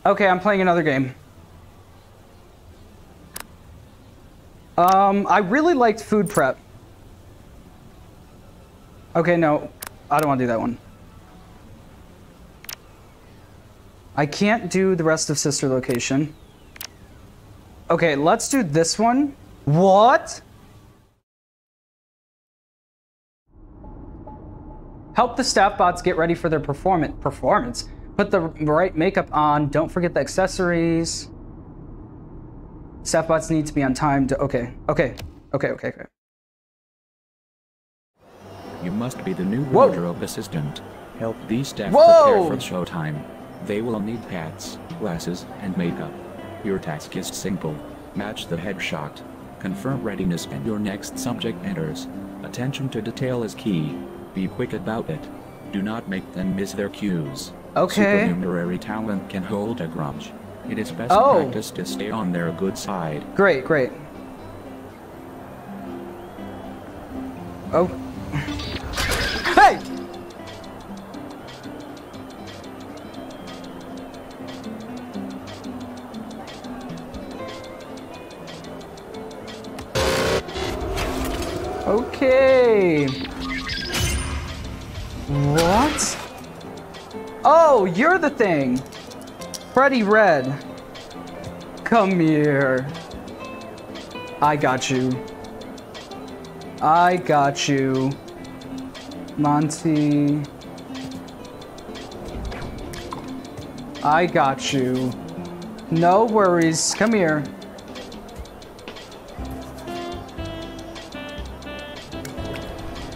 Okay, I'm playing another game. Um, I really liked food prep. Okay, no, I don't want to do that one. I can't do the rest of Sister Location. Okay, let's do this one. What? Help the Staffbots get ready for their performance. Performance? Put the right makeup on. Don't forget the accessories. Staffbots need to be on time to. Okay, okay, okay, okay, okay. You must be the new Whoa. wardrobe assistant. Help these staff Whoa. prepare for showtime. They will need hats, glasses, and makeup. Your task is simple. Match the headshot. Confirm readiness and your next subject enters. Attention to detail is key. Be quick about it. Do not make them miss their cues. Okay. Supernumerary talent can hold a grudge. It is best Oh. practice to stay on their good side. Great, great. Oh. Hey! Okay. What? Oh, you're the thing. Freddy Red. Come here. I got you. I got you. Monty. I got you. No worries. Come here.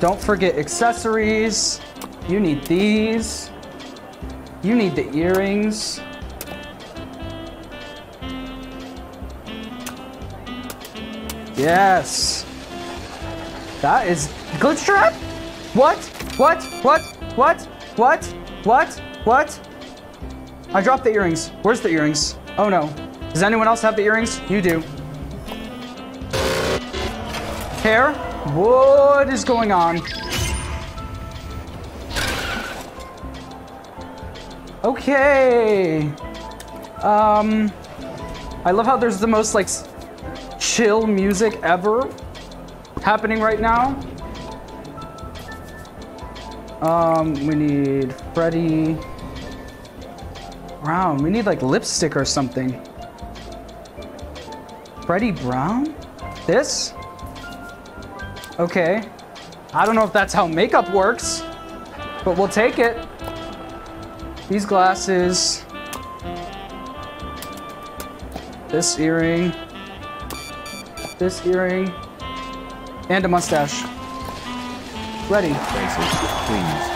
Don't forget accessories. You need these. You need the earrings. Yes. That is Glitchtrap? What? What? What? What? What? What? What? I dropped the earrings. Where's the earrings? Oh no. Does anyone else have the earrings? You do. Hair? What is going on? Okay. Um, I love how there's the most like chill music ever happening right now. Um, we need Freddy Brown. We need like lipstick or something. Freddy Brown? This? Okay. I don't know if that's how makeup works, but we'll take it. These glasses. This earring. This earring. And a mustache. Ready. Please.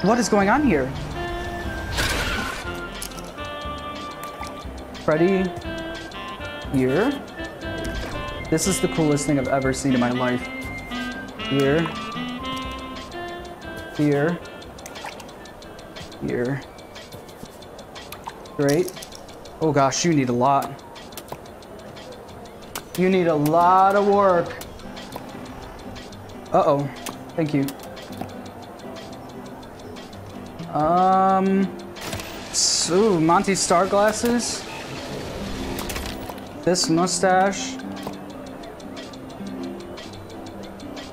what is going on here? Freddy. Here. This is the coolest thing I've ever seen in my life. Here. Here. Here. Great. Oh gosh, you need a lot. You need a lot of work. Uh-oh. Thank you. Um... So, Monty Star glasses. This mustache.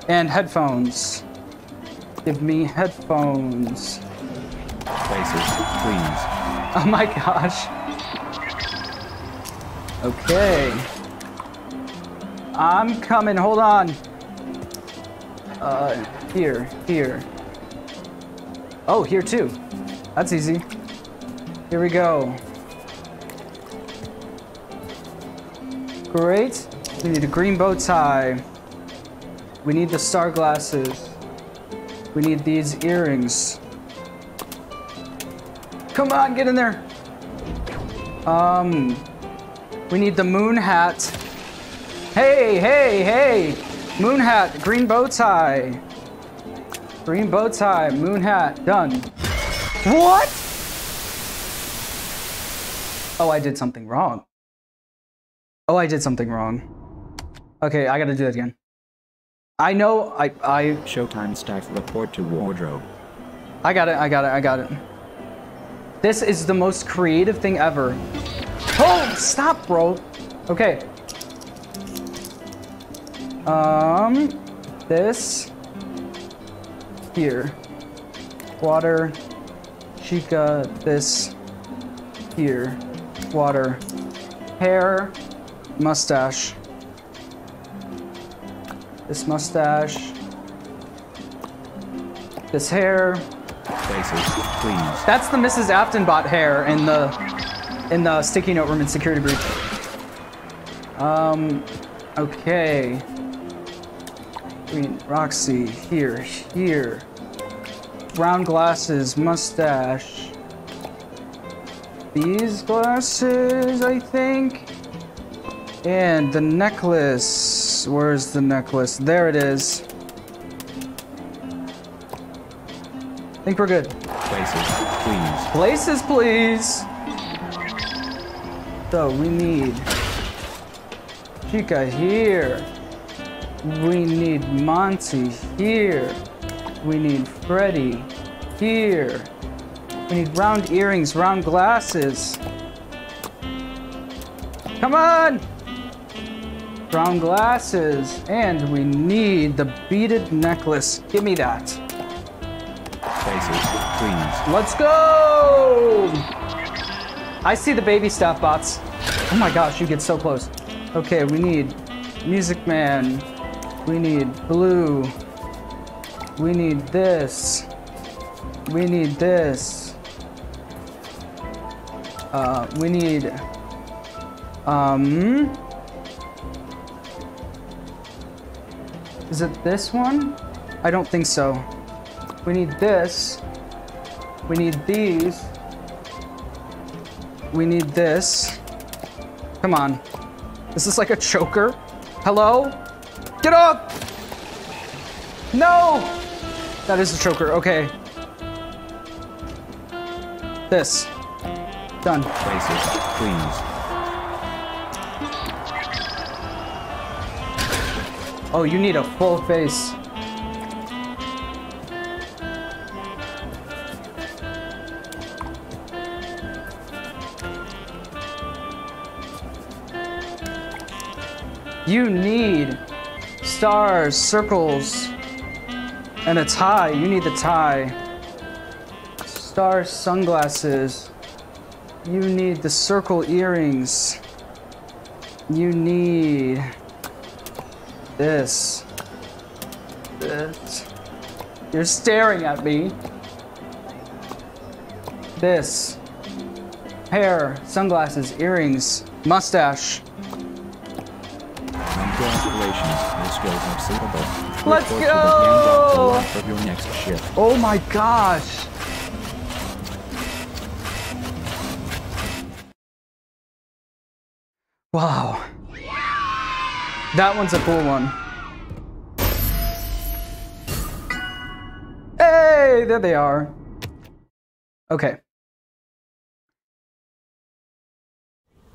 And headphones. Give me headphones. Faces, please. Oh my gosh. Okay. I'm coming, hold on. Uh, here, here. Oh, here too. That's easy. Here we go. Great. We need a green bow tie. We need the star glasses. We need these earrings. Come on, get in there. Um, we need the moon hat. Hey, hey, hey! Moon hat, green bow tie. Green bow tie, moon hat, done. What? Oh, I did something wrong. Oh, I did something wrong. Okay, I gotta do that again. I know, I, I, Showtime staff report to wardrobe. I got it, I got it, I got it. This is the most creative thing ever. Oh, stop, bro. Okay. Um, this. Here. Water. Chica, this. Here. Water. Hair. Mustache. This mustache. This hair. Faces, please. That's the Mrs. Aftonbot hair in the in the sticky note room in security breach. Um, okay. Green Roxy here, here. Brown glasses, mustache. these glasses, I think. And the necklace. Where's the necklace? There it is. Think we're good. Places, please. Places, please. So we need Chica here. We need Monty here. We need Freddy here. We need round earrings, round glasses. Come on! Round glasses. And we need the beaded necklace. Give me that. Let's go! I see the baby Staffbots. Oh my gosh, you get so close. Okay, we need Music Man. We need blue. We need this. We need this. Uh, we need, um, is it this one? I don't think so. We need this. We need these. We need this. Come on. Is this like a choker? Hello? Get up! No! That is a choker, okay. This. Done. Places, please. Oh, you need a full face. You need stars, circles, and a tie. You need the tie. Star sunglasses. You need the circle earrings. You need this. This. You're staring at me. This. Hair, sunglasses, earrings, mustache. Skills suitable. Let's Report go! for your next shift. Oh my gosh. Wow. That one's a cool one. Hey, there they are. Okay.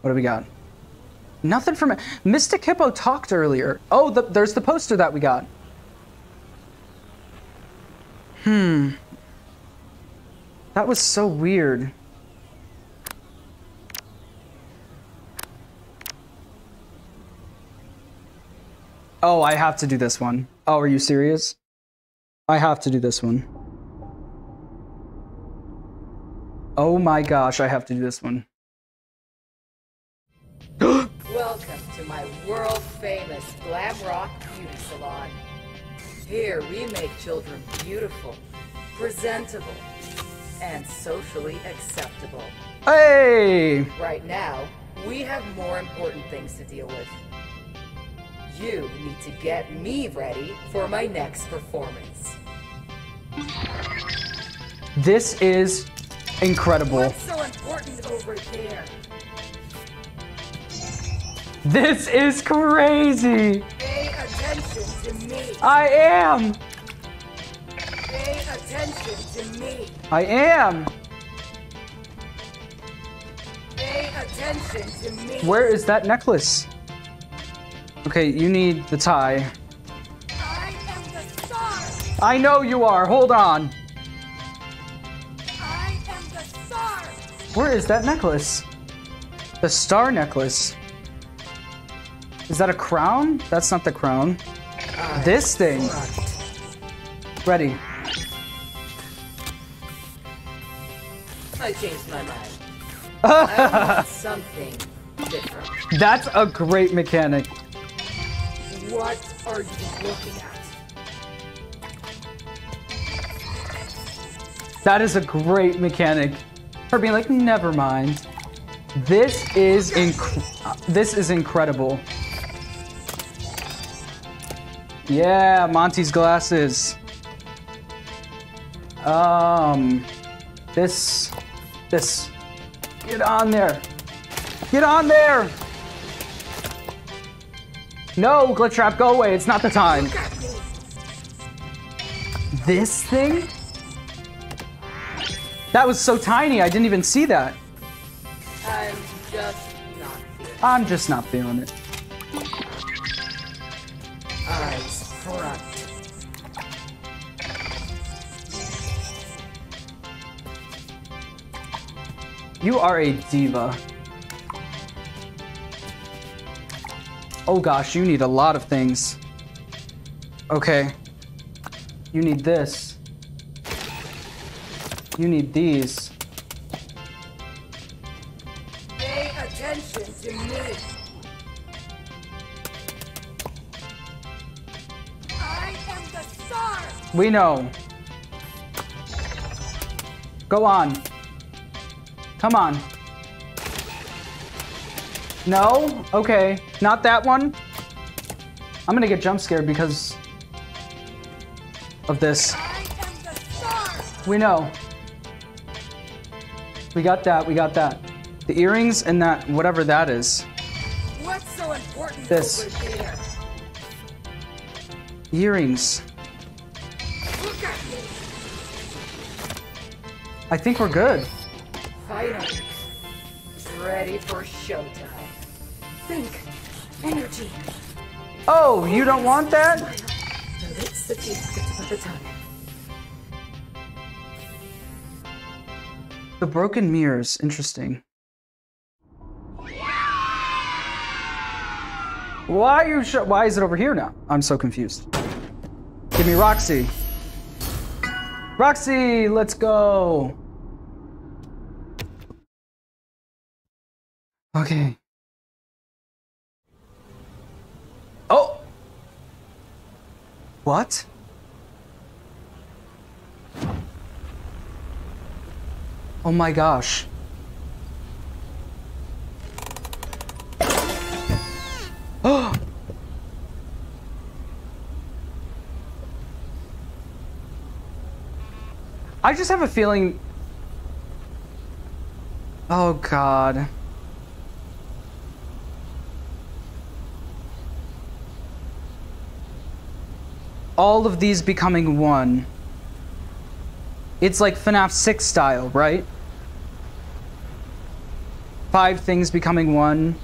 What do we got? Nothing from it. Mystic Hippo talked earlier. Oh, the, there's the poster that we got. Hmm. That was so weird. Oh, I have to do this one. Oh, are you serious? I have to do this one. Oh my gosh, I have to do this one. famous Glam Rock Beauty Salon. Here we make children beautiful, presentable, and socially acceptable. Hey! Right now, we have more important things to deal with. You need to get me ready for my next performance. This is incredible. What's so important over there? This is crazy. Pay attention to me. I am. Pay attention to me. I am. Pay attention to me. Where is that necklace? Okay, you need the tie. I am the star. I know you are. Hold on. I am the star. Where is that necklace? The star necklace. Is that a crown? That's not the crown. This thing. Ready. I changed my mind. I want something different. That's a great mechanic. What are you looking at? That is a great mechanic. For being like, never mind. This is inc- this is incredible. Yeah, Monty's glasses. Um, this, this. Get on there. Get on there. No, Glitchtrap, go away. It's not the time. This thing? That was so tiny. I didn't even see that. I'm just not here. I'm just not feeling it. Eyes You are a diva. Oh gosh, you need a lot of things. Okay. You need this. You need these. Pay attention to me. I am the star. We know. Go on. Come on. No? Okay. Not that one. I'm gonna get jump scared because of this. We know. We got that. We got that. The earrings and that, whatever that is. What's so important This. Earrings. Look at me. I think we're good. Oh, you don't want that? The broken mirrors. Interesting. Why are you Why is it over here now? I'm so confused. Give me Roxy. Roxy, let's go. Okay. Oh. What? Oh my gosh. Oh. I just have a feeling. Oh god. All of these becoming one. It's like FNAF 6 style, right? Five things becoming one.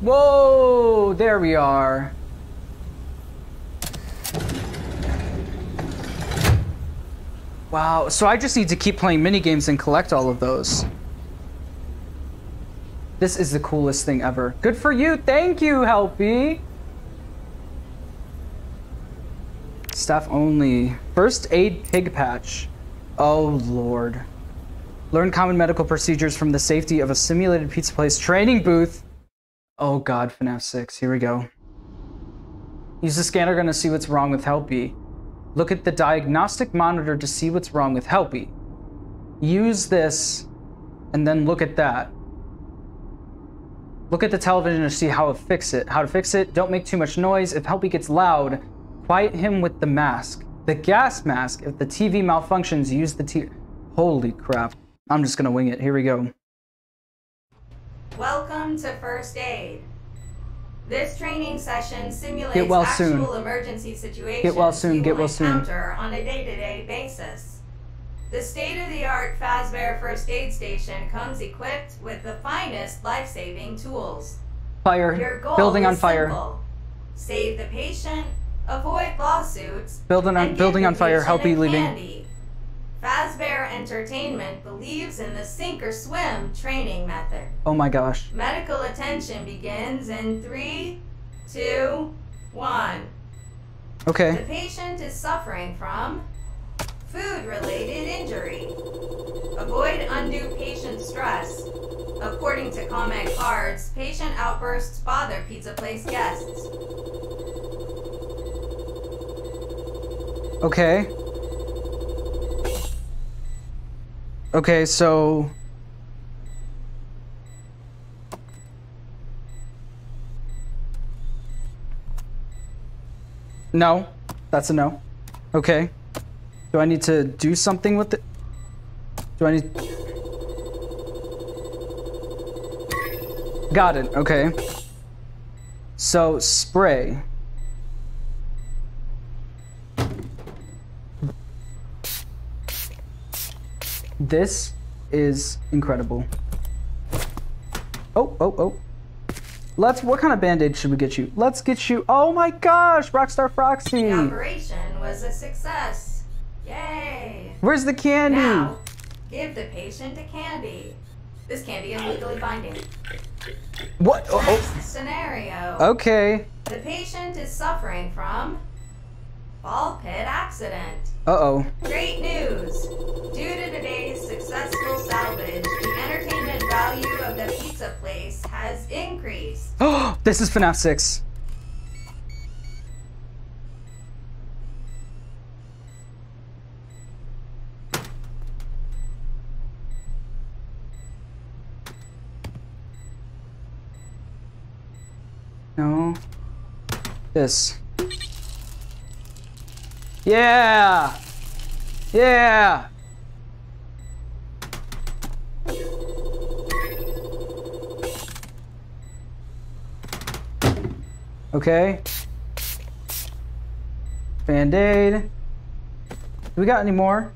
Whoa, there we are. Wow, so I just need to keep playing mini games and collect all of those. This is the coolest thing ever. Good for you. Thank you, Helpy. Staff only. First aid pig patch. Oh, Lord. Learn common medical procedures from the safety of a simulated pizza place training booth. Oh, God, FNAF 6. Here we go. Use the scanner gun to see what's wrong with Helpy. Look at the diagnostic monitor to see what's wrong with Helpy. Use this and then look at that. Look at the television to see how to fix it. How to fix it, don't make too much noise. If Helpy gets loud, quiet him with the mask. The gas mask, if the TV malfunctions, use the T. Holy crap. I'm just gonna wing it. Here we go. Welcome to First Aid. This training session simulates Get well actual soon. emergency situations Get well soon, get well soon. encounter on a day-to-day basis. The state-of-the-art Fazbear First Aid Station comes equipped with the finest life-saving tools. Fire. Building on fire. simple. Save the patient, avoid lawsuits, Building on building on fire. Helpy a leaving. candy. Fazbear Entertainment believes in the sink or swim training method. Oh my gosh. Medical attention begins in three, two, one. Okay. The patient is suffering from food-related injury. Avoid undue patient stress. According to comment cards, patient outbursts bother pizza place guests. Okay. Okay, so No. That's a no. Okay. Do I need to do something with it? Do I need... Got it, okay. So, spray. This is incredible. Oh, oh, oh. Let's, what kind of band-aid should we get you? Let's get you, oh my gosh, Rockstar Froxy. The operation was a success. Yay! Where's the candy? Now, give the patient a candy. This candy is legally binding. What? Oh, oh. Next scenario. Okay. The patient is suffering from ball pit accident. Uh-oh. Great news! Due to today's successful salvage, the entertainment value of the pizza place has increased. Oh, this is FNAF 6. No. This. Yeah! Yeah! Okay. Band-aid. Do we got any more?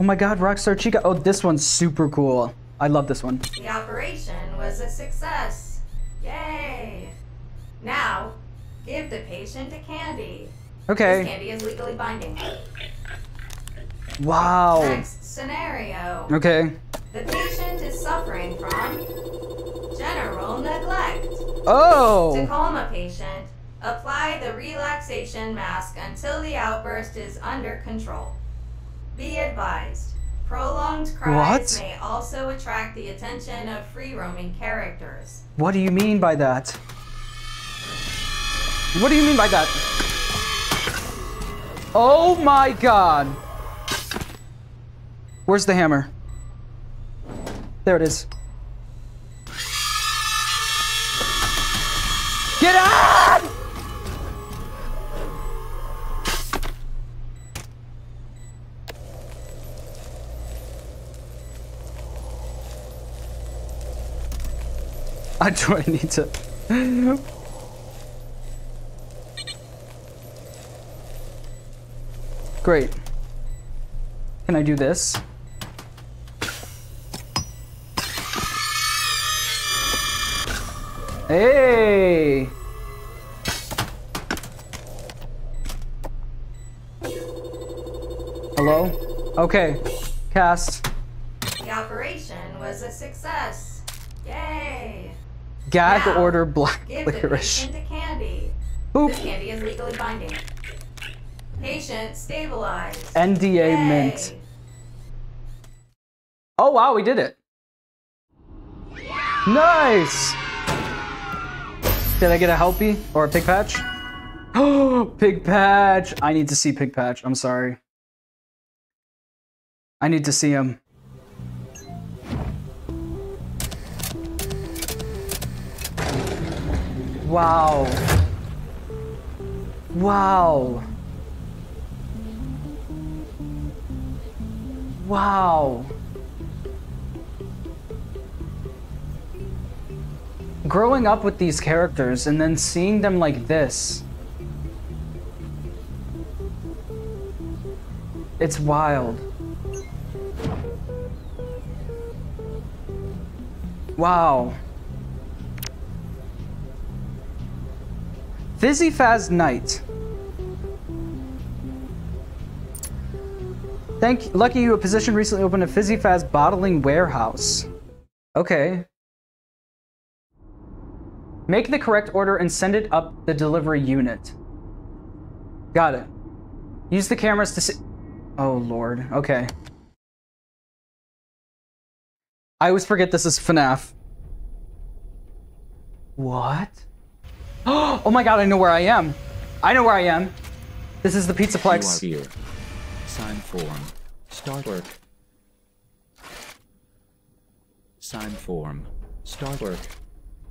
Oh my god, Rockstar Chica. Oh, this one's super cool. I love this one. The operation was a success. Yay! Now, give the patient a candy. Okay. This candy is legally binding. Wow. Next scenario. Okay. The patient is suffering from general neglect. Oh. To calm a patient, apply the relaxation mask until the outburst is under control. Be advised, prolonged cries What? may also attract the attention of free roaming characters. What do you mean by that? What do you mean by that? Oh my god. Where's the hammer? There it is. Get out! I do I need to Great. Can I do this? Hey! Hello? Okay. Cast. The operation was a success. Yay! Gag Now, order black licorice. patient candy. Boop. This candy is legally binding. Patient stabilized. NDA Yay. mint. Oh wow, we did it. Nice! Did I get a helpy or a pig patch? Oh, pig patch! I need to see pig patch. I'm sorry. I need to see him. Wow. Wow. Wow. Growing up with these characters and then seeing them like this. It's wild. Wow. Fizzy Faz Night. Thank lucky you a position recently opened a Fizzy Faz bottling warehouse. Okay. Make the correct order and send it up the delivery unit. Got it. Use the cameras to see. Oh lord. Okay. I always forget this is FNAF. What? Oh my god, I know where I am. I know where I am. This is the Pizzaplex. You are here. Sign form. Start work. Sign form. Start work.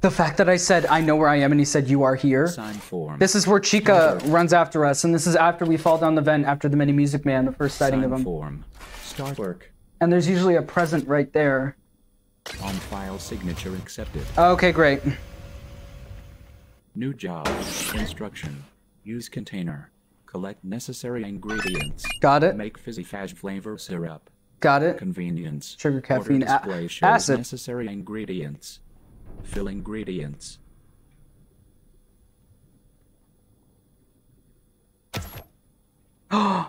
The fact that I said I know where I am and he said you are here. Sign form. This is where Chica runs after us, and this is after we fall down the vent after the mini music man, the first sighting of Sign him. form. Start work. And there's usually a present right there. On file signature accepted. Okay, great. New job. Instruction. Use container. Collect necessary ingredients. Got it. Make fizzy faz flavor syrup. Got it. Convenience. Sugar, caffeine, a- acid. necessary ingredients. Fill ingredients.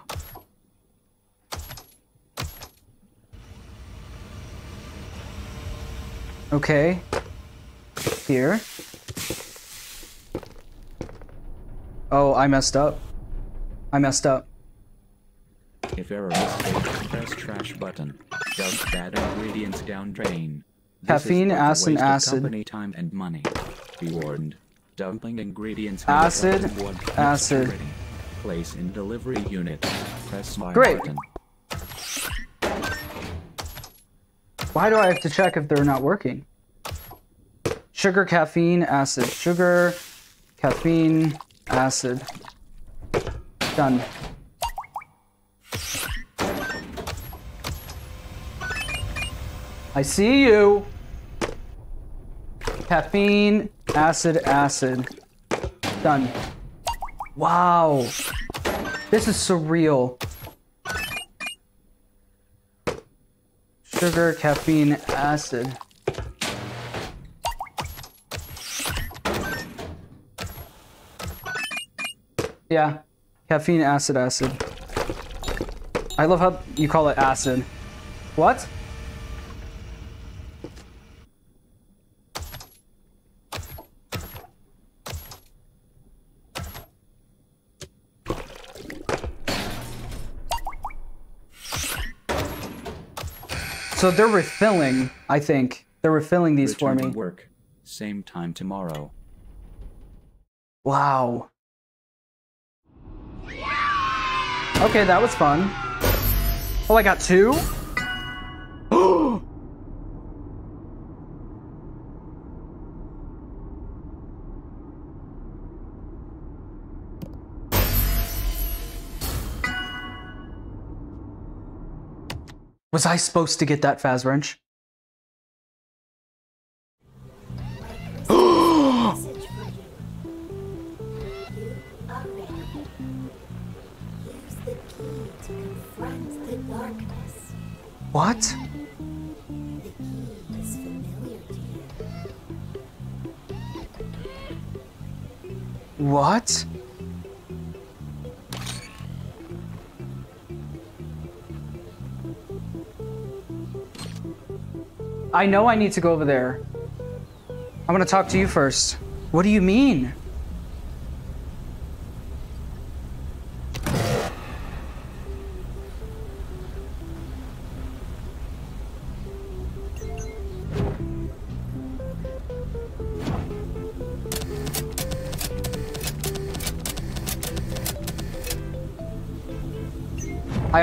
Okay. Here. Oh, I messed up. I messed up. If error mistake, press trash button. Dump bad ingredients down drain. Is Caffeine, acid, acid. Company time and money. Be warned. Dumping ingredients. Acid, acid. Place in delivery unit. Press smile Great. button. Why do I have to check if they're not working? Sugar, caffeine, acid. Sugar, caffeine, acid. Done. I see you. Caffeine, acid, acid. Done. Wow. This is surreal. Sugar, caffeine, acid. Yeah. Caffeine, acid, acid. I love how you call it acid. What? So they're refilling, I think. They're refilling these Return for me. work. Same time tomorrow. Wow. Okay, that was fun. Oh, I got two? Was I supposed to get that Faz wrench? What? What? I know I need to go over there. I'm gonna talk to you first. What do you mean?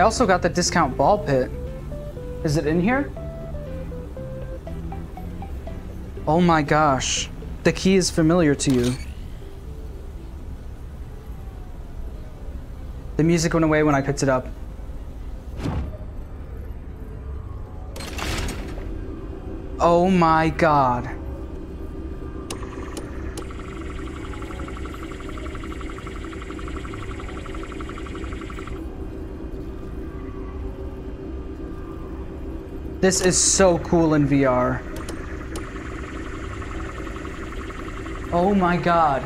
Also got the discount ball pit. Is it in here? Oh my gosh. The key is familiar to you. The music went away when I picked it up. Oh my god. This is so cool in VR. Oh my god.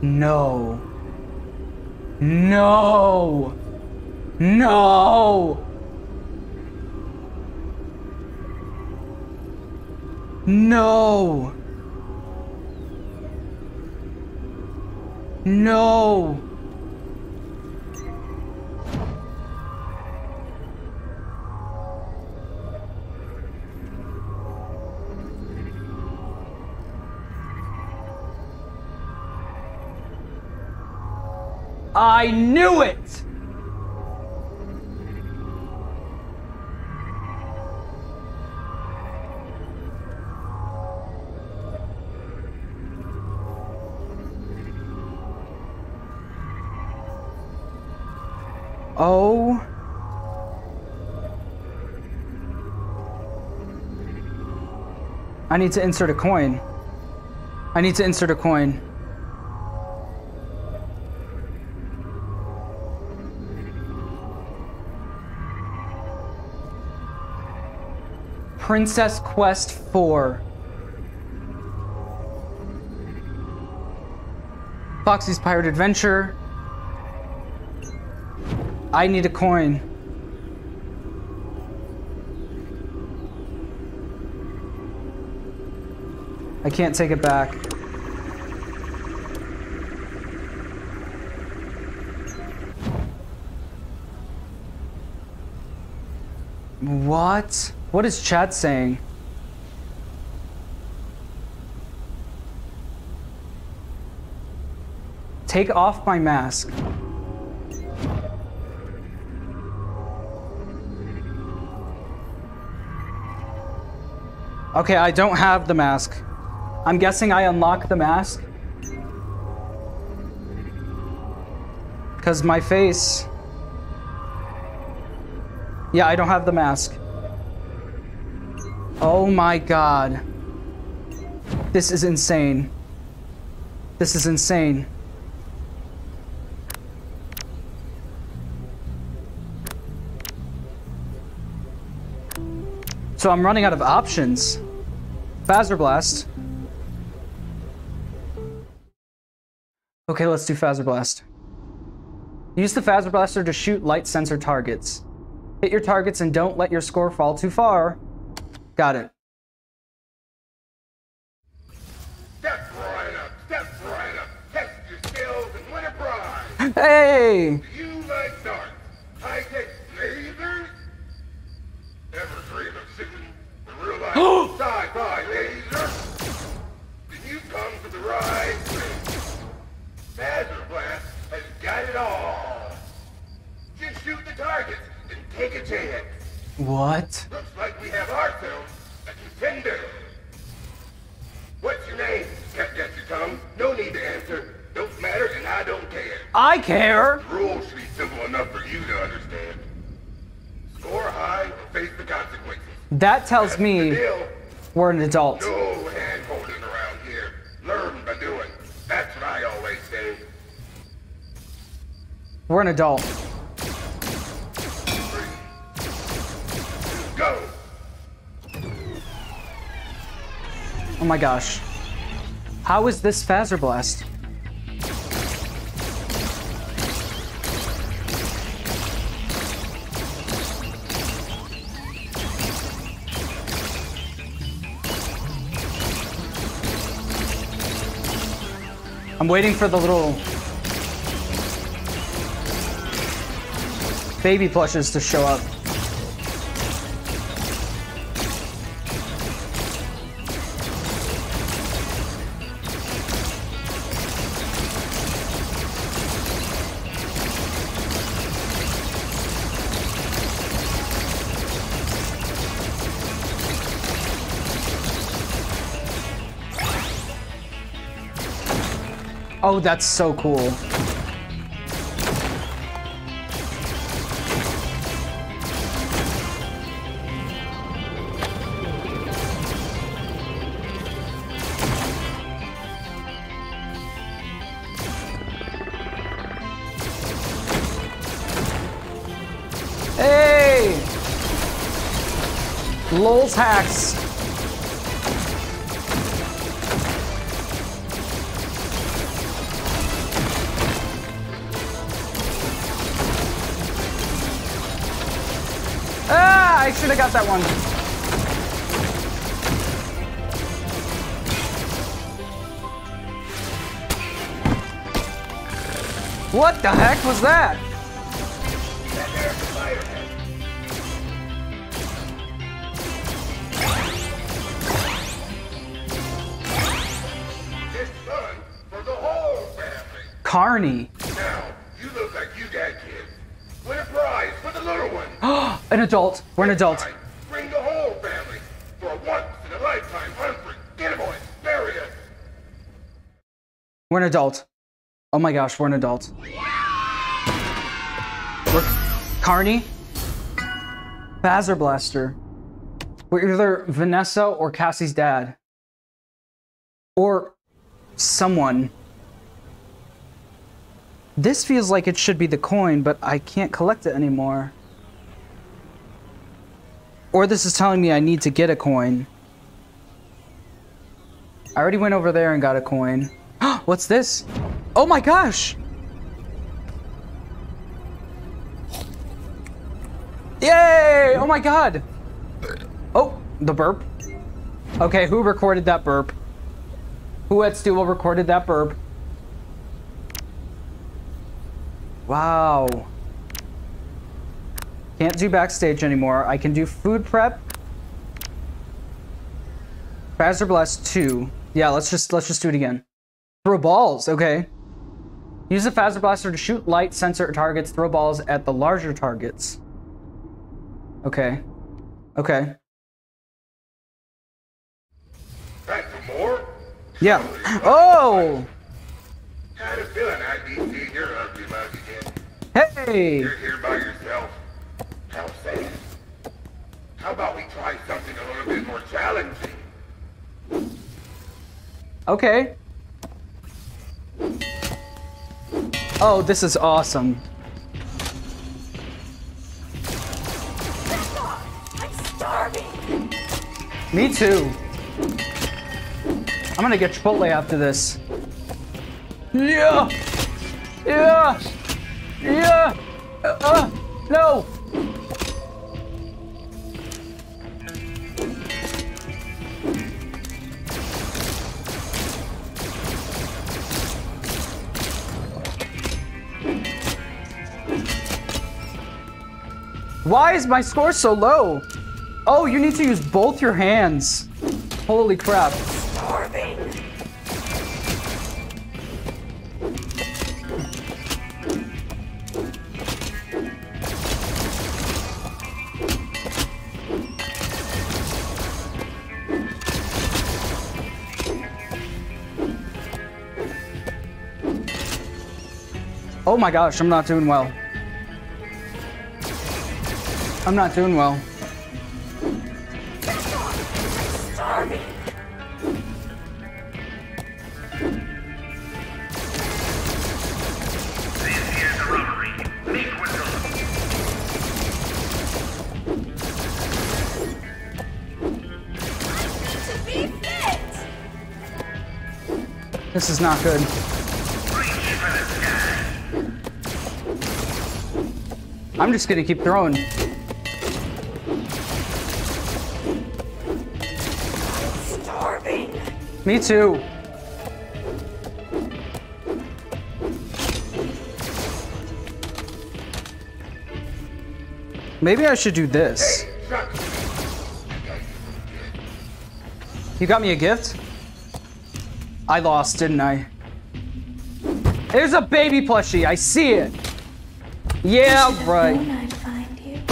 No. No. No. No. No. I knew it! I need to insert a coin. I need to insert a coin. Princess Quest 4. Foxy's Pirate Adventure. I need a coin. I can't take it back. What? What is chat saying? Take off my mask. Okay, I don't have the mask. I'm guessing I unlock the mask. Because my face... Yeah, I don't have the mask. Oh my god. This is insane. This is insane. So I'm running out of options. Fazer Blast. Okay, let's do Fazer Blast. Use the Fazer Blaster to shoot light sensor targets. Hit your targets and don't let your score fall too far. Got it. Step right up, step right up, test your skills and win a prize. Hey! Take a chance. What? Looks like we have ourselves a contender. What's your name? Can't get your tongue. No need to answer. Don't matter, and I don't care. I care! The rules should be simple enough for you to understand. Score high or face the consequences. That tells me Deal. we're an adult. No hand holding around here. Learn by doing. That's what I always say. We're an adult. Go! Oh my gosh. How is this Fazer Blast? I'm waiting for the little baby plushes to show up. Oh, that's so cool. Hey! Lol's hacks. got that one. What the heck was that? Carney. Now, you look like you got kids. Win a prize for the little one. an adult. We're an adult. We're an adult. Oh my gosh, we're an adult. We're Carney. Fazer Blaster. We're either Vanessa or Cassie's dad. Or someone. This feels like it should be the coin, but I can't collect it anymore. Or this is telling me I need to get a coin. I already went over there and got a coin. What's this? Oh my gosh! Yay! Oh my god! Oh, the burp. Okay, who recorded that burp? Who at Steel Wool recorded that burp? Wow. Can't do backstage anymore. I can do food prep. Fazer Blast 2. Yeah, let's just let's just do it again. Throw balls, okay. Use the Fazer Blaster to shoot light sensor targets, throw balls at the larger targets. Okay. Okay. Back for more? Yeah. Oh! Had a feeling I'd be seeing your ugly mug again. Hey! You're here by yourself. How sad. How about we try something a little bit more challenging? Okay. Oh, this is awesome. I'm starving. Me too. I'm gonna get Chipotle after this. Yeah! Yeah! Yeah! Uh, uh, no! Why is my score so low? Oh, you need to use both your hands. Holy crap. Oh my gosh, I'm not doing well. I'm not doing well. This is not good. I'm just gonna keep throwing. Me too. Maybe I should do this. You got me a gift? I lost, didn't I? There's a baby plushie. I see it. Yeah, right. I'd find you.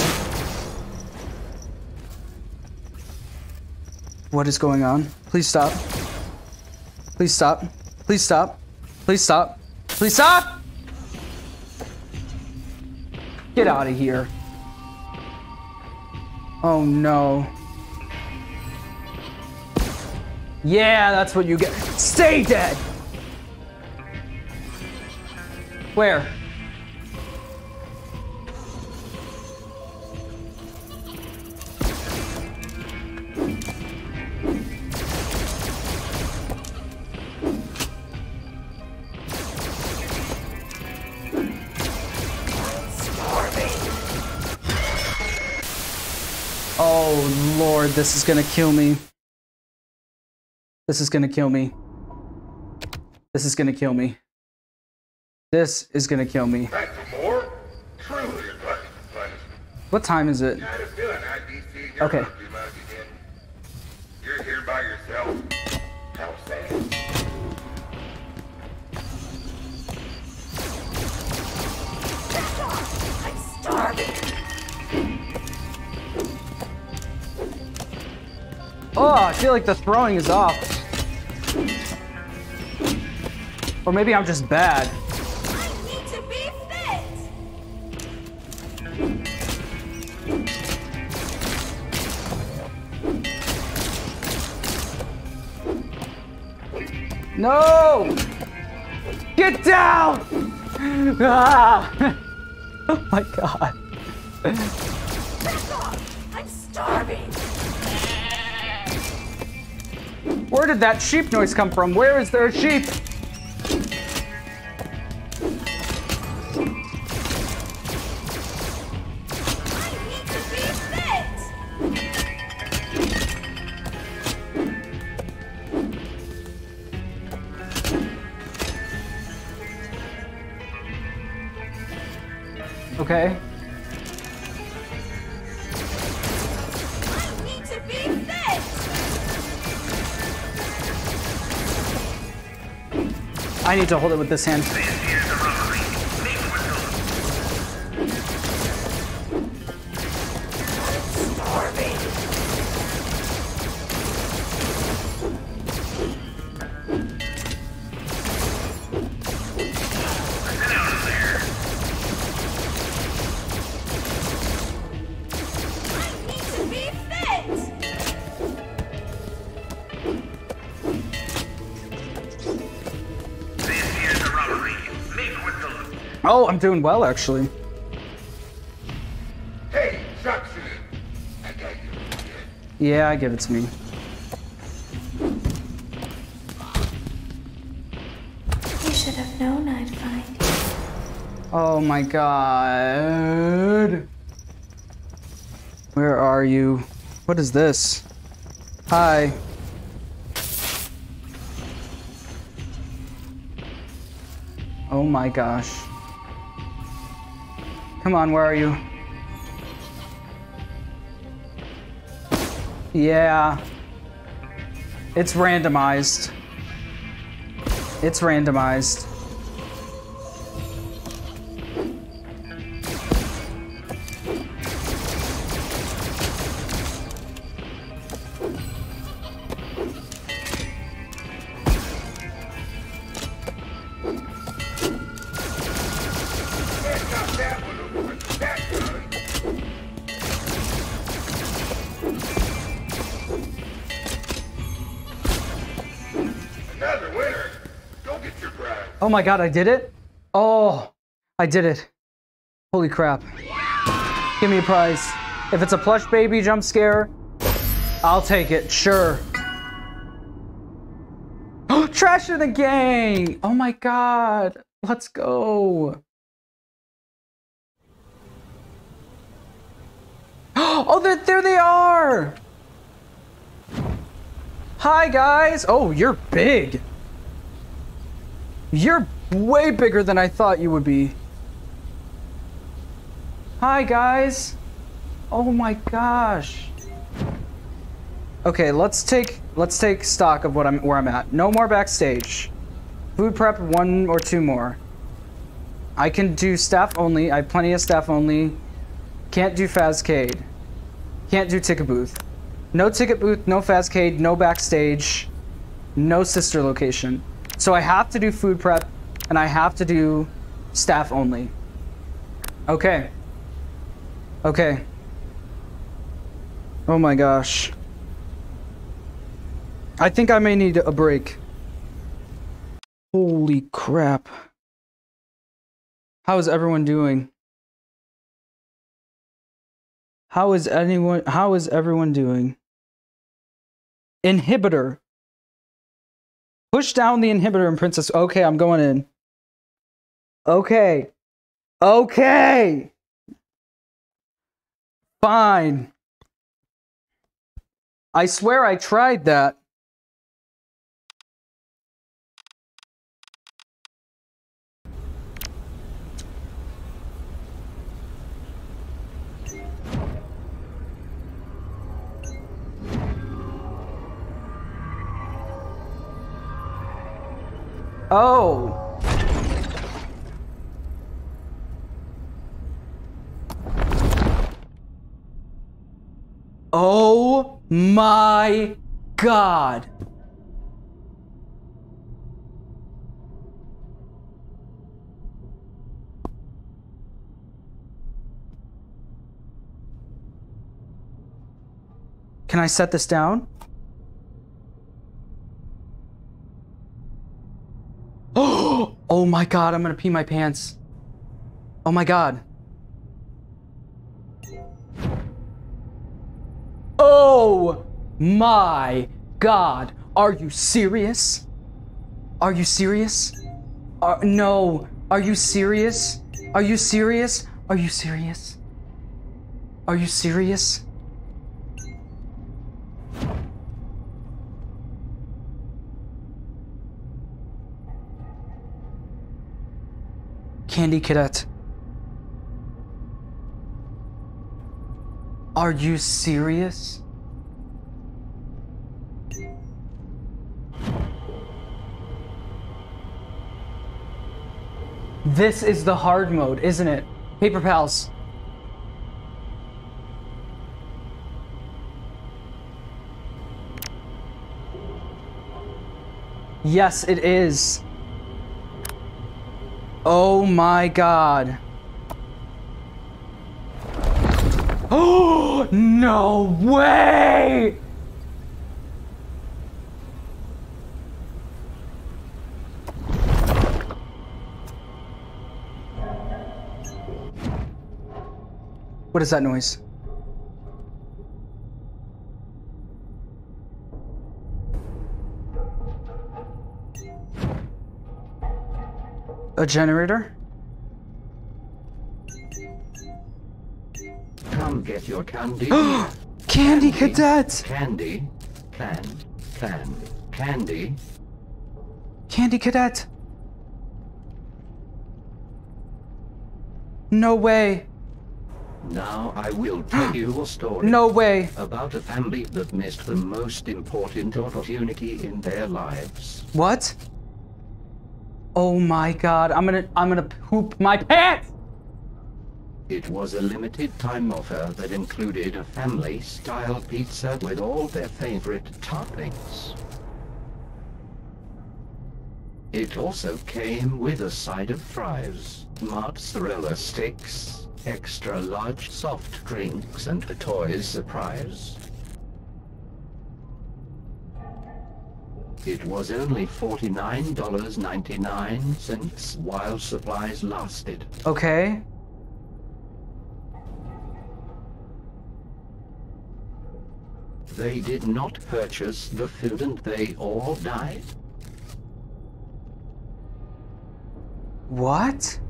What is going on? Please stop. Please stop. Please stop. Please stop. Please stop! Get out of here. Oh no. Yeah, that's what you get. Stay dead! Where? Oh lord, this is gonna kill me. This is gonna kill me. This is gonna kill me. This is gonna kill me. Back for more? Truly a glutton for punishment. What time is it? Had a feeling I'd be seeing your Okay. Oh, I feel like the throwing is off. Or maybe I'm just bad. Need to be fit. No! Get down! Ah! oh my god. Back off! I'm starving. Where did that sheep noise come from? Where is there a sheep? Okay. I need to hold it with this hand. I'm doing well actually. Hey, Jackson! I got you. Yeah, give it to me. You should have known I'd find you. Oh my god. Where are you? What is this? Hi. Oh my gosh. Come on, where are you? Yeah. It's randomized. It's randomized. Oh my god, I did it? Oh, I did it. Holy crap. Give me a prize. If it's a plush baby jump scare, I'll take it, sure. Oh, Trash and the Gang! Oh my god. Let's go. Oh, there, there they are! Hi, guys! Oh, you're big. You're way bigger than I thought you would be. Hi, guys. Oh my gosh. Okay, let's take let's take stock of what I'm where I'm at. No more backstage. Food prep, one or two more. I can do staff only. I have plenty of staff only. Can't do Fazcade. Can't do ticket booth. No ticket booth, no Fazcade, no backstage, no sister location. So I have to do food prep and I have to do staff only. Okay. Okay. Oh my gosh. I think I may need a break. Holy crap. How is everyone doing? How is anyone how is everyone doing? Inhibitor. Push down the inhibitor and Princess. Okay, I'm going in. Okay. Okay. Fine. I swear I tried that. Oh. Oh my god. Can I set this down? Oh my god, I'm gonna pee my pants. Oh my god. Oh my god. Are you serious? Are you serious? Are, no. Are you serious? Are you serious? Are you serious? Are you serious? Candy Cadet. Are you serious? This is the hard mode, isn't it? Paper Pals. Yes, it is. Oh my god. Oh, no way! What is that noise? A generator? Come get your candy. Candy Cadet! Candy. Can. Can. Candy. Candy Cadet! No way! Now I will tell you a story. No way! About a family that missed the most important opportunity in their lives. What? Oh my god, I'm gonna I'm gonna poop my pants! It was a limited time offer that included a family style pizza with all their favorite toppings. It also came with a side of fries, mozzarella sticks, extra large soft drinks, and a toy surprise. It was only $49.99 while supplies lasted. Okay. They did not purchase the food and they all died. What?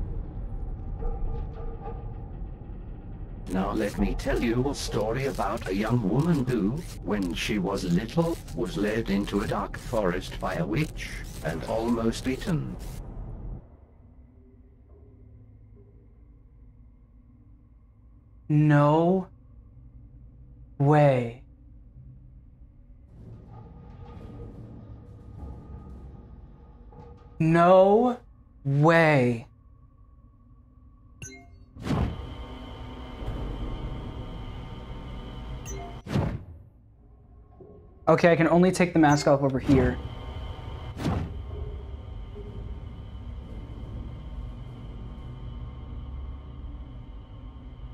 Now let me tell you a story about a young woman who, when she was little, was led into a dark forest by a witch and almost eaten. No way. No way. Okay, I can only take the mask off over here.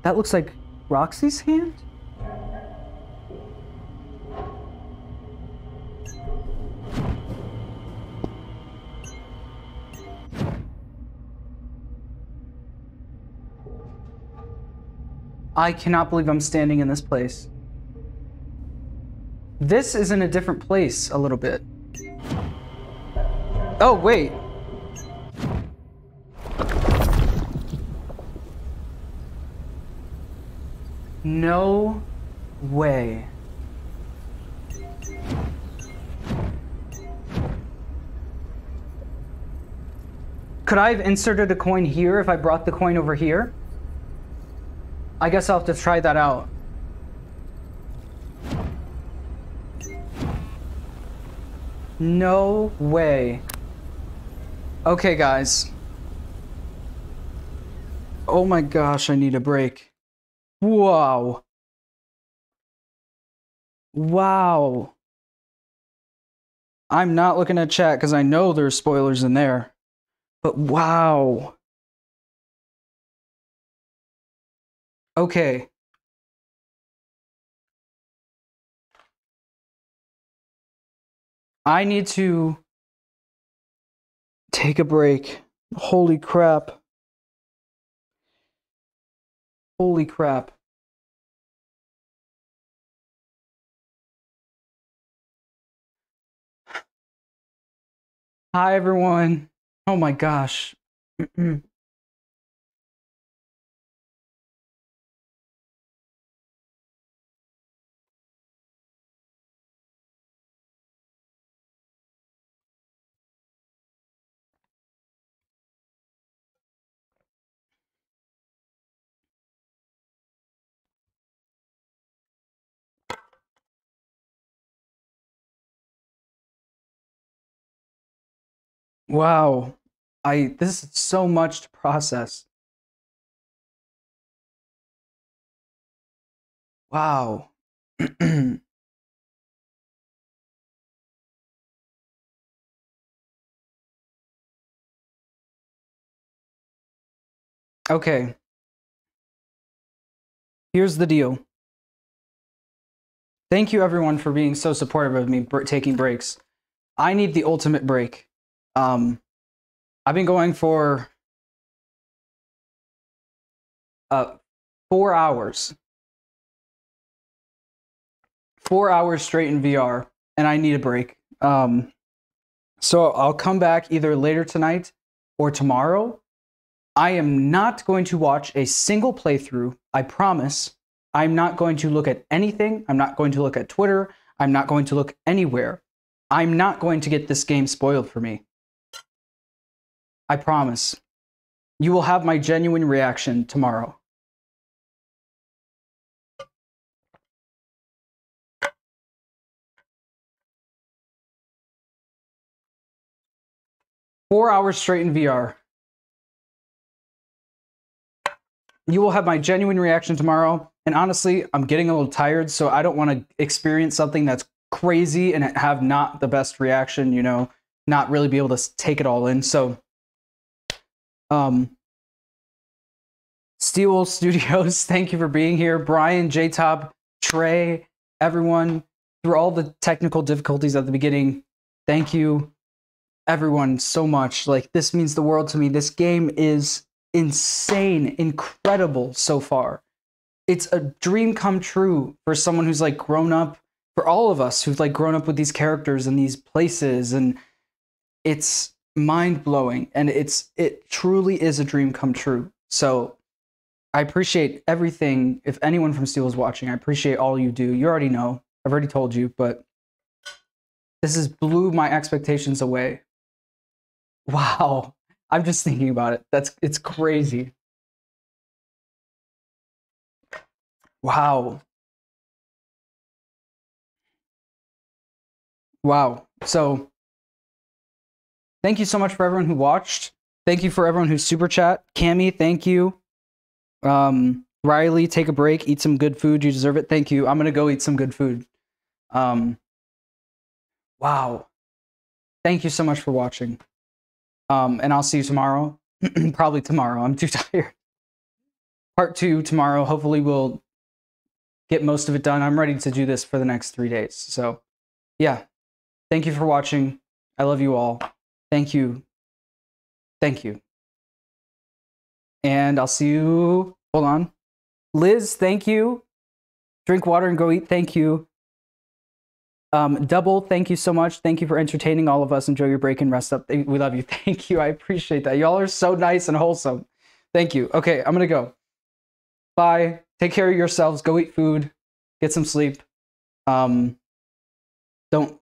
That looks like Roxy's hand? I cannot believe I'm standing in this place. This is in a different place a little bit. Oh, wait. No way. Could I have inserted a coin here if I brought the coin over here? I guess I'll have to try that out. No way. Okay, guys. Oh my gosh, I need a break. Wow. Wow. I'm not looking at chat because I know there's spoilers in there. But wow. Okay. I need to take a break. Holy crap. Holy crap. Hi, everyone. Oh my gosh. Wow. I this is so much to process. Wow. okay. Here's the deal. Thank you everyone for being so supportive of me taking breaks. I need the ultimate break. Um I've been going for uh 4 hours. 4 hours straight in VR and I need a break. Um so I'll come back either later tonight or tomorrow. I am not going to watch a single playthrough. I promise. I'm not going to look at anything. I'm not going to look at Twitter. I'm not going to look anywhere. I'm not going to get this game spoiled for me. I promise. You will have my genuine reaction tomorrow. Four hours straight in VR. You will have my genuine reaction tomorrow. And honestly, I'm getting a little tired, so I don't want to experience something that's crazy and have not the best reaction, you know, not really be able to take it all in. So, um, Steel Studios, thank you for being here. Brian, J Top, Trey, everyone, through all the technical difficulties at the beginning, thank you, everyone, so much. Like, this means the world to me. This game is insane, incredible so far. It's a dream come true for someone who's like grown up, for all of us who've like grown up with these characters and these places. And it's mind blowing. And it's, it truly is a dream come true. So, I appreciate everything. If anyone from Steel is watching, I appreciate all you do. You already know. I've already told you, but this has blew my expectations away. Wow. I'm just thinking about it. That's it's crazy. Wow. Wow. So thank you so much for everyone who watched. Thank you for everyone who super chat. Cammy, thank you. Um, Riley, take a break, eat some good food. You deserve it. Thank you. I'm gonna go eat some good food. Um, wow. Thank you so much for watching. Um, and I'll see you tomorrow. Probably tomorrow. I'm too tired. Part two tomorrow. Hopefully, we'll get most of it done. I'm ready to do this for the next three days. So, yeah. Thank you for watching. I love you all. Thank you. Thank you. And I'll see you. Hold on. Liz, thank you. Drink water and go eat. Thank you. Um, double, thank you so much. Thank you for entertaining all of us. Enjoy your break and rest up. We love you. Thank you. I appreciate that. Y'all are so nice and wholesome. Thank you. Okay, I'm gonna go. Bye. Take care of yourselves. Go eat food. Get some sleep. Um, don't